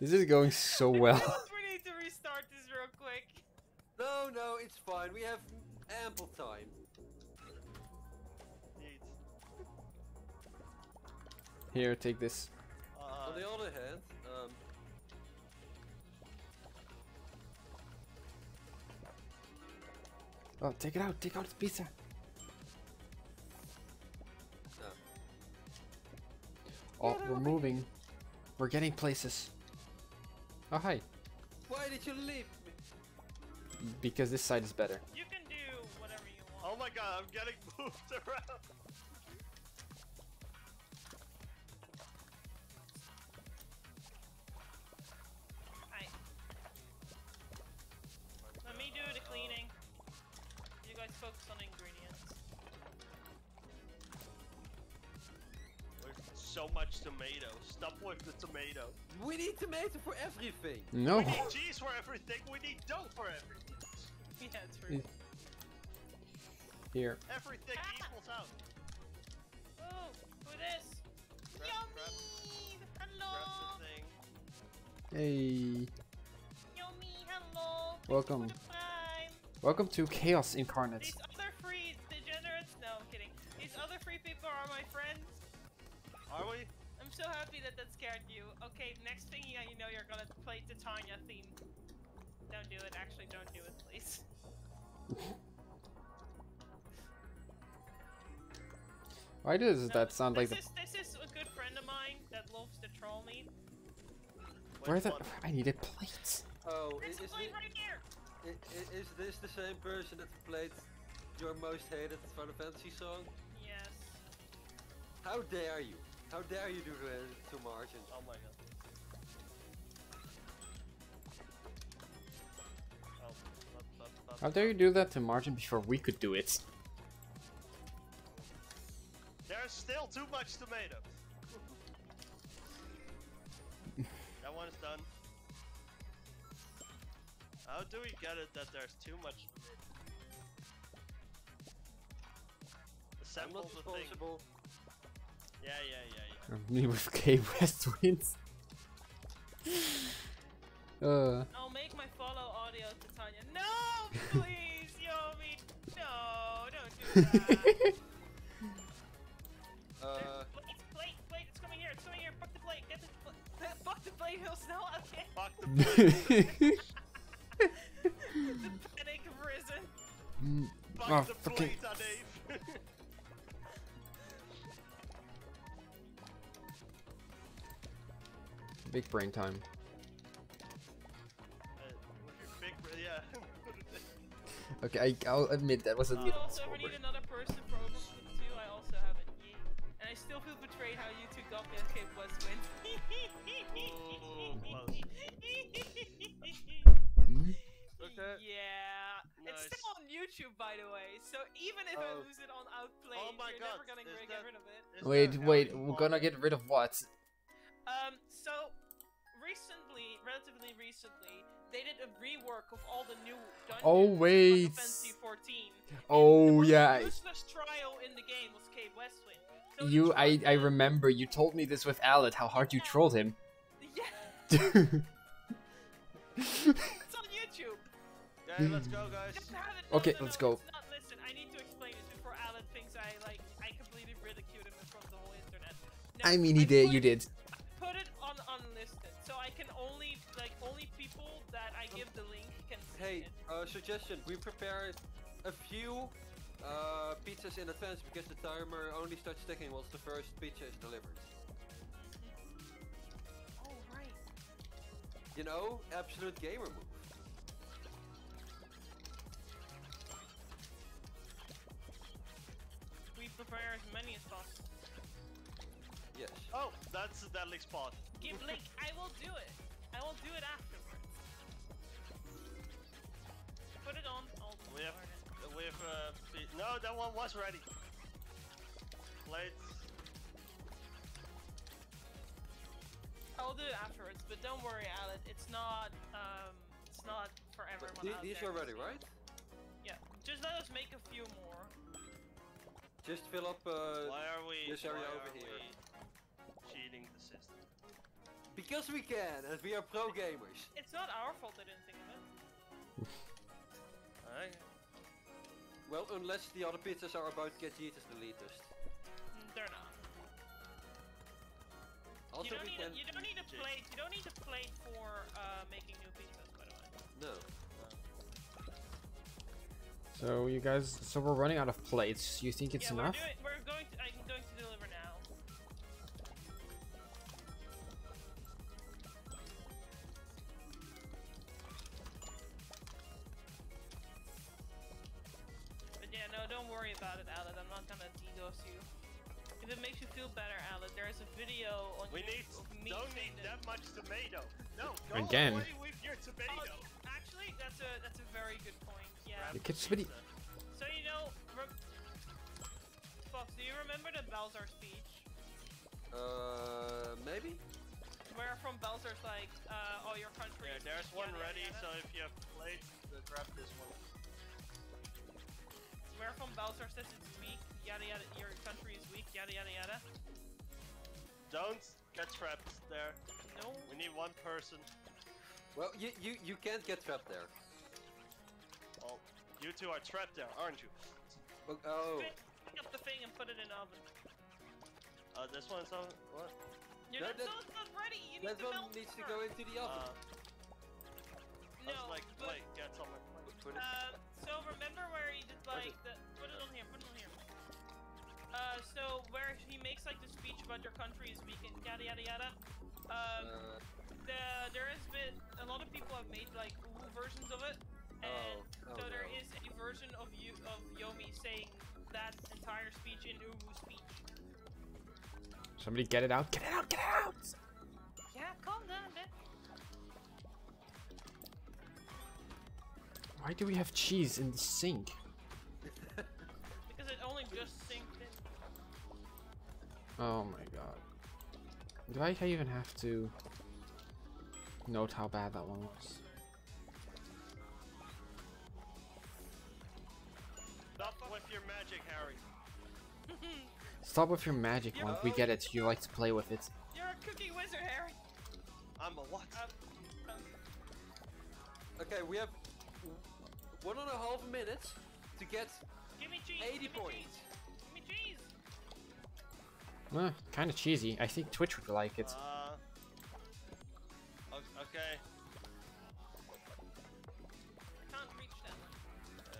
This is going so well. we need to restart this real quick. No, no, it's fine. We have ample time. Here, take this. Uh, On the other hand, um, Oh, take it out, take out the pizza. no. Oh, we're moving. We're getting places. Oh, hi. Why did you leave me? Because this side is better. You can do whatever you want. oh my god, I'm getting moved around. So much tomato. Stop with the tomato. We need tomato for everything. No. We need cheese for everything. We need dough for everything. Yeah, it's true. Mm. Here. Everything Ah! equals out. Oh, who this? Grab, grab, Yummy! grab Hello! the thing. Hey. Yummy, hello! Welcome. For the prime. Welcome to Chaos Incarnate. These other free degenerates? No, so happy that that scared you. Okay, next thing you you know, you're gonna play Titania theme. Don't do it. Actually, don't do it, please. Why does No, that sound like this the? is this is a good friend of mine that loves to troll me. Where the? one? I need a plate. Oh, There's is, a plate thi- right here. i- i- is this the same person that played your most hated Final Fantasy song? Yes. How dare you? How dare you do to, to Marjon? Oh my god. Oh, but, but, but, How dare you do that to Martin before we could do it? There's still too much tomato. that one is done. How do we get it that there's too much tomato? I'm Assemble not the thing. Responsible. Yeah, yeah, yeah, yeah. Me with K West wins. Uh, I'll make my follow audio to Tanya. No, please, Yomi. No, don't do that. Uh, Plate, plate, plate, it's coming here, it's coming here. Fuck the plate, get the plate. Fuck the plate, he'll snow. Okay. Fuck the plate. the panic of risen. Mm, Fuck Oh, the fucking- plate, uh, big brain time. Uh, with your big br- yeah. Okay, I, I'll admit that was a I little also ever need another person for Overcooked 2, I also have it. Yeah. And I still feel betrayed how you two got me at Cape Westwind. Ooh. Okay. Yeah. It's still on YouTube, by the way. So even if I Oh. lose it on Outplay, Oh you're God, never gonna is get that- rid of it. Is Wait, wait, we're gonna get rid of what? Um, so recently, relatively recently, they did a rework of all the new dungeons. Oh, in wait. Final Fantasy Oh the yeah, I- Useless trial in the game was Cape Westwind. So you, I, I trial- remember you told me this with Aled, how hard you trolled him. Yeah, it's on YouTube. Okay, let's go, guys. Just have it. Okay, no, no, let's no, go. It's not, listen, I need to explain this before Alan thinks I like I completely ridiculed him in front of the whole internet. No, I mean, he did, put you it- did. Give the link can see Hey, it. uh, suggestion. We prepared a few uh, pizzas in advance because the timer only starts ticking once the first pizza is delivered. Oh right. You know, absolute gamer move. We prepare as many as possible. Yes. Oh, that's a deadly spot. Give link. I will do it. I will do it afterwards. Put it on. Oh, We have, darn we have, uh, be- no, that one was ready. Plates. I'll do it afterwards, but don't worry, Alan. It's not. Um, it's not for everyone. the- out these there are ready, right? Yeah. Just let us make a few more. Just fill up. Uh, Why are we? this area why over are here. we cheating the system? because we can, and we are pro gamers. It's not our fault I didn't think of it. Alright. Well, unless the other pizzas are about to get Jeetus the elitist. Mm, They're not. Also, you don't need. can. A, you don't need a Jake. plate. You don't need a plate for uh, making new pizzas, by the way. No. So you guys, so we're running out of plates. You think it's yeah, enough? We're, doing, we're going to. I'm no, worry about it, Aled. I'm not gonna DDoS you. If it makes you feel better, Aled, there is a video on We need. YouTube of me Don't saying need that- that much tomato. No, go Again. away with your tomato. Oh, actually, that's a that's a very good point. Yeah. Grab You the keep spitting- So you know, rem- Fox, do you remember the Bowser speech? Uh, maybe. Where from Bowser's like, uh, oh, your country. Yeah, there's one yada, ready, yada, so if you have plates, uh, grab this one. Where from Bowser says it's weak, yada yada. Your country is weak, yada yada yada. Don't get trapped there. No. We need one person. Well, you you you can't get trapped there. Well, you two are trapped there, aren't you? Oh, oh. Pick pick up the thing and put it in the oven. Uh, this one's on. What? You're That- not, that- so- not ready. You need That one melt needs to go into the oven. Uh, I No, was like, but, wait, get on my plate. Put it- so remember where he did like the put it on here, put it on here. Uh, so where he makes like the speech about your country is vegan, yada yada yada. Um, uh, the there has been a lot of people have made like Uwu versions of it, and Oh, oh so there no. is a version of you of Yomi saying that entire speech in Uwu speech. Somebody get it out. Get it out. Get it out. Yeah, calm down a Why do we have cheese in the sink? Because it only just synced in. Oh my god. Do I even have to note how bad that one was? Stop with your magic, Harry. Stop with your magic one. We get it. You like to play with it. You're a cookie wizard, Harry. I'm a what? Um, um, okay, we have one and a half minutes to get give me cheese. 80 give me points. Cheese. Give me cheese. Uh, kind of cheesy. I think Twitch would like it. Uh, okay. I can't reach that. Uh,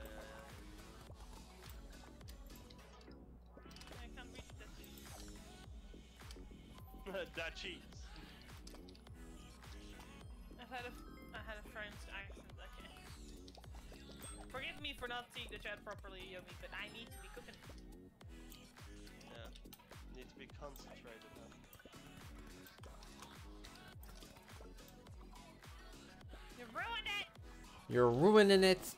I can't reach that. that cheese. I've had a, Forgive me for not seeing the chat properly, Yomi, but I need to be cooking. Yeah. Need to be concentrated now. You ruined it. You're ruining it.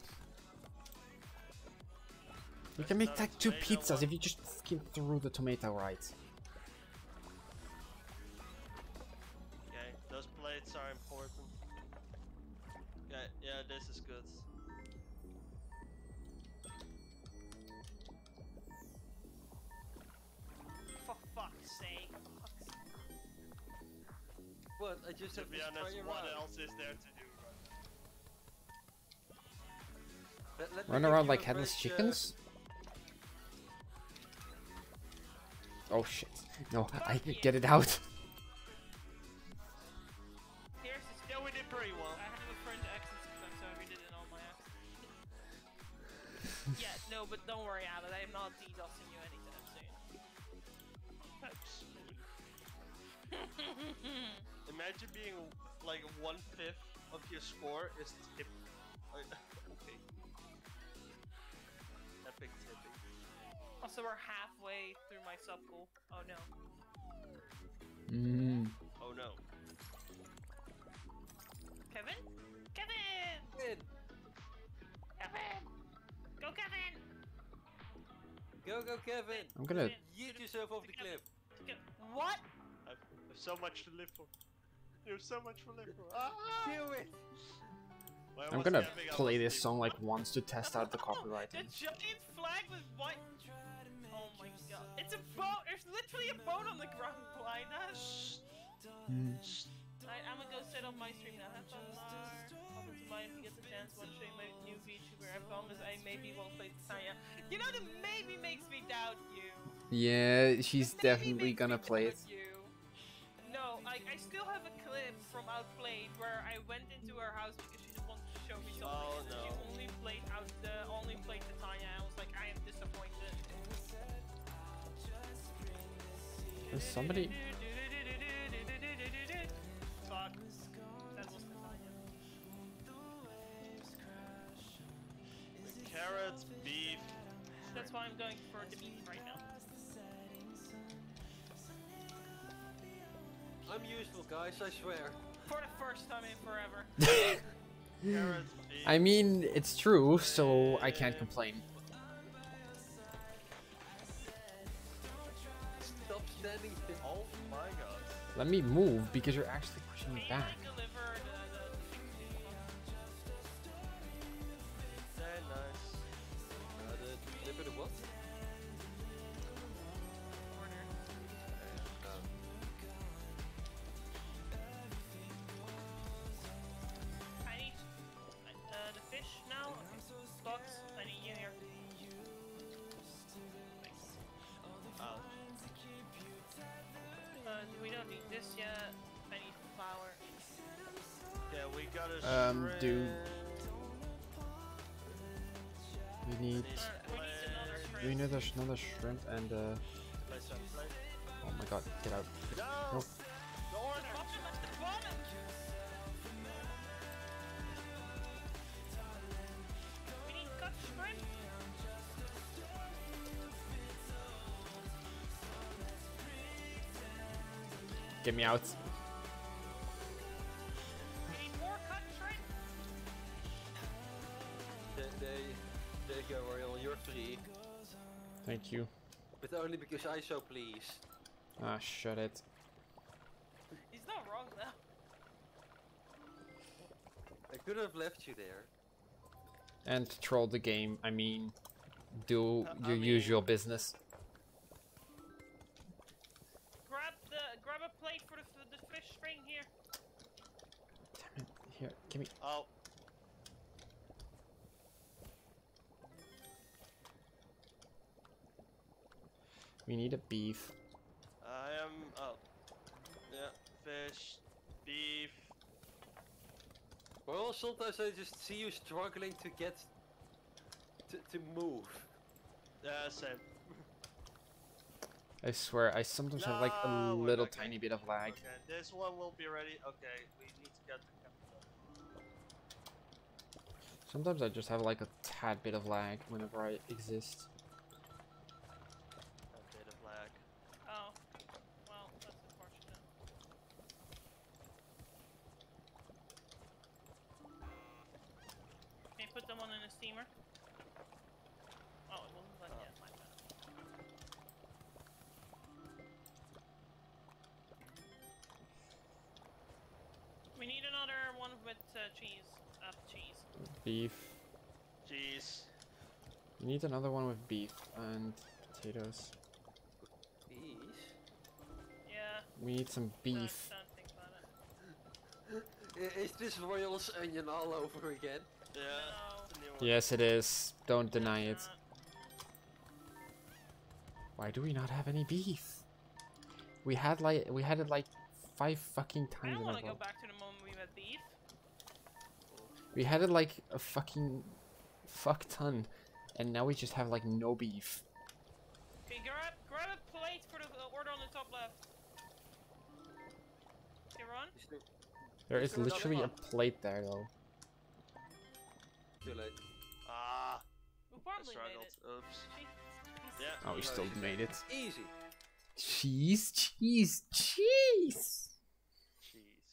You can make like two pizzas if you just fucking through the tomato right. Okay, those plates are important. Okay, yeah, this is good. Sake. For fuck's sake. What? I just To have be to honest, what around. else is there to do? Let- let Run around like a headless fresh, uh, chickens? Oh shit. No, I you. get it out. Here's this. Yeah, we did pretty well. I have a French accent sometimes, so I redid it in all my accents. yeah, no, but don't worry, Alan. I am not DDoSing you Imagine being like one fifth of your score is tip. okay. Epic tipping. also, we're halfway through my sub goal. Oh no. Mm. Oh no. Kevin? Kevin! Win. Kevin! Go, Kevin! Go, go, Kevin! I'm gonna. Yeet yourself off the cliff. What? I've, I've so much to live for. You have so much to live for. Ah! Do it! When I I'm gonna play this song like once to test out the copyright. The giant flag with white. Oh my god. It's a boat! There's literally a boat on the ground behind us! Mm. Alright, I'm gonna go sit on my stream now. Have fun. Welcome to my if you get the chance watching my new VTuber. I promise I maybe won't play Tanya. You know the maybe makes me doubt you. Yeah, she's definitely gonna play it. You. No, like I still have a clip from Outplayed where I went into her house because she just wanted to show me something. Oh, no. She only played out the only played the Tanya. I was like, I am disappointed. Is somebody- Fuck. That was the Carrots, beef. That's why I'm going for the beef right now. I'm useful, guys, I swear. For the first time in forever. I mean, it's true, so I can't complain. Stop standing. Oh my god. Let me move because you're actually pushing me back. We need. We need another another shrimp and uh. Oh my god, get out. No! Nope. Get me out. You. But only because I so please. Ah, shut it. He's not wrong though. I could have left you there. And troll the game. I mean, do Uh, I your mean- usual business. Need a beef. I am. Oh. Yeah, fish, beef. Well, sometimes I just see you struggling to get to, to move. Yeah, same. I swear, I sometimes have like a little tiny bit of lag. Okay, this one will be ready. Okay, we need to get the capital. Sometimes I just have like a tad bit of lag whenever I exist. We need another one with beef and potatoes. Please. Yeah. We need some beef. don't think about it. I- Is this Royal's onion all over again? Yeah. No. it's a new one. Yes, it is. Don't deny it. Why do we not have any beef? We had like we had it like five fucking I times don't in want a to go row. back to the moment we had beef. We had it like a fucking fuck ton, and now we just have like no beef. Okay, grab grab a plate for the uh, order on the top left. Okay, Ron. There There Is is there another literally a plate there though. too late? Ah, We I probably made it. Oops. Yeah. Oh, we still you- made it. Easy. Cheese, cheese, cheese. Jeez.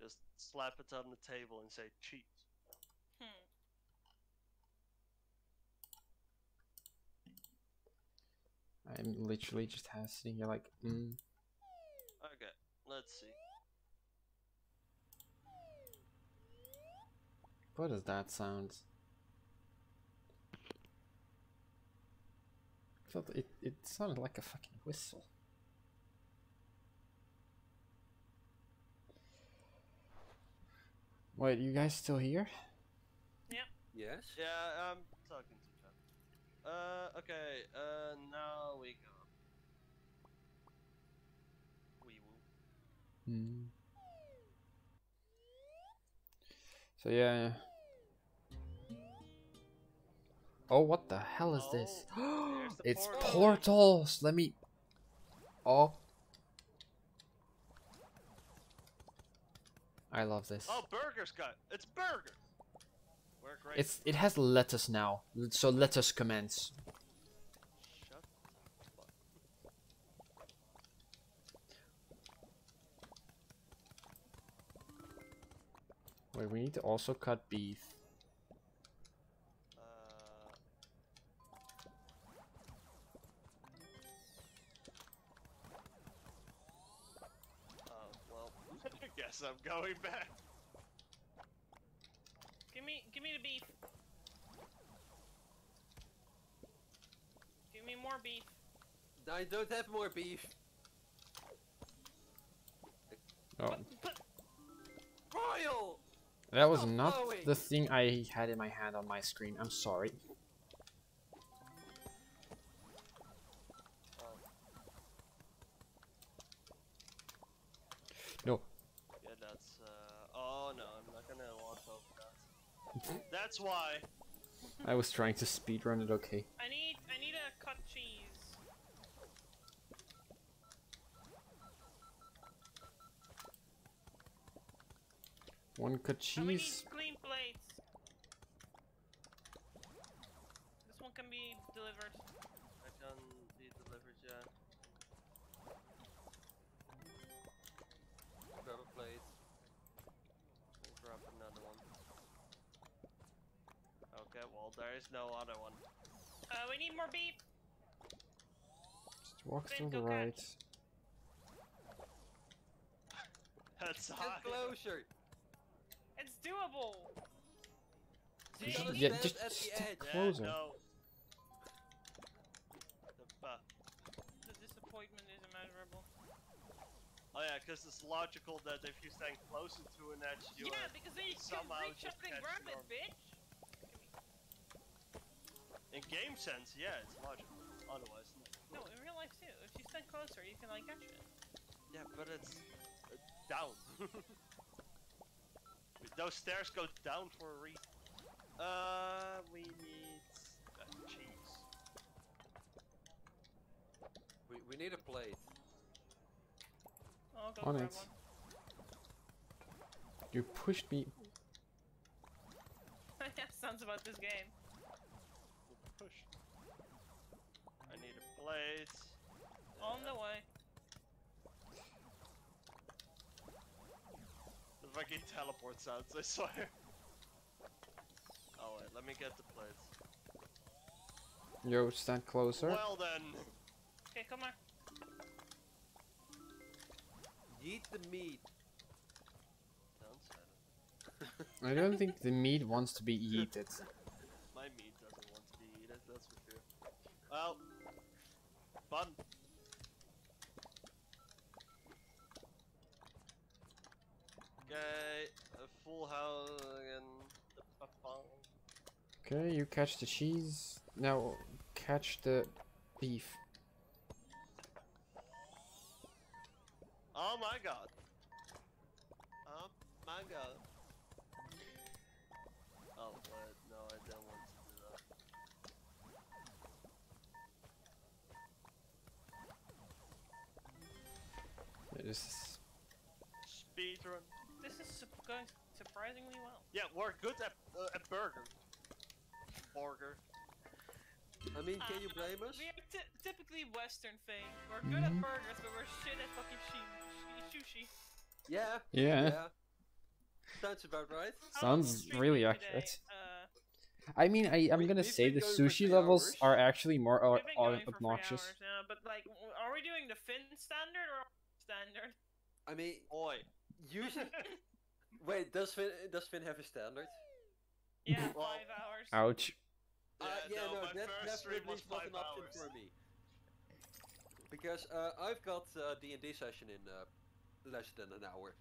Just slap it on the table and say cheese. Hmm. I'm literally just ha- sitting here like, mm. Okay, let's see. What does that sound? I thought it, it sounded like a fucking whistle. Wait, you guys still here? Yeah. Yes. Yeah, I'm talking to chat. Uh, okay, uh, now we go. Wee woo. Hmm. So yeah. Oh, what the hell is this? Oh, the it's portal. portals. Let me. Oh. I love this. Oh, Burger Scott! It's Burger! We're great. It's it has lettuce now, so let us commence. Shut the fuck. Wait, we need to also cut beef. Uh, well, I guess I'm going back. Give me give me the beef. Give me more beef. I don't have more beef. Oh, Royal! that was Stop not blowing. the thing I had in my hand on my screen. I'm sorry. That's why. I was trying to speedrun it. Okay. I need I need a cut cheese. One cut And we need cheese. Okay, there is no other one. Uh, we need more beef. Just walk Then to the go catch. right. That's Get high. closer! It's doable. You See? gotta Yeah, stand just at the stick edge. Yeah, closer. no. The bu- The disappointment is immeasurable. Oh yeah, because it's logical that if you stand closer to an edge, you yeah, are- because then you can somehow reach up and catch grab it, bitch. In game sense, yeah, it's logical. Otherwise, no. No, in real life too. If you stand closer, you can like catch it. Yeah, but it's uh, down. Those stairs go down for a reason. Uh, we need uh, cheese. We, we need a plate. I'll go On grab it. one. You pushed me. yeah, sounds about this game. Push. I need a plate. On the way. The fucking teleport sounds, I swear. Oh wait, let me get the plates. Yo, stand closer. Well then. Okay, come on. Eat the meat. Don't say it. I don't think the meat wants to be eaten. My meat doesn't want to be eaten, that's for sure. Well, fun. Okay, a full house again. Okay, you catch the cheese. Now catch the beef. Oh my god. Oh my god. Oh, wait, no, I don't want to do that. Yeah, this is Speedrun. This is going surprisingly well. Yeah, we're good at, uh, at burger. Burger. I mean, can you Uh, blame us? We are ty- typically Western thing. We're good at burgers, but we're shit at fucking shi- shi- sushi. Yeah. yeah. Yeah. Sounds about right. Sounds really accurate. Uh, I mean, I I'm We- gonna we've say the sushi levels hours. are actually more uh, we've been going for three obnoxious. hours now, but like, are we doing the Finn standard or standard? I mean, Oi. usually. Wait, does Finn does Finn have a standard? yeah, Well- five hours. Ouch. Uh, yeah, no, my that first stream definitely was is not an option hours. for me. Because uh, I've got uh, D&D session in uh, less than an hour.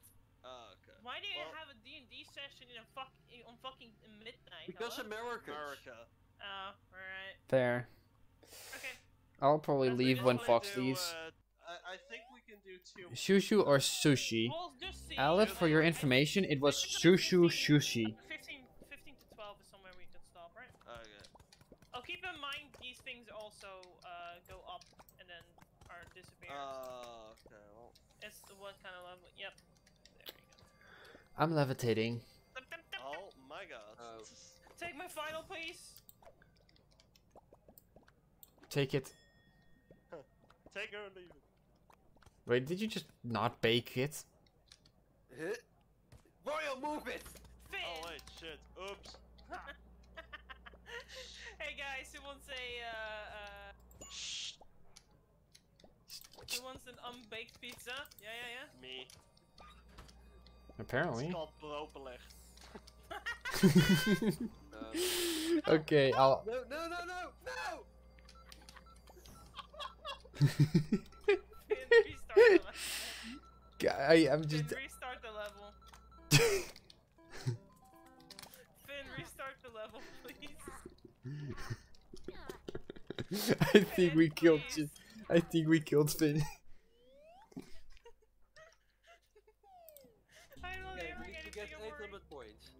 Ah, okay. Why do you Well- have a D&D session in a fuck on fucking midnight? Because hello? Americans. America. Oh, alright. There. Okay. I'll probably Let's leave when. Fox Do, leaves. uh, I, I think we can do two. Shushu or sushi? We'll just. Aleph, for your information, it was basically shushu 15 sushi. 15, 15 to 12 is somewhere we can stop, right? Okay. Oh, keep in mind these things also uh, go up and then are disappear. Uh, okay. Well, it's the what kind of level? Yep. There you go. I'm levitating. Oh my god. Oh. Take my final piece. Take it. Take her or leave it. Wait, did you just not bake it? Royal, move it! Finn. Oh wait, shit. Oops. hey guys, who wants a uh, uh, Shh. who wants an unbaked pizza? Yeah, yeah, yeah. Me. Apparently. It's called broodbeleg. Um, okay, I'll. no, no, no, no, no! yeah. Finn, restart the level. I, I'm Finn, just. restart the level. Finn, restart the level, please. I think we killed. please. I think we killed Finn. points.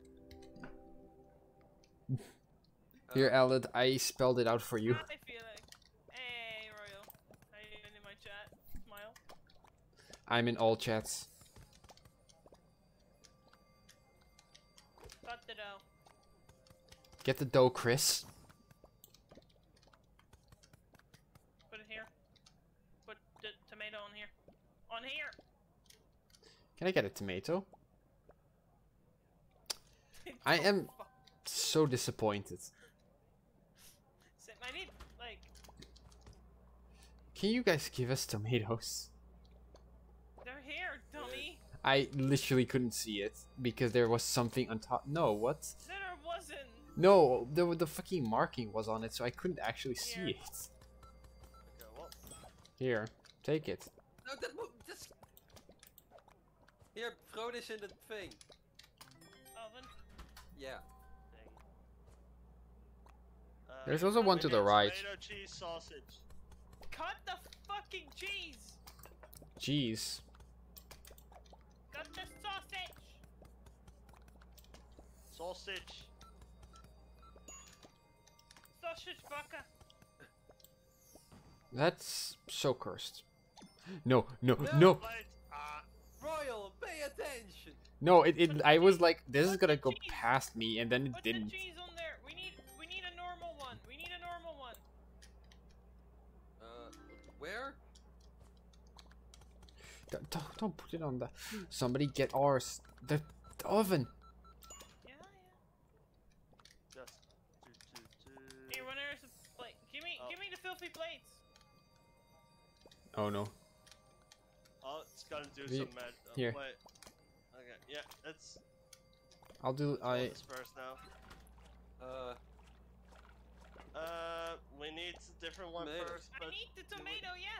Here, Uh, I spelled it out for you. How I feel like. Hey, Royal. How you doing in my chat? Smile. I'm in all chats. Cut the dough. Get the dough, Chris. Put it here. Put the tomato on here. On here! Can I get a tomato? I am so disappointed. I need, like, Can you guys give us tomatoes? They're here, dummy! I literally couldn't see it because there was something on top. No, what? There wasn't! No, the the fucking marking was on it, so I couldn't actually see it. Okay, well, Here, take it. No, that that's... Here, throw this in the thing. Oven. Yeah. dang. Uh, There's also one to the right. Tomato cheese sausage. Cut the fucking cheese! Jeez. Cut the sausage! Sausage. Sausage fucker! That's so cursed. No, no, No. no, Plate. Ah, Royal, pay attention! no! It, it I was like, this is gonna go past me, and then it Put didn't. the Don't, don't, don't put it on the. Somebody get ours. The, the oven. Yeah, yeah. just do, do, do. Here, when there's a plate. Give me, Oh. give me the filthy plates! Oh no. Oh, it's gonna do The- some mad. Uh, here. Wait. Okay, yeah, it's. I'll do. I. I. first now. Uh, Uh, we need a different one Tomatoes. first, I need the tomato, yeah!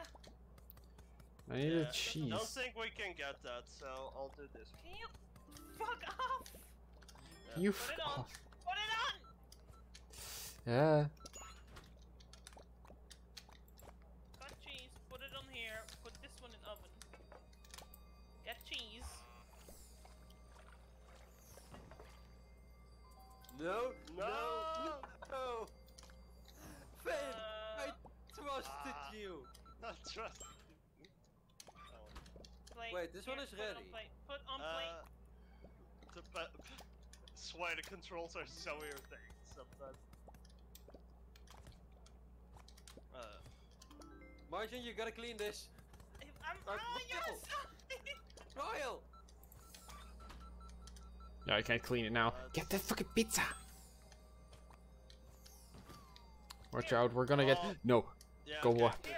I need yeah, a cheese. don't think we can get that, so I'll do this. Can you fuck off? You Put f it on. off. Put it on! Yeah. Cut cheese, put it on here, put this one in oven. Get cheese. no, No! no, no! Finn, I Uh, trusted Ah. you! Not trust. Plate. Wait, this one Here, is put it on ready. plate. Put on Uh, plate. the ba- swear the controls are so irritating sometimes. Uh, Marjon, you gotta clean this. If I'm uh, oh, you're Royal. Royal! No, I can't clean it now. Get that fucking pizza. Watch out, we're gonna get. Oh. No. yeah, Go okay, what? Here,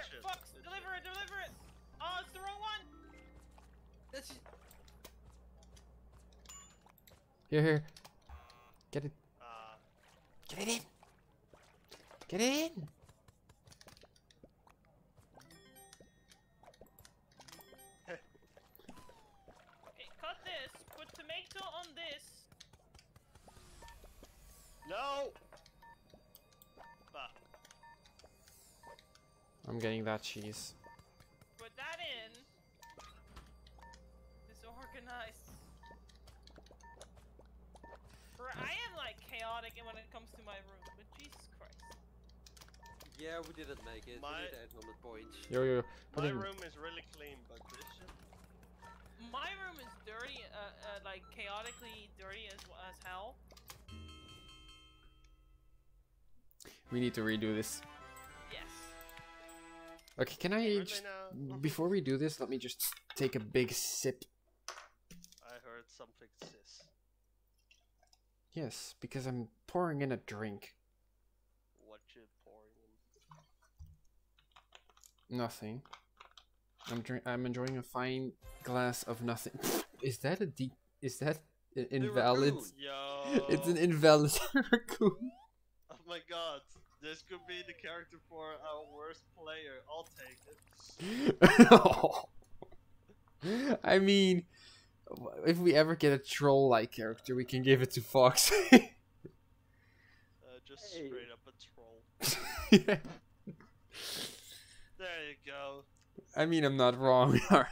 That's Here, here. Get it. Uh, Get it in. Get it in. Okay, cut this. Put tomato on this. no! I'm getting that cheese. Disorganized. For I am like chaotic when it comes to my room, but Jesus Christ. Yeah, we didn't make it. My- We did 800 points. Yo, yo, yo. My in. room is really clean, but this shit. My room is dirty, uh, uh, like chaotically dirty as as hell. We need to redo this. Yes. Okay, can I just. Before we do this, let me just take a big sip. Something sis. Yes, because I'm pouring in a drink. What you pouring in? Nothing. I'm drink. I'm enjoying a fine glass of nothing. Is that a deep? Is that i- invalid? raccoon. It's an invalid raccoon. Oh my god, this could be the character for our worst player. I'll take it. I mean, if we ever get a troll-like character, we can give it to Fox. Uh, just Hey. straight up a troll. There you go. I mean, I'm not wrong. Wheelchair.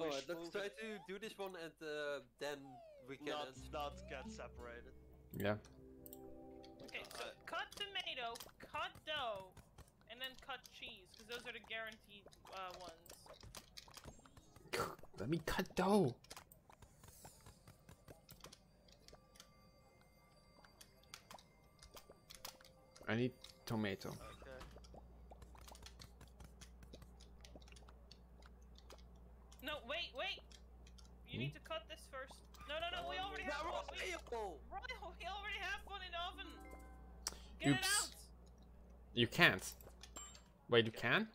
Alright, let's try to do this one and uh, then we can. not not get separated. Yeah. Okay, so Uh, cut tomato, cut dough, and then cut cheese, because those are the guaranteed uh, ones. Let me cut dough. I need tomato. Okay. No, wait, wait! You need to cut this first. No, no, no, we already have one. We, Royal! Royal, we already have one in the oven. Get it Oops. out. You can't. Wait, you can?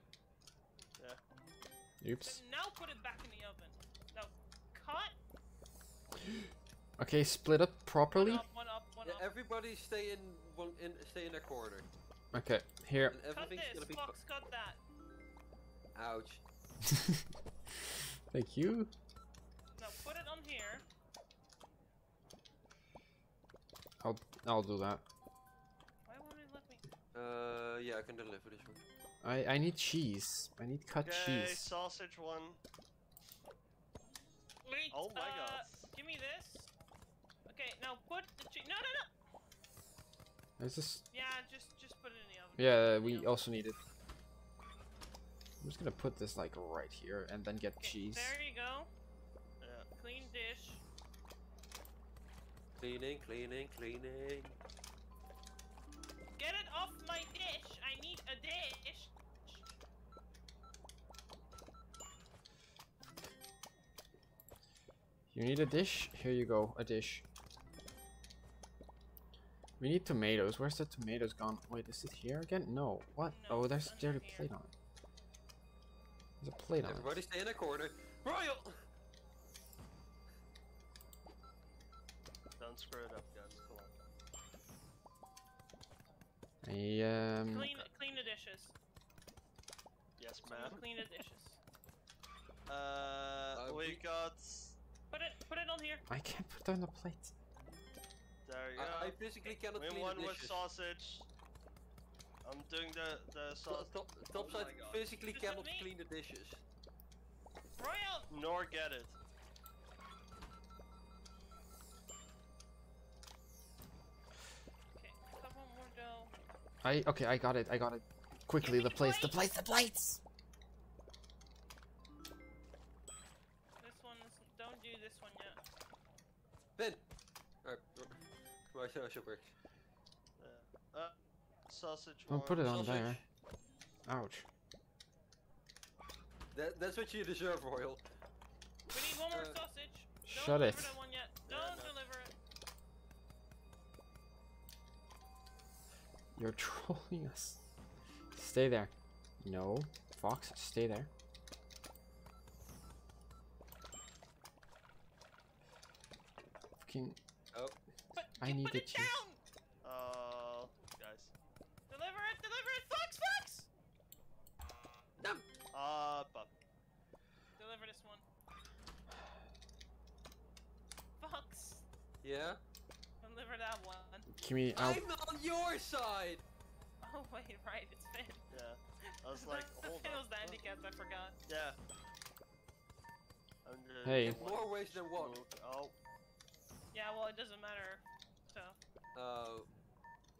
Yeah. Oops. Then now put it back in the oven. Now cut. Okay, split up properly. One up, one up, one Yeah, up. everybody stay in one in stay in a corner. Okay, here. And Cut this, gonna be Fox, cut that. Ouch. Thank you. Now put it on here. I'll I'll do that. Why won't it let me? Uh, yeah, I can deliver this one. I I need cheese. I need cut Okay, cheese. sausage one. Wait, Oh my uh, god. Give me this. Okay, now put the cheese. No, no, no. Is this? Yeah, just just put it in the oven. Yeah, Put it in the we oven. also need it. I'm just gonna put this like right here and then get Okay, cheese. There you go. Yeah. Clean dish. Cleaning, cleaning, cleaning. Get it off my dish. I need a dish. You need a dish? Here you go, a dish. We need tomatoes. Where's the tomatoes gone? Wait, is it here again? No. What? No, oh, there's it's a dirty plate on it. There's a plate on Everybody it. stay in a corner. Royal! Don't screw it up, guys. Come on. I, um, Clean clean the dishes. Yes, ma'am. Clean the dishes. Uh, Uh, we we- got. Put it put it on here. I can't put it on the plate. There you I, I go. physically cannot We clean one the with dishes. sausage. I'm doing the the Top, sauce. top, Oh side physically This cannot clean the dishes. Royal. Nor get it. I, okay, I got it, I got it. Quickly, the the plates, the plate. plates, the plates! This one is don't do this one yet. Ben! Alright, right, so it works. Yeah. Uh, sausage Don't put it on Sausage. there. Ouch. That, that's what you deserve, Royal. We need one more Uh, sausage. Don't shut deliver it. that one yet. Yeah, Don't no. deliver it. You're trolling us. Stay there. No. Fox, stay there. Fucking. Oh. Put, I need put the it cheese. down. Uh, guys. Deliver it. Deliver it. Fox. Fox. No! Uh, but Deliver this one. Fox. Yeah? Deliver that one. Give. I'll, I'm on your side! Oh wait, right. It's Finn. yeah. I was like, hold Finn on. was the handicapped. I forgot. Yeah. I'm gonna Hey. In more ways than one. moved. Oh, Yeah. Well, it doesn't matter. So. Uh,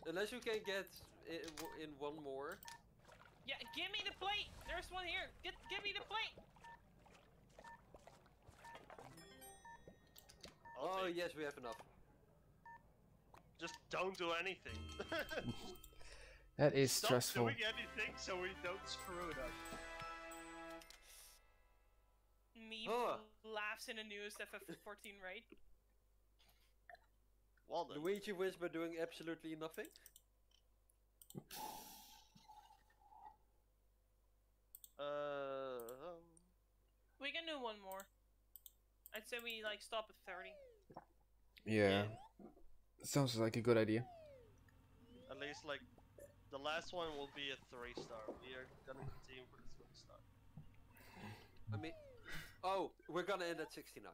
unless you can get in, in one more. Yeah. Give me the plate. There's one here. Get. Give me the plate. I'll Oh, yes, we have enough. Just don't do anything. that is Stop stressful. doing anything so we don't screw it up. Me Oh. laughs in the news. FF14, right? Well then. Luigi wins by doing absolutely nothing. Uh, um, We can do one more. I'd say we like stop at 30. Yeah. Sounds like a good idea. at least like the last one will be a three star. We are gonna continue with a three star. I mean, oh, we're gonna end at 69.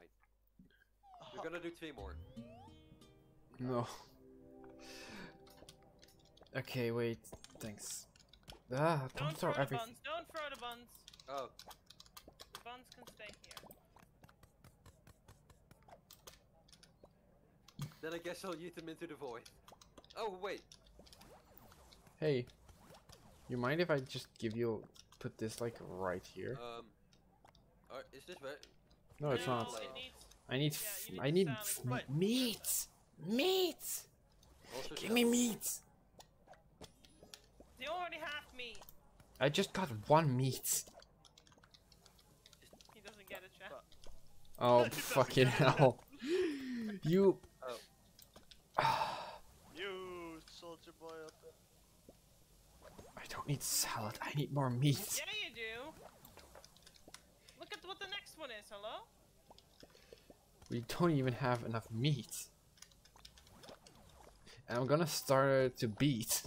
We're gonna do three more. No. Okay, wait. Thanks. Ah, don't, Don't throw throw the everything. buns. Don't throw the buns. Oh, The buns can stay Then I guess I'll yeet them into the void. Oh wait. Hey, you mind if I just give you put this like right here? Um. Uh, is this right? No, it's No, not. it needs- I need. Yeah, need I need salad meat. Meat. Also Give me meat. You already have meat. I just got one meat. He doesn't get it, chat. Oh fucking hell! You. You soldier boy up there. I don't need salad. I need more meat. Yeah, you do. Look at what the next one is. Hello. We don't even have enough meat. And I'm gonna start to beat.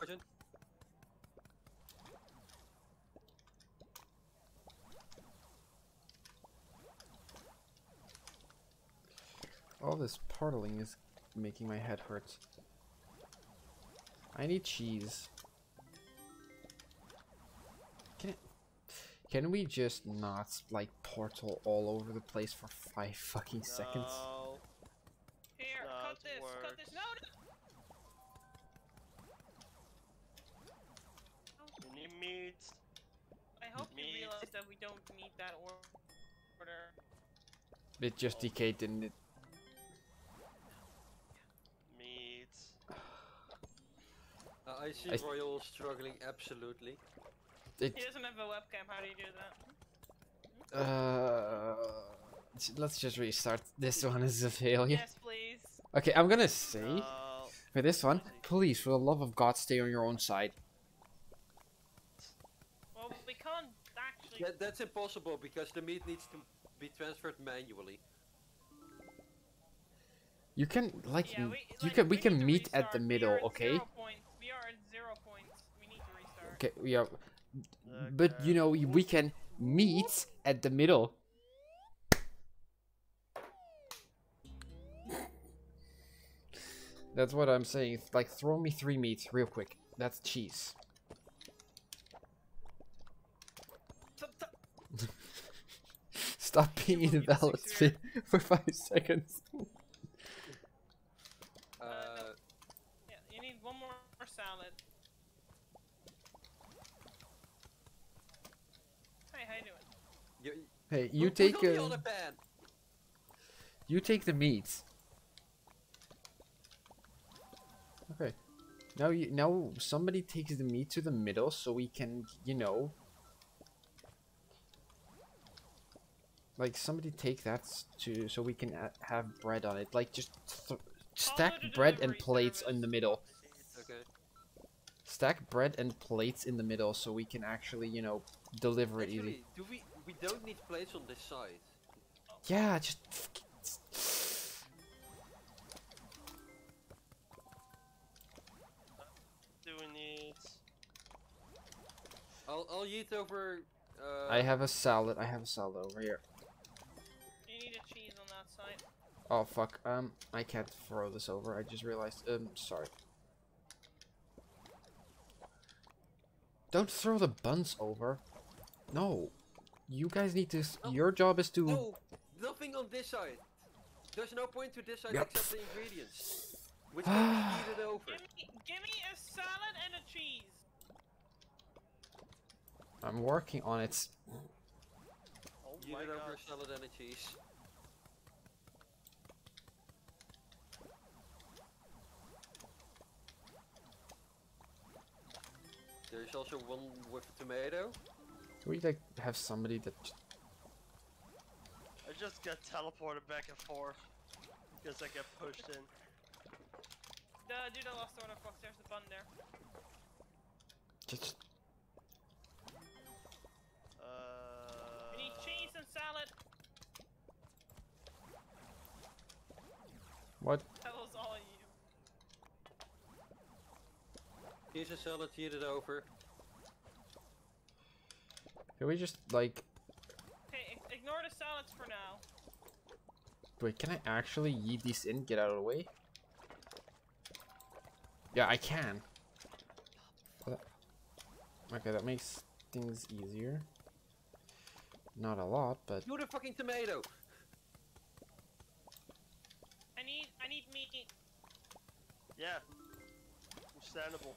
Arjun? All this portaling is making my head hurt. I need cheese. Can it, Can we just not like portal all over the place for five fucking seconds? No. Here, That cut this. Cut this. No, no. We need meat. I hope you realize that we don't need that order. It just oh. decayed, didn't it? Meat. Uh, I see I s- Royal struggling absolutely. It. He doesn't have a webcam. How do you do that? Uh. Let's just restart. This one is a failure. Yes, please. Okay, I'm gonna say No. for this one, please, for the love of God, stay on your own side. Well, we can't actually. Yeah, that's impossible because the meat needs to be transferred manually. You can like, Yeah, m- we, you can we need can meet at the middle, are at okay? Okay, we are, but you know we- can meet at the middle. That's what I'm saying. Like, throw me three meats real quick. That's cheese. Stop being will in the be the ballot six spin for five seconds. Uh, Yeah, you need one more salad. Hey, how you doing? you, Hey, you put- take put on the uh, you take the meat. Okay. Now you now somebody takes the meat to the middle so we can, you know, like somebody take that to so we can a have bread on it. Like just th stack bread and plates in the middle. Okay. Stack bread and plates in the middle so we can actually, you know, deliver it easy. Do we? We don't need plates on this side. Yeah, just fucking- Do we need? I'll I'll eat over. Uh, I have a salad. I have a salad over here. You need a cheese on that side. Oh fuck. Um, I can't throw this over. I just realized. Um, sorry. Don't throw the buns over. No. You guys need to. s No. Your job is to. No, nothing on this side. There's no point to this side Yep. except the ingredients, which can be heated over. Give me, give me a salad and a cheese. I'm working on it. Oh Heat my it over a salad and a cheese. There's also one with a tomato. Can we like have somebody that? I just got teleported back and forth because I get pushed in. The, do the lost order, Fox. There's the bun there. Just. Uh, We need cheese and salad. What? That was all you. Cheese and salad heated over. Can we just like? Okay, ignore the salads for now. Wait, can I actually yeet these in? Get out of the way. Yeah, I can. Okay, that makes things easier. Not a lot, but You're the fucking tomato! I need, I need meat. Yeah. Understandable.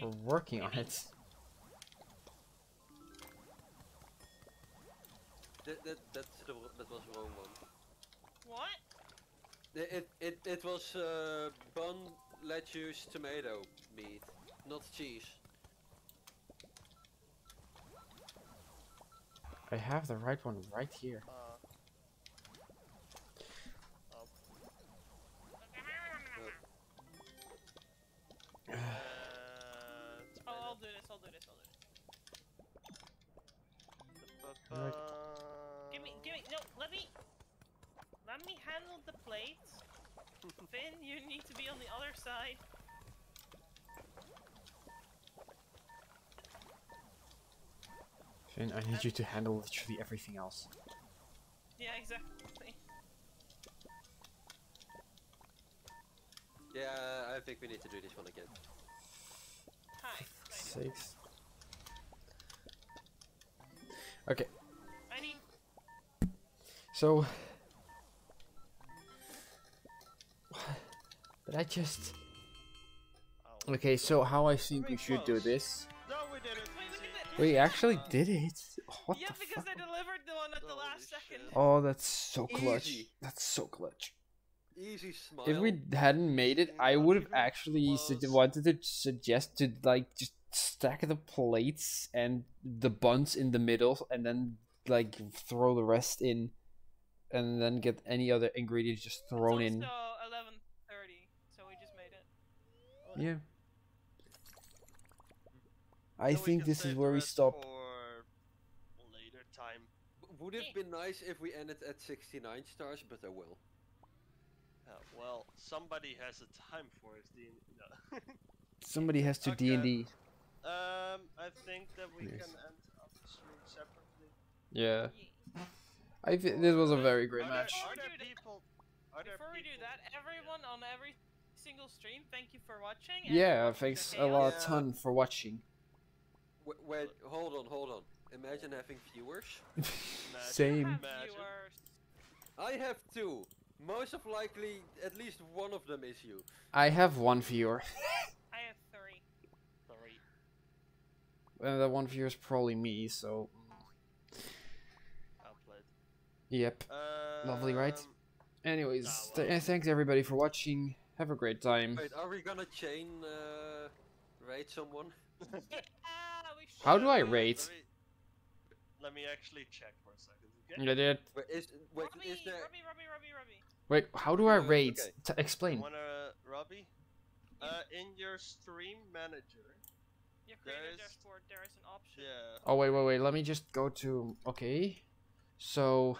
We're working on it. That, that, that's the, that was the wrong one. What? It, it, it, it was uh, bun, lettuce, tomato meat, not cheese. I have the right one right here. Uh, oh, uh, Oh, I'll do this. I'll do this. I'll do this. Right. Give me. Give me. No. Let me. Let me handle the plate. Finn, you need to be on the other side. Finn, I need you to handle literally everything else. Yeah, exactly. Yeah, I think we need to do this one again. Hi. Six. Okay, I need. So. But I just. Okay, so how I think we should do this. We did it. Wait, we See? did it. We actually did it. What yeah, the because fuck? I delivered the one at the last second. Oh, that's so clutch. Easy. That's so clutch. Easy smile. If we hadn't made it, I would have actually wanted to suggest to like just stack the plates and the buns in the middle, and then like throw the rest in, and then get any other ingredients just thrown it's in. also 11:30, so we just made it. Yeah. I Then we think this is where we stop. For later time. Would have been nice if we ended at 69 stars, but I will. Uh, well, somebody has a time for it. The, no. Somebody has to Okay. D and D. um, I think that we Yes. can end up the stream separately. Yeah. Yeah. I thi- this was a very great match. There, are Before we do that- people? Are there Before we do people- that, everyone on every single stream, thank you for watching. and Yeah, thanks a lot, Yeah. ton for watching. Wait, wait, hold on, hold on. Imagine having viewers. Imagine. Same. Have viewers. I have two. Most of likely, at least one of them is you. I have one viewer. I have three. Three. And that one viewer is probably me, so. Well played. Yep. Lovely, right? Um, Anyways, Ah, th- thanks everybody for watching. Have a great time. Wait, are we gonna chain uh, raid someone? Yeah. How do I uh, rate? Let me, let me actually check for a second, okay? I did. Wait, is wait, Robbie, is there? Robbie, Robbie, Robbie, Robbie. Wait, how do I Uh, rate? okay. T- explain. Wanna, Robbie? Uh, in your stream manager, Your creator There's- dashboard, there is an option. yeah. Oh wait, wait, wait. Let me just go to. Okay. So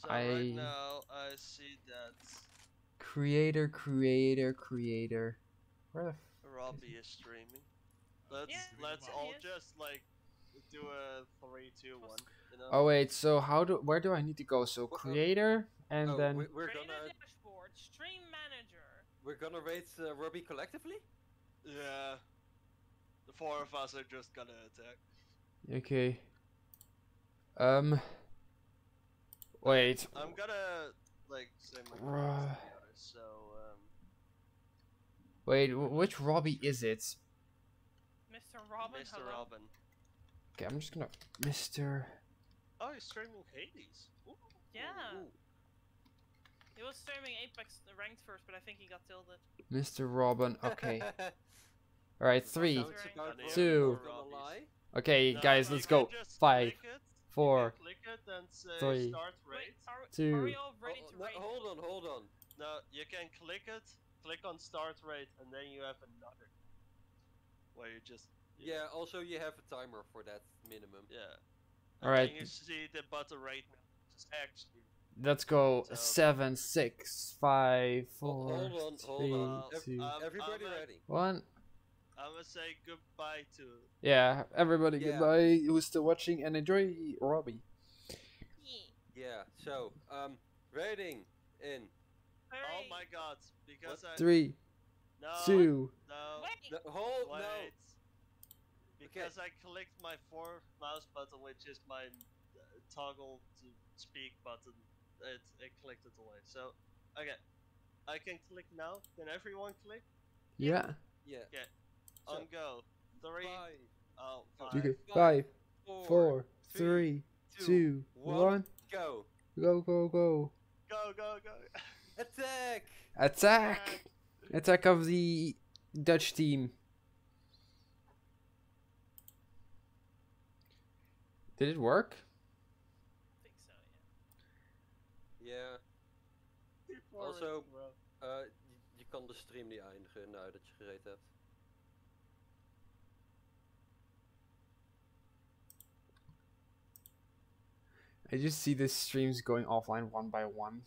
So I- right now I see that creator, creator, creator. Where the? F- Robbie is streaming. Let's Yeah, let's yeah, all just like do a three, two, one. You know? oh wait. So how do? Where do I need to go? So uh, creator, and oh, then. we, we're creator gonna dashboard, stream manager. we're gonna raid uh, Robbie collectively. Yeah. The four of us are just gonna attack. Okay. Um. Wait. I'm gonna like say my Bruh. so um Wait. Which Robbie is it? Mr. Robin, Mr. hello. Robin. Okay, I'm just gonna. Mr. Oh, he's streaming Hades. Ooh. Yeah. Ooh, He was streaming Apex ranked first, but I think he got tilted. Mr. Robin. Okay. All right. Three. Sounds Right. about Two. right, Two. not gonna lie. Okay, No, guys, let's go. just Five, click it, you four, click it and say three, start Wait, are, Two. are we all ready Oh, to no, rate? hold on, hold on. No, you can click it, click on start raid, and then you have another where you just Yeah. Also, you have a timer for that minimum. yeah. All And right. You see the button rate just actually. Let's go. So- Seven, six, five, Hold- on, hold three, on. two, Everybody I'm, uh, ready? one. I'm gonna say goodbye to. Yeah, everybody, Yeah. goodbye. Who's still watching and enjoy Robbie. Yeah. Yeah. So, um, raiding in. Oh my god! Because I Three, no two. no Wait. No, hold wait. no. Because I clicked my fourth mouse button, which is my uh, toggle to speak button. It it clicked it away. So okay. I can click now. Can everyone click? Yeah. Yeah. On So- go. Three. Five, Oh, five. You go. Five, Five, four, four, three, three, two, one. one. go. Go, go, go. Go, go, go. Attack! Attack! Attack of the Dutch team. Did it work? I think so, yeah. Ja, Also- it, bro. eh, je, je kan de stream niet eindigen nadat je gereed hebt. I just see the streams going offline one by one.